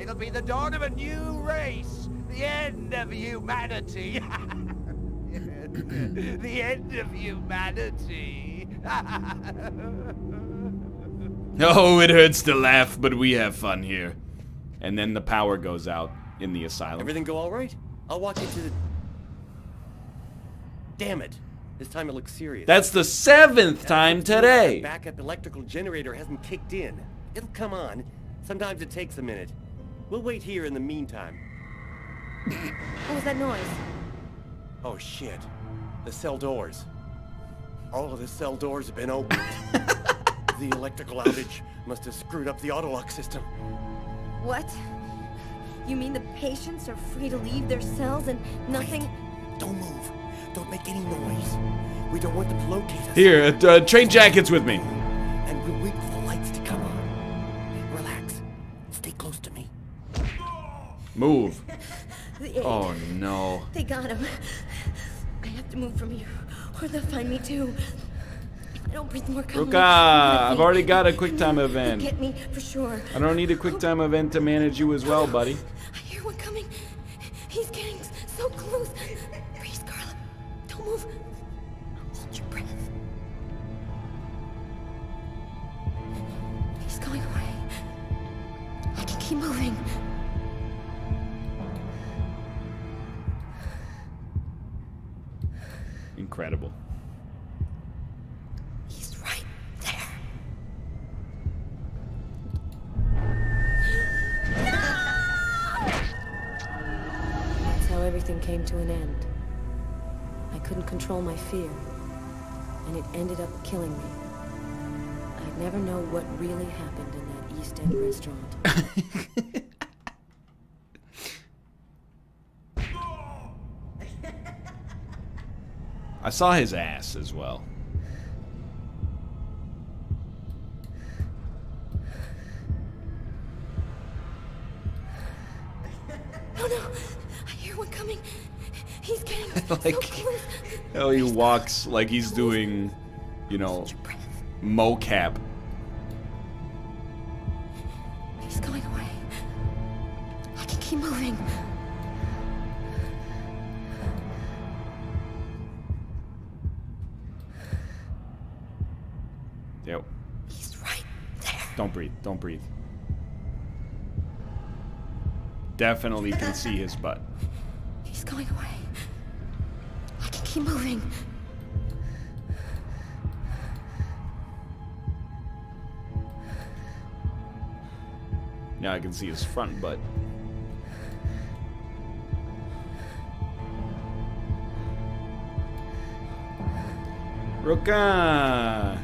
It'll be the dawn of a new race. The end of humanity. [LAUGHS] [LAUGHS] the end of humanity. [LAUGHS] Oh, it hurts to laugh, but we have fun here. And then the power goes out in the asylum. Everything go all right? I'll walk you to the... Damn it. This time it looks serious. That's the seventh time today. The backup electrical generator hasn't kicked in. It'll come on. Sometimes it takes a minute. We'll wait here in the meantime. What was that noise? Oh shit. The cell doors. All of the cell doors have been opened. [LAUGHS] the electrical outage must have screwed up the auto lock system. What? You mean the patients are free to leave their cells and nothing... Don't move. Don't make any noise. We don't want them to locate us. Here, uh, uh, trade jackets with me. And we'll wait Move. [LAUGHS] Oh no. They got him. I have to move from here, or they'll find me too. I don't breathe more. Ruka, I've already got a quick time event. get me for sure. I don't need a quick time event to manage you as well, buddy. I hear one coming. He's getting so close. Breathe, Carla. Don't move. Hold your breath. He's going away. I can keep moving. Incredible. He's right there. That's how everything came to an end. I couldn't control my fear, and it ended up killing me. I'd never know what really happened in that East End restaurant. [LAUGHS] I saw his ass as well. Oh no! I hear one coming. He's getting [LAUGHS] like so close. how he walks like he's doing, you know, mocap. He's going away. I can keep moving. Don't breathe. Don't breathe. Definitely can see his butt. He's going away. I can keep moving. Now I can see his front butt. Roka!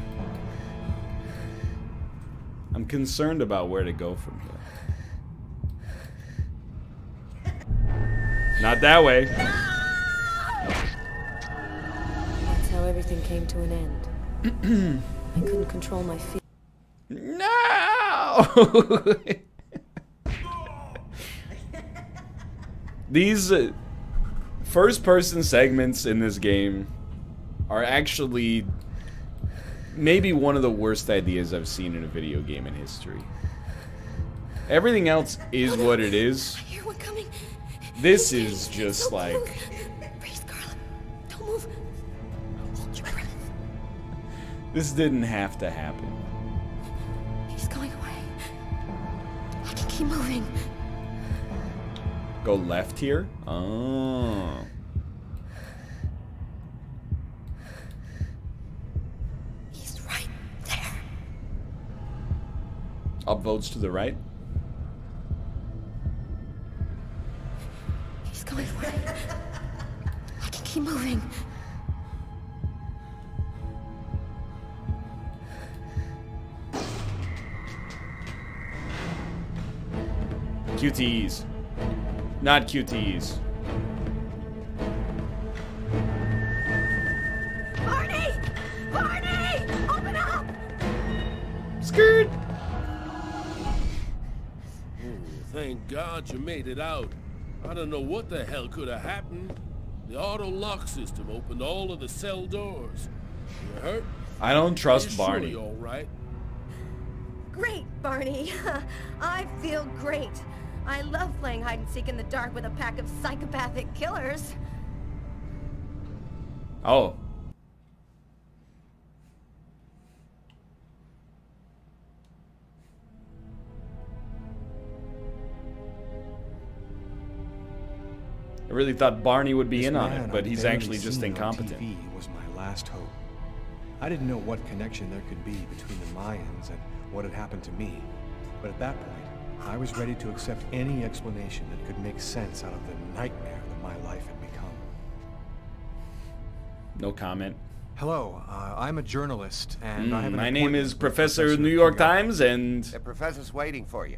I'm concerned about where to go from here. Not that way. That's how everything came to an end. [CLEARS THROAT] I couldn't control my feet. No! [LAUGHS] These uh, first person segments in this game are actually maybe one of the worst ideas I've seen in a video game in history. Everything else is what it is. Hear one coming. This is just like. Don't move. Hold your breath. this didn't have to happen. He's going away. I can keep moving. Go left here? Oh. He's right there. Upvotes to the right? He's going away. I can keep moving. QTEs. Not QTEs. Barney! Barney! Open up! Skirt! Thank God you made it out. I don't know what the hell could have happened. The auto lock system opened all of the cell doors. You hurt? I don't trust Are you sure Barney. you're all right? Great, Barney. [LAUGHS] I feel great. I love playing hide and seek in the dark with a pack of psychopathic killers. Oh. I really thought Barney would be This in on it, but I'd he's actually just seen on incompetent. TV was my last hope. I didn't know what connection there could be between the Mayans and what had happened to me, but at that point, I was ready to accept any explanation that could make sense out of the nightmare that my life had become. No comment. Hello, uh, I'm a journalist, and I have Mm, an my name is with Professor New York Times, and The professor's waiting for you.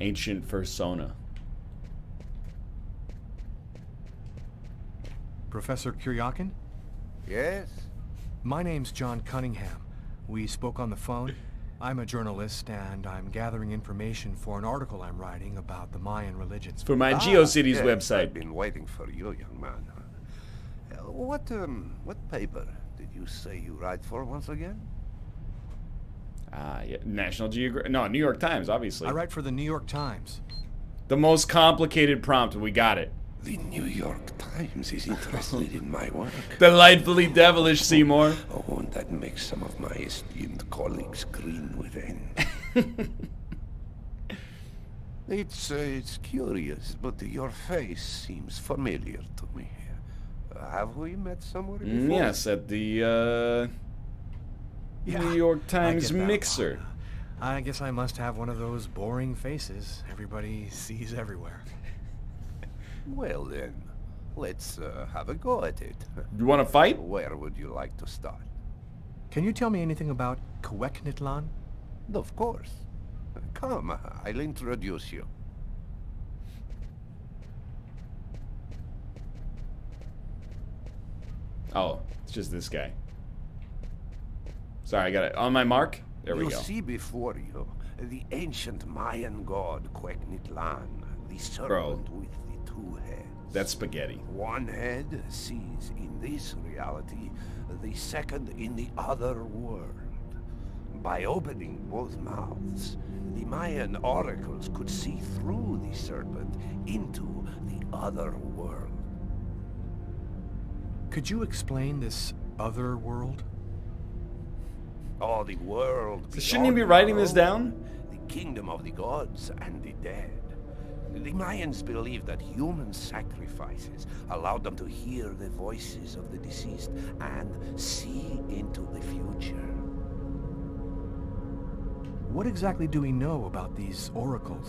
Ancient persona. Professor Kuryakin? Yes? My name's John Cunningham. We spoke on the phone. I'm a journalist, and I'm gathering information for an article I'm writing about the Mayan religions. For my Ah, GeoCities yes, website. I've been waiting for you, young man. Uh, what, um, what paper did you say you write for once again? Ah, yeah. National Geographic. No, New York Times, obviously. I write for the New York Times. The most complicated prompt. We got it. The New York Times is interested in my work. [LAUGHS] Delightfully devilish, Seymour. Oh, and that makes some of my esteemed colleagues green within. [LAUGHS] It's, uh, it's curious, but your face seems familiar to me. Uh, have we met somewhere before? Mm, yes, at the uh, Yeah, New York Times get that mixer. I guess I must have one of those boring faces everybody sees everywhere. [LAUGHS] Well then, let's uh, have a go at it. You want to fight? Where would you like to start? Can you tell me anything about Kueknitlan? Of course. Come, I'll introduce you. Oh, it's just this guy. Sorry, I got it. On my mark? There we go. you go. see before you the ancient Mayan god Quecknitlan, the serpent with the two heads. That's spaghetti. One head sees in this reality, the second in the other world. By opening both mouths, the Mayan oracles could see through the serpent into the other world. Could you explain this other world? Oh, the world. So shouldn't you be writing this down? The kingdom of the gods and the dead. The Mayans believed that human sacrifices allowed them to hear the voices of the deceased and see into the future. What exactly do we know about these oracles?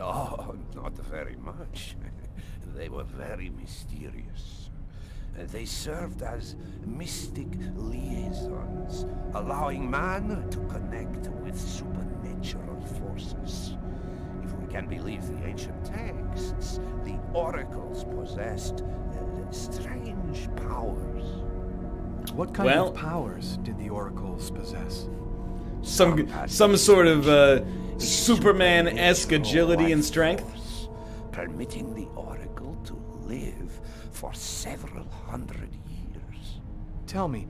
Oh, [LAUGHS] not very much. [LAUGHS] they were very mysterious. They served as mystic liaisons, allowing man to connect with supernatural forces. If we can believe the ancient texts, the oracles possessed uh, strange powers. What kind Well- of powers did the oracles possess? Some some sort of uh, Superman-esque agility and strength. permitting the oracle to live for several hundred years. Tell me,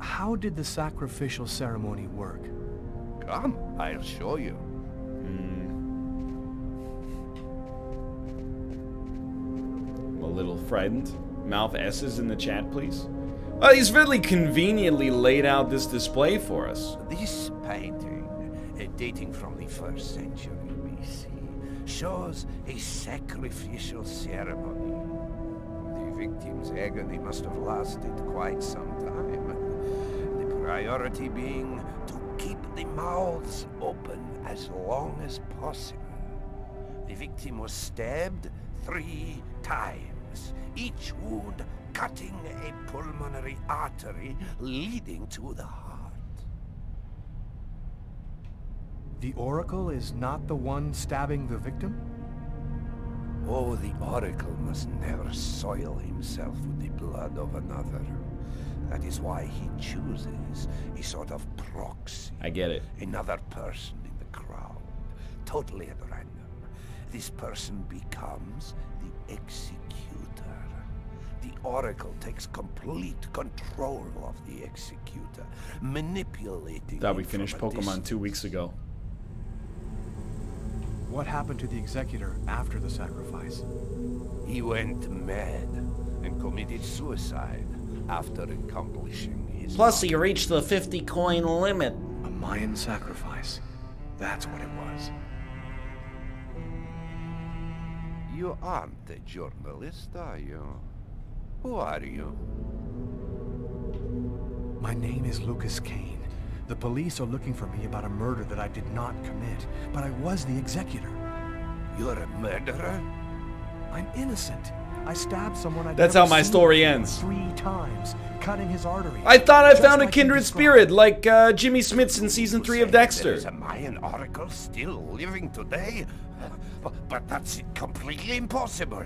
how did the sacrificial ceremony work? Come, I'll show you. I'm a little frightened. Mouth S's in the chat, please. Oh, he's really conveniently laid out this display for us. This painting, uh, dating from the first century BC, shows a sacrificial ceremony. Victim's agony must have lasted quite some time. The priority being to keep the mouths open as long as possible. The victim was stabbed three times, each wound cutting a pulmonary artery leading to the heart. The oracle is not the one stabbing the victim? Oh, the Oracle must never soil himself with the blood of another. That is why he chooses a sort of proxy. I get it. Another person in the crowd, totally at random. This person becomes the executor. The Oracle takes complete control of the executor, manipulating Thought we finished Pokemon two weeks ago. What happened to the executor after the sacrifice? He went mad and committed suicide after accomplishing his. Plus, he reached the 50 coin limit. A Mayan sacrifice. That's what it was. You aren't a journalist, are you? Who are you? My name is Lucas Kane. The police are looking for me about a murder that I did not commit, but I was the executor. You're a murderer? I'm innocent. I stabbed someone I That's how my story ends. Three times, cutting his artery. I thought I Just found a like you kindred spirit, like uh, Jimmy Smits in season three of Dexter. is a Mayan oracle still living today? But, but that's completely impossible.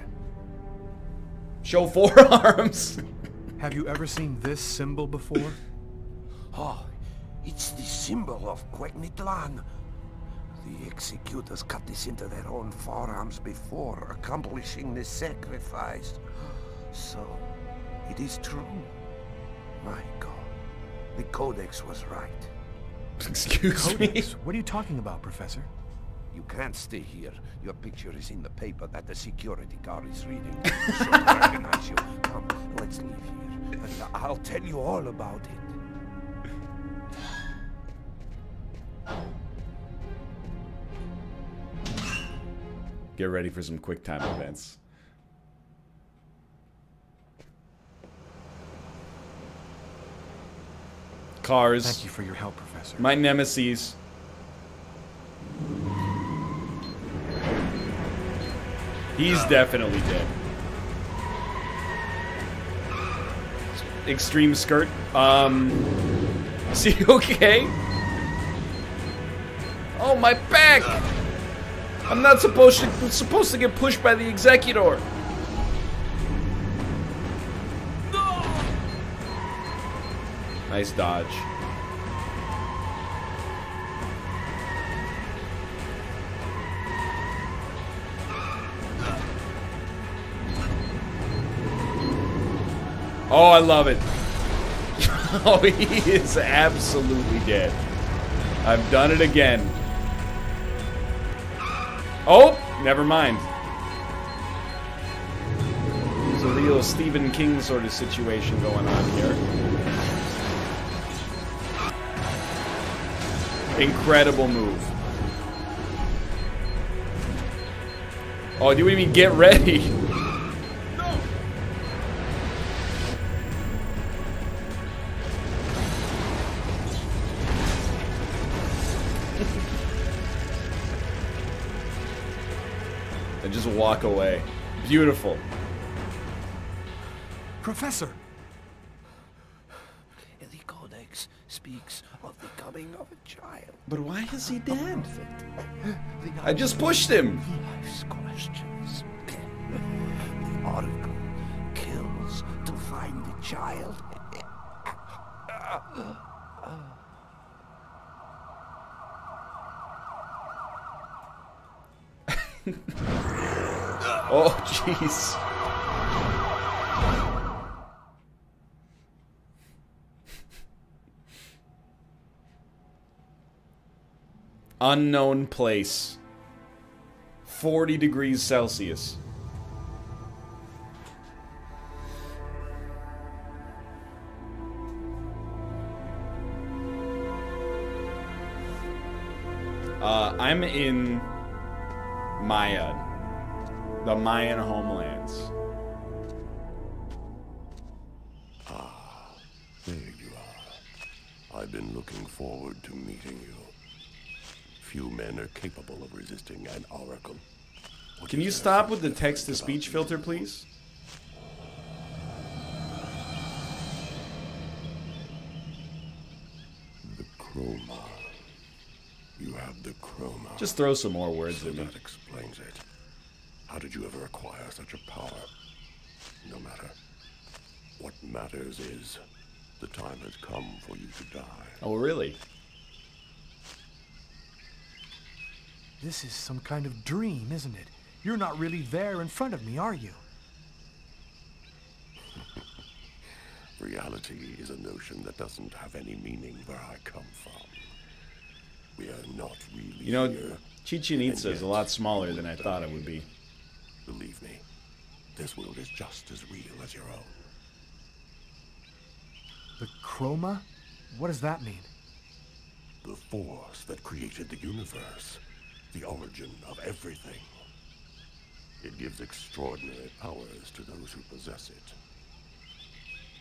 Show forearms. [LAUGHS] Have you ever seen this symbol before? Oh, it's the symbol of Quecknitlan. The executors cut this into their own forearms before accomplishing the sacrifice. So, it is true. My god. The Codex was right. [LAUGHS] Excuse Codex? What are you talking about, Professor? You can't stay here. Your picture is in the paper that the security guard is reading. [LAUGHS] She'll recognize you. Come, let's leave here. And I'll tell you all about it. Get ready for some quick time events. Cars. Thank you for your help, Professor. My nemesis. He's definitely dead. Extreme skirt. Um. [LAUGHS] See, okay? Oh, my back! I'm not supposed to supposed to get pushed by the executor. Nice dodge. Oh, I love it. [LAUGHS] oh, he is absolutely dead. I've done it again. Oh, never mind. There's a real Stephen King sort of situation going on here. Incredible move. Oh, do we even get ready? [LAUGHS] walk away. Beautiful. Professor! The Codex speaks of the coming of a child. But why is he dead? I just pushed him. Life's questions. The Oracle kills to find the child. [LAUGHS] [LAUGHS] Oh, jeez. Unknown place. 40 degrees Celsius. Uh, I'm in Maya, the Mayan homelands. Ah, there you are. I've been looking forward to meeting you. Few men are capable of resisting an oracle. Can you stop with the text to speech filter, please? The chroma. You have the chroma. Just throw some more words so at me. that explains it. How did you ever acquire such a power? No matter. What matters is the time has come for you to die. Oh, really? This is some kind of dream, isn't it? You're not really there in front of me, are you? [LAUGHS] Reality is a notion that doesn't have any meaning where I come from. We are not really You know, here. Chichen Itza is a lot smaller than I thought it would be. Believe me, this world is just as real as your own. The chroma? What does that mean? The force that created the universe, the origin of everything. It gives extraordinary powers to those who possess it.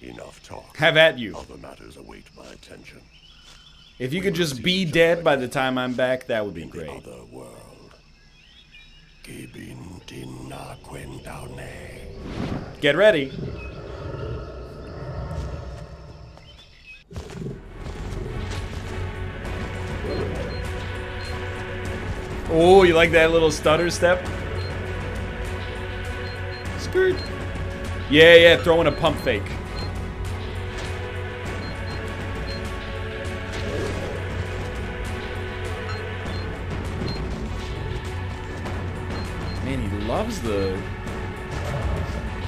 Enough talk. Have at you. Other matters await my attention. If you could just be dead by the time I'm back, that would be great. Other world. Gibin dinna quentaune. Get ready. Oh, you like that little stutter step? Skirt. Yeah, yeah, throwing a pump fake. Loves the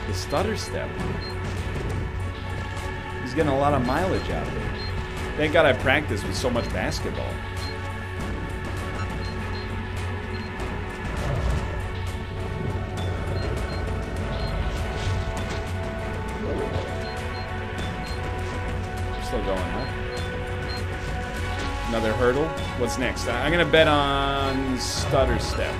the stutter step. He's getting a lot of mileage out of it. Thank God I practiced with so much basketball. Still going, huh? Another hurdle. What's next? I'm gonna bet on stutter step.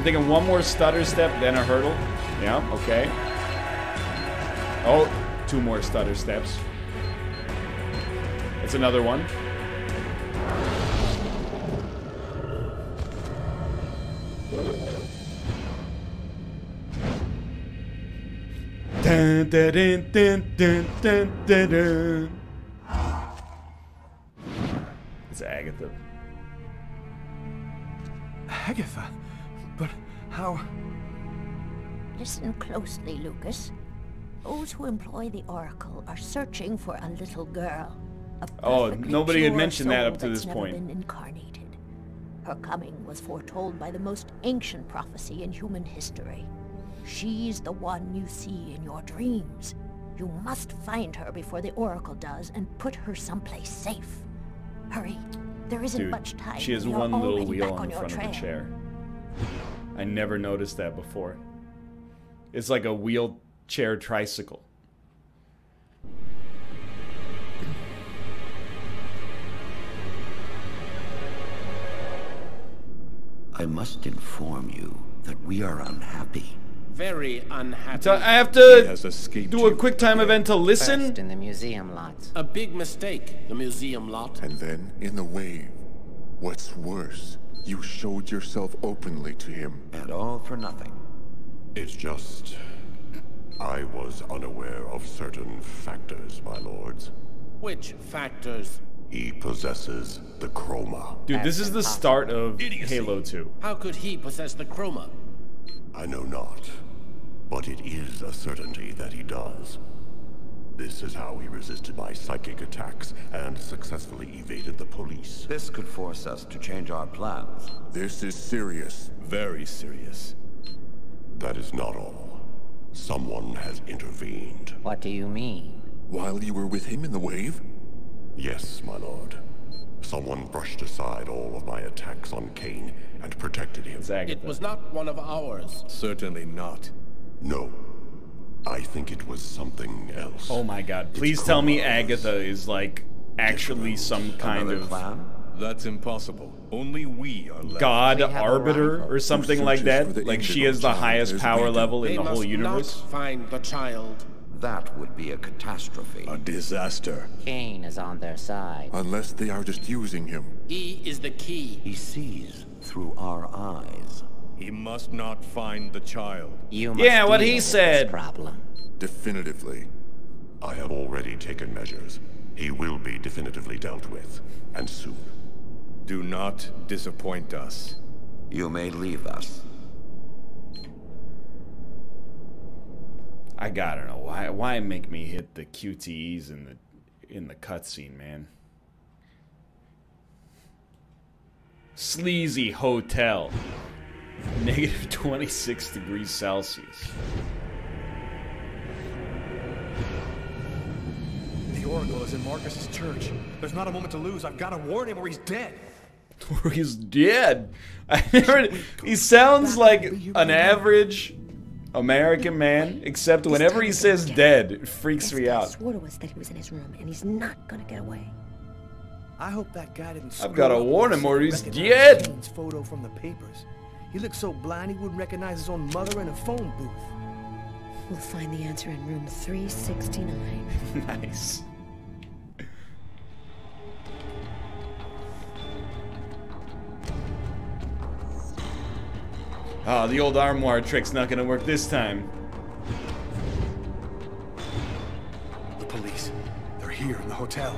I'm thinking one more stutter step, then a hurdle. Yeah, okay. Oh, two more stutter steps. It's another one. Dun, dun, dun, closely, Lucas. Those who employ the Oracle are searching for a little girl. A Oh, nobody had mentioned that up to this point. Been incarnated. Her coming was foretold by the most ancient prophecy in human history. She's the one you see in your dreams. You must find her before the Oracle does and put her someplace safe. Hurry. There isn't Dude, much time. she has one little wheel on the front of the chair. I never noticed that before. It's like a wheelchair tricycle. I must inform you that we are unhappy. Very unhappy. So I have to do a quick time event to listen. First in the museum lot. A big mistake, the museum lot. And then, in the wave, what's worse, you showed yourself openly to him. And all for nothing. It's just... I was unaware of certain factors, my lords. Which factors? He possesses the chroma. Dude, this is the start of Halo 2. How could he possess the chroma? I know not, but it is a certainty that he does. This is how he resisted my psychic attacks and successfully evaded the police. This could force us to change our plans. This is serious. Very serious. That is not all. Someone has intervened. What do you mean? While you were with him in the wave? Yes, my lord. Someone brushed aside all of my attacks on Kane and protected him. It was not one of ours. Certainly not. No. I think it was something else. Oh my god. Please tell me Agatha is like actually some kind of That's impossible. Only we are left. god We arbiter or something like that. Like she is the highest power we do. level in They the whole must universe. not find the child. That would be a catastrophe. A disaster. Kane is on their side. Unless they are just using him. He is the key. He sees through our eyes. He must not find the child. You must Yeah, what deal he with this said. problem. Definitively. I have already taken measures. He will be definitively dealt with. And soon. Do not disappoint us. You may leave us. I gotta know why. Why make me hit the QTEs in the in the cutscene, man? Sleazy hotel, [LAUGHS] negative twenty six degrees Celsius. The Oracle is in Marcus's church. There's not a moment to lose. I've got to warn him or he's dead. [LAUGHS] He's dead. [LAUGHS] I never. He sounds like an average American man, except whenever he says dead, it freaks me out. swore to us that he was in his room, and he's not gonna get away. I hope that guy didn't. I've gotta up warn and him or he's recognize dead. Kane's photo from the papers. He looked so blind he wouldn't recognize his own mother in a phone booth. We'll find the answer in room 369. [LAUGHS] nice. Oh, the old armoire trick's not gonna work this time. The police. They're here in the hotel.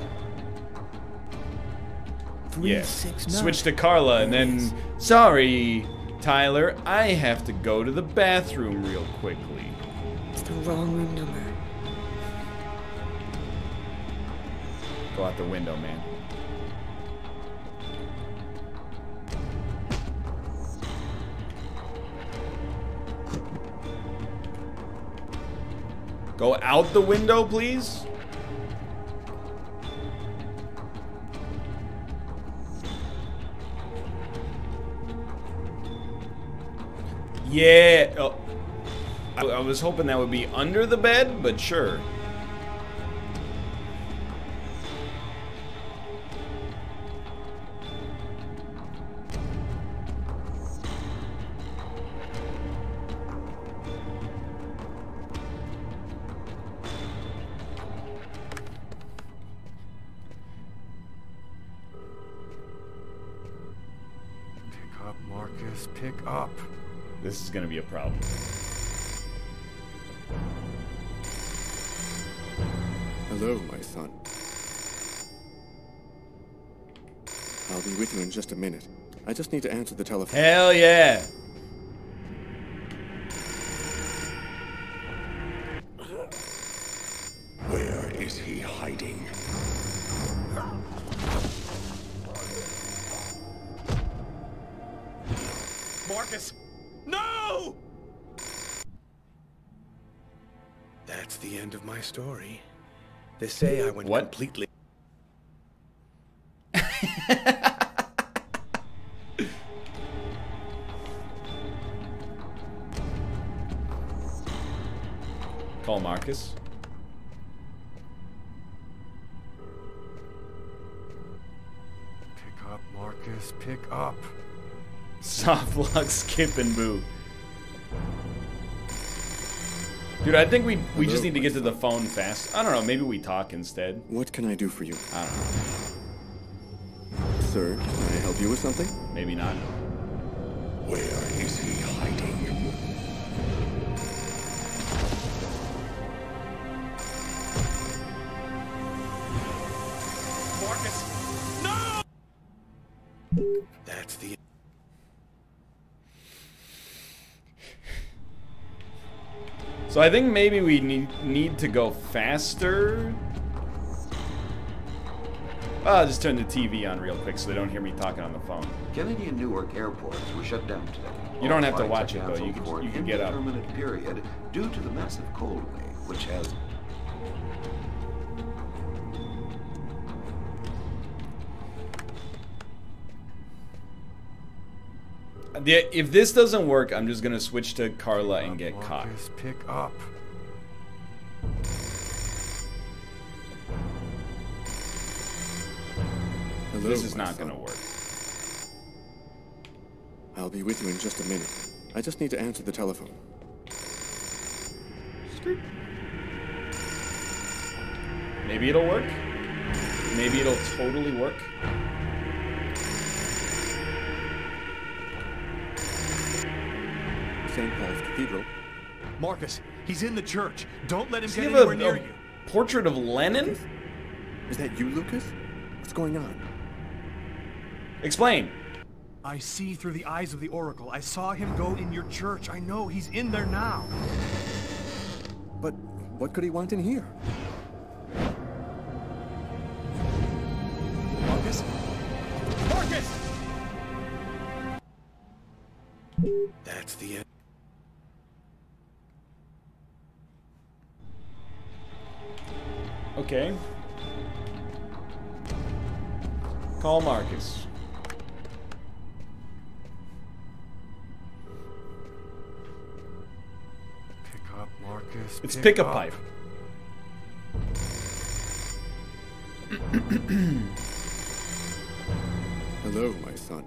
Yeah. 369. Switch to Carla and then. Sorry, Tyler, I have to go to the bathroom real quickly. It's the wrong room number. Go out the window, man. Go out the window, please. Yeah. Oh. I, I was hoping that would be under the bed, but sure. This gonna be a problem. Hello, my son. I'll be with you in just a minute. I just need to answer the telephone. Hell yeah. They say I went What? completely... Call Marcus. Pick up, Marcus, pick up. Soft [LAUGHS] lock, skip, and boo. Dude, I think we we just need to get to the phone fast. I don't know. Maybe we talk instead. What can I do for you? I don't know. Sir, can I help you with something? Maybe not. Where is he hiding? I think maybe we need need to go faster. Ah, I'll just turn the TV on real quick so they don't hear me talking on the phone. Kennedy and Newark airports were shut down today. You don't have to watch it, though. You can- you an can get up. indeterminate period due to the massive cold wave, which has The, if this doesn't work, I'm just gonna switch to Carla and get caught. Marcus, pick up. Hello, This is not son. gonna work. I'll be with you in just a minute. I just need to answer the telephone. Maybe it'll work. Maybe it'll totally work. St. Paul's Cathedral. Marcus, he's in the church. Don't let him Does get have a- anywhere near a you. Portrait of Lenin? Is that you, Lucas? What's going on? Explain. I see through the eyes of the Oracle. I saw him go in your church. I know he's in there now. But what could he want in here? Marcus? Marcus! That's the end. Okay. Call Marcus. Pick up, Marcus. It's pick pick a pipe. [CLEARS THROAT] Hello, my son.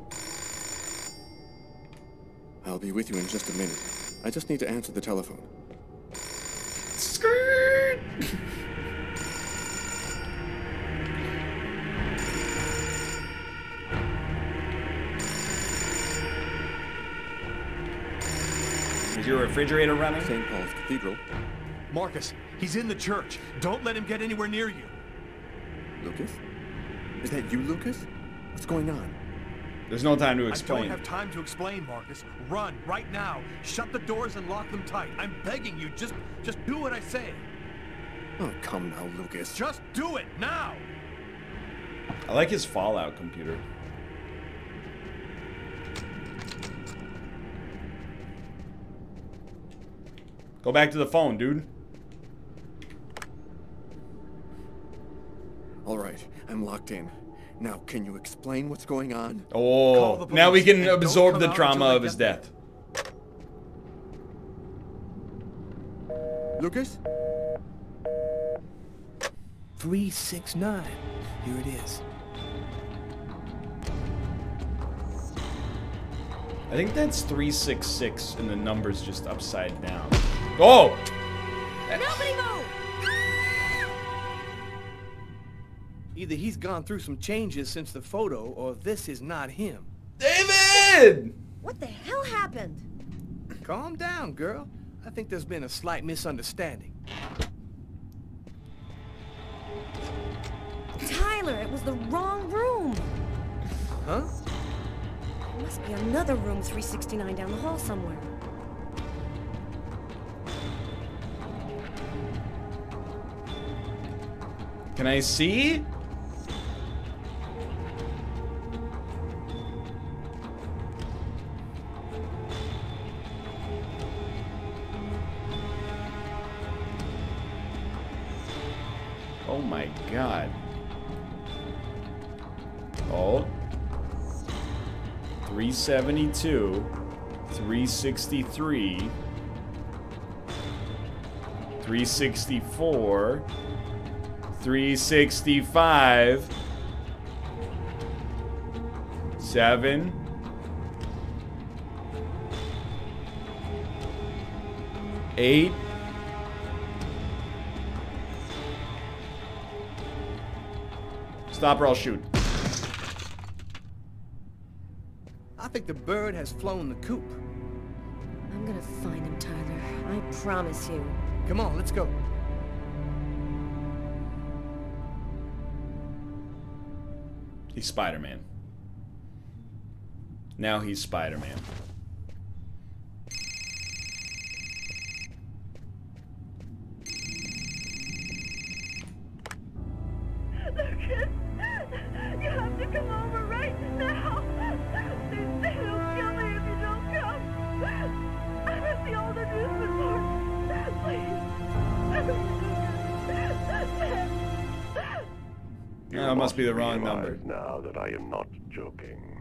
I'll be with you in just a minute. I just need to answer the telephone. Skirt! [LAUGHS] Is your refrigerator running? St. Paul's Cathedral. Marcus, he's in the church. Don't let him get anywhere near you. Lucas? Is that you, Lucas? What's going on? There's no time to explain. I explain. don't have time to explain, Marcus. Run right now. Shut the doors and lock them tight. I'm begging you. Just, just do what I say. Oh, come now, Lucas. Just do it now. I like his Fallout computer. Go back to the phone, dude. All right, I'm locked in. Now, can you explain what's going on? Oh, now we can absorb the trauma of his death. Lucas? 369. Here it is. I think that's 366 and the number's just upside down. Oh! Nobody move! Either he's gone through some changes since the photo, or this is not him. David! What the hell happened? Calm down, girl. I think there's been a slight misunderstanding. Tyler, it was the wrong room. Huh? There must be another room 369 down the hall somewhere. Can I see? Oh my god. Oh. 372. 363. 364. 365. 7. Eight. Stop or I'll shoot. I think the bird has flown the coop. I'm gonna find him, Tyler. I promise you. Come on, let's go. Park. Please. No, it. Must be the wrong realize number. Now that I am not joking.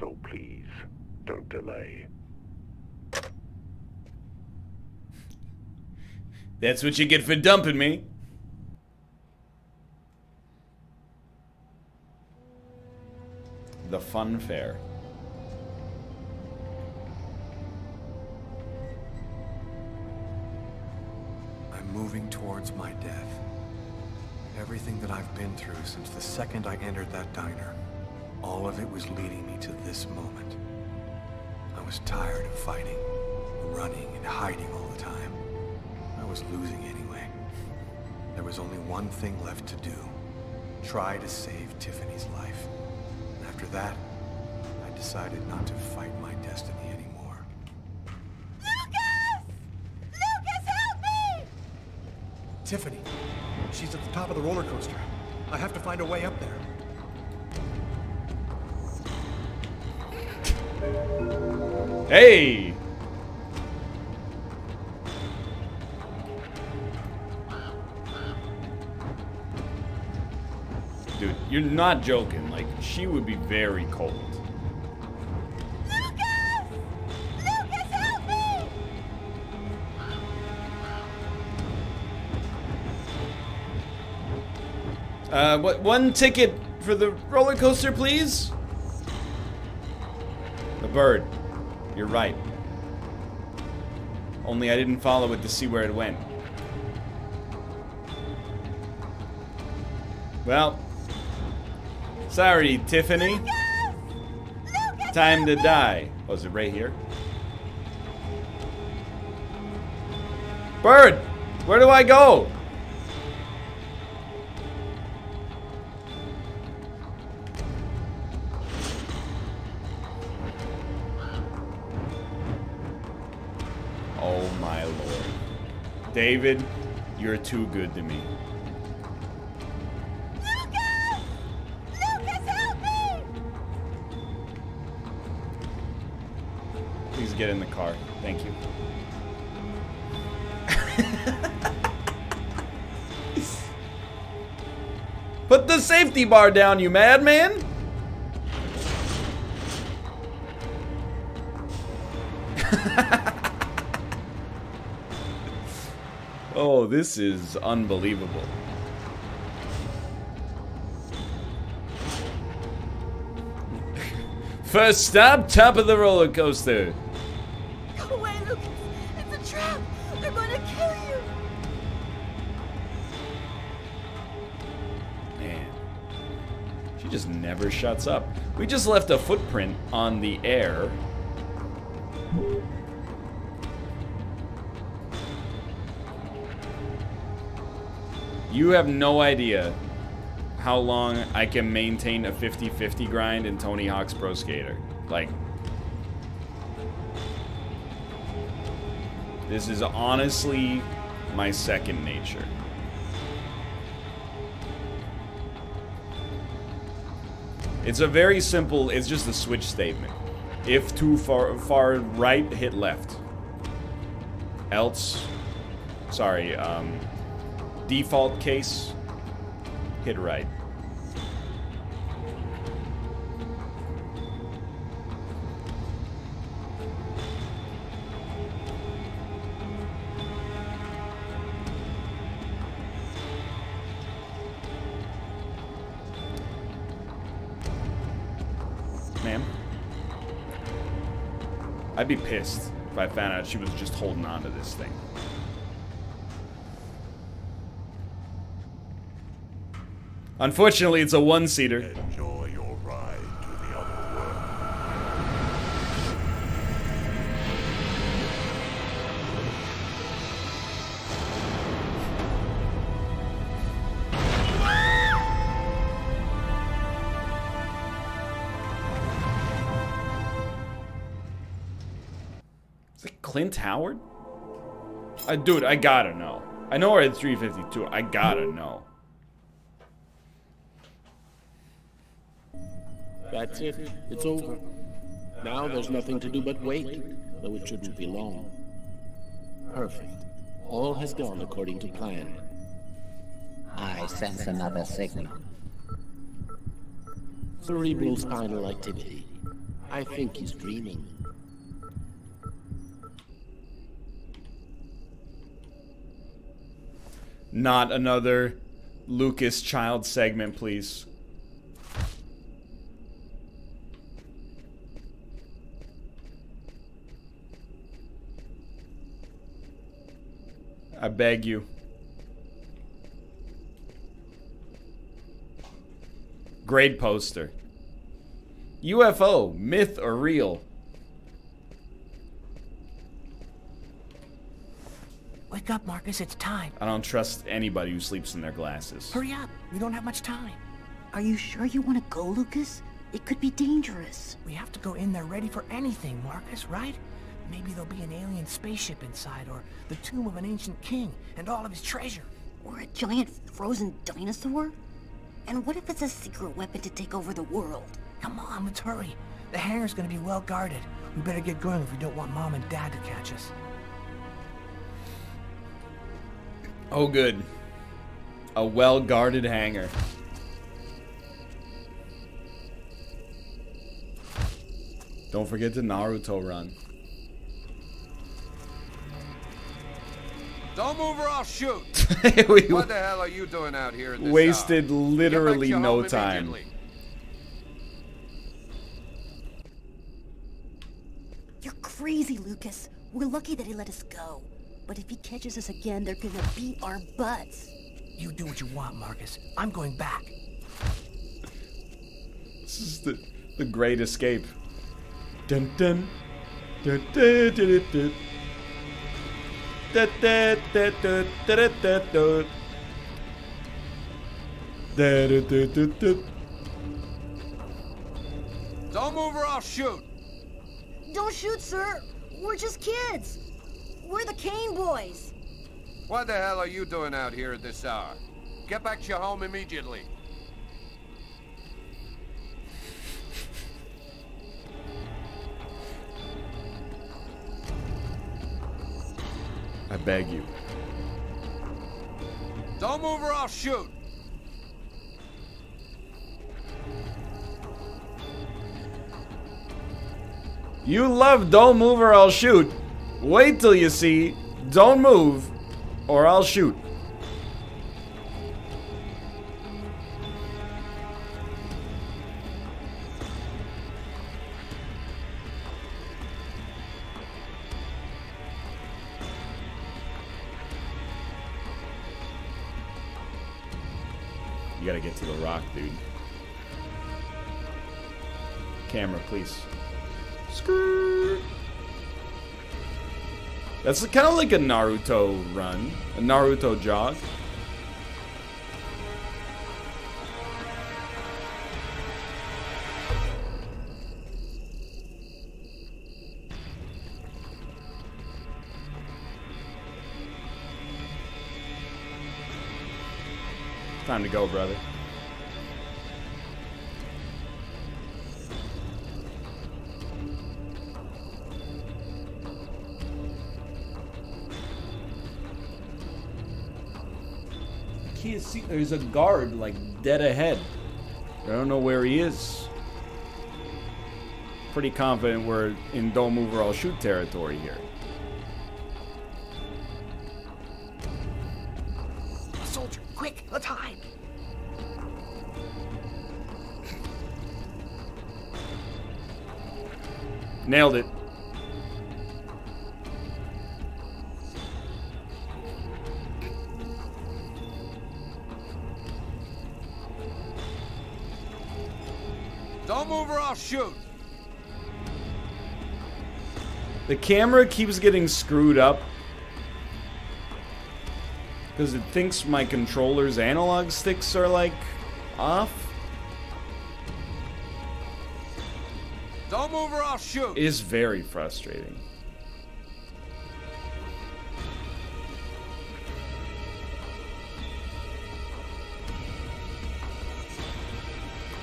So please, don't delay. That's what you get for dumping me. The fun fair. I'm moving towards my death. Everything that I've been through since the second I entered that diner, all of it was leading me to this moment. I was tired of fighting, running and hiding all the time. I was losing anyway. There was only one thing left to do. Try to save Tiffany's life. And after that, I decided not to fight my destiny anymore. Lucas! Lucas, help me! Tiffany, she's at the top of the roller coaster. I have to find a way up there. Hey! Dude, you're not joking. Like, she would be very cold. Uh, what one ticket for the roller coaster, please? The bird. You're right. Only I didn't follow it to see where it went. Well, sorry, Tiffany. Time to die. Was it right here? Bird, where do I go? David, you're too good to me. Lucas, Lucas, help me! Please get in the car. Thank you. Put the safety bar down, you madman! This is unbelievable. First stop, top of the roller coaster. Go away, Lucas! It's a trap! They're going to kill you! Man. She just never shuts up. We just left a footprint on the air. You have no idea how long I can maintain a 50-50 grind in Tony Hawk's Pro Skater. Like, this is honestly my second nature. It's a very simple, it's just a switch statement. If too far, far right, hit left. Else, sorry, um, default case, hit right. Ma'am? I'd be pissed if I found out she was just holding on to this thing. Unfortunately, it's a one-seater. Enjoy your ride to the other world. Is it Clint Howard? I, dude, I gotta know. I know we're at 352. I gotta know. That's it. It's over. Now there's nothing to do but wait, though it shouldn't be long. Perfect. All has gone according to plan. I sense another signal. Cerebral spinal activity. I think he's dreaming. Not another Lucas child segment, please. I beg you. Great poster. UFO, myth or real? Wake up, Marcus. It's time. I don't trust anybody who sleeps in their glasses. Hurry up. We don't have much time. Are you sure you want to go, Lucas? It could be dangerous. We have to go in there ready for anything, Marcus, right? Maybe there'll be an alien spaceship inside, or the tomb of an ancient king, and all of his treasure. Or a giant frozen dinosaur? And what if it's a secret weapon to take over the world? Come on, let's hurry. The hangar's gonna be well guarded. We better get going if we don't want Mom and Dad to catch us. Oh, good. A well guarded hangar. Don't forget the Naruto run. Don't move or I'll shoot. [LAUGHS] We what the hell are you doing out here at this Wasted hour? literally Get back to no time. You're crazy, Lucas. We're lucky that he let us go. But if he catches us again, they're gonna beat our butts. You do what you want, Marcus. I'm going back. This is the, the great escape. Dun dun. Dun dun dun dun dun. Don't move or I'll shoot. Don't shoot, sir. We're just kids. We're the Kane boys. What the hell are you doing out here at this hour? Get back to your home immediately. I beg you. Don't move or I'll shoot. You love Don't Move or I'll Shoot. Wait till you see Don't Move or I'll Shoot. Rock, dude. Camera, please. Skirt. That's kind of like a Naruto run, a Naruto jog. Time to go, brother. Can't see. There's a guard like dead ahead. I don't know where he is. Pretty confident we're in don't move or I'll shoot territory here. Soldier, quick, let's hide. Nailed it. Don't move or I'll shoot. The camera keeps getting screwed up. Because it thinks my controller's analog sticks are like off. Don't move or I'll shoot. It is very frustrating.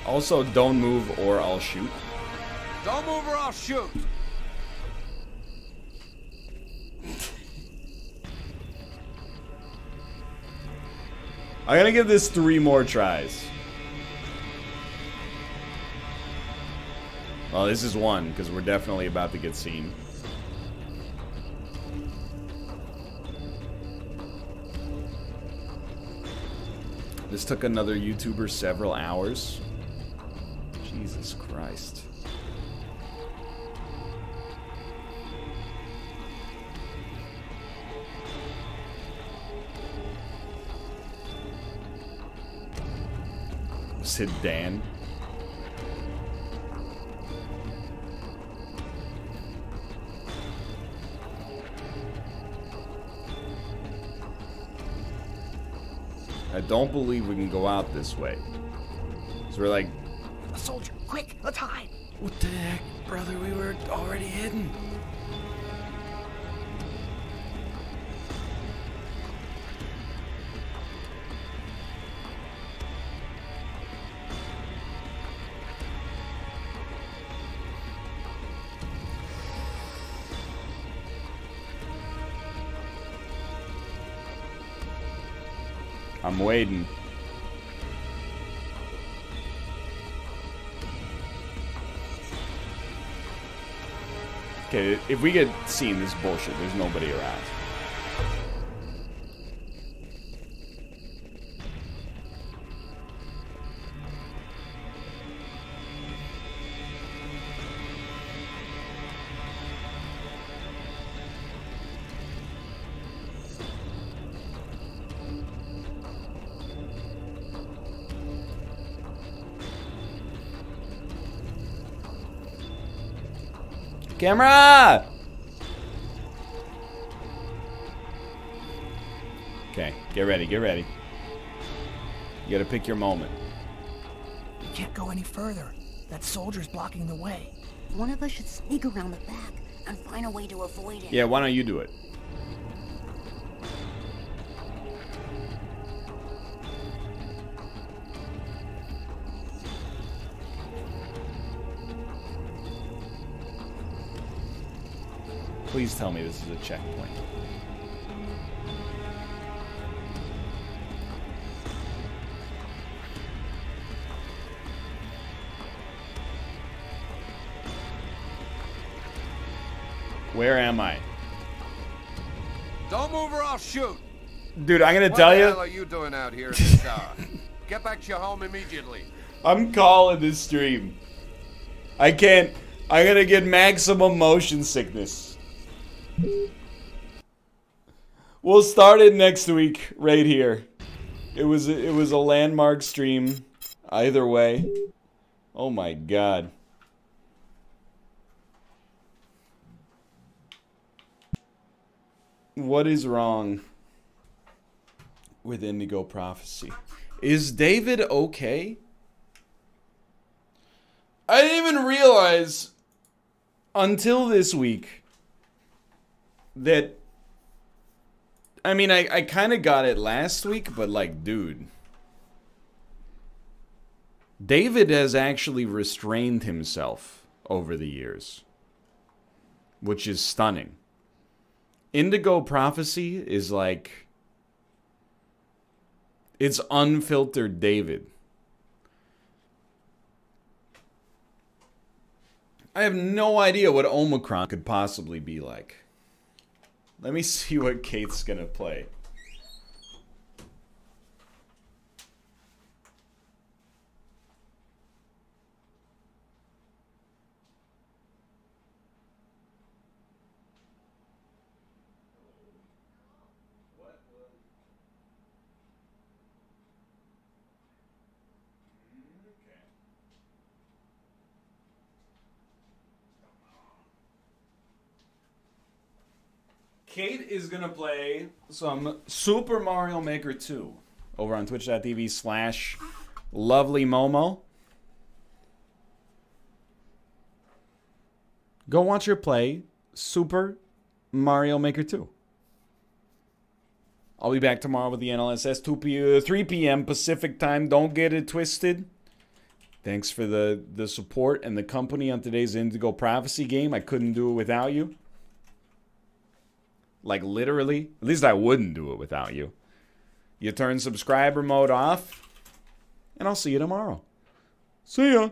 Also, don't move or I'll shoot. Don't move or I'll shoot. I'm gonna give this three more tries. Well, this is one, because we're definitely about to get seen. This took another YouTuber several hours. Jesus Christ. Sid Dan. I don't believe we can go out this way. So we're like, A soldier, quick, let's hide. what the heck, brother? We were already hidden. I'm waiting. Okay, if we get seen, this is bullshit. There's nobody around. Camera! Okay, get ready, get ready. You gotta pick your moment. We can't go any further. That soldier's blocking the way. One of us should sneak around the back and find a way to avoid it. Yeah, why don't you do it? Please tell me this is a checkpoint. Where am I? Don't move or I'll shoot. Dude, I'm gonna what tell you. What the you. hell are you doing out here in this [LAUGHS] car? Get back to your home immediately. I'm calling this stream. I can't. I'm gonna get maximum motion sickness. We'll start it next week, right here. It was it was a landmark stream. Either way. Oh my god. What is wrong with Indigo Prophecy? Is David okay? I didn't even realize until this week that I mean I, I kinda got it last week, but like dude. David has actually restrained himself over the years. Which is stunning. Indigo Prophecy is like It's unfiltered David. I have no idea what Omikron could possibly be like. Let me see what Kate's gonna play. Kate is gonna play some Super Mario Maker 2 over on twitch.tv slash lovely Momo. Go watch her play Super Mario Maker 2. I'll be back tomorrow with the NLSS 2 p- uh, 3 p.m. Pacific time. Don't get it twisted. Thanks for the, the support and the company on today's Indigo Prophecy game. I couldn't do it without you. Like literally. At least I wouldn't do it without you. You turn subscriber mode off, and I'll see you tomorrow. See ya.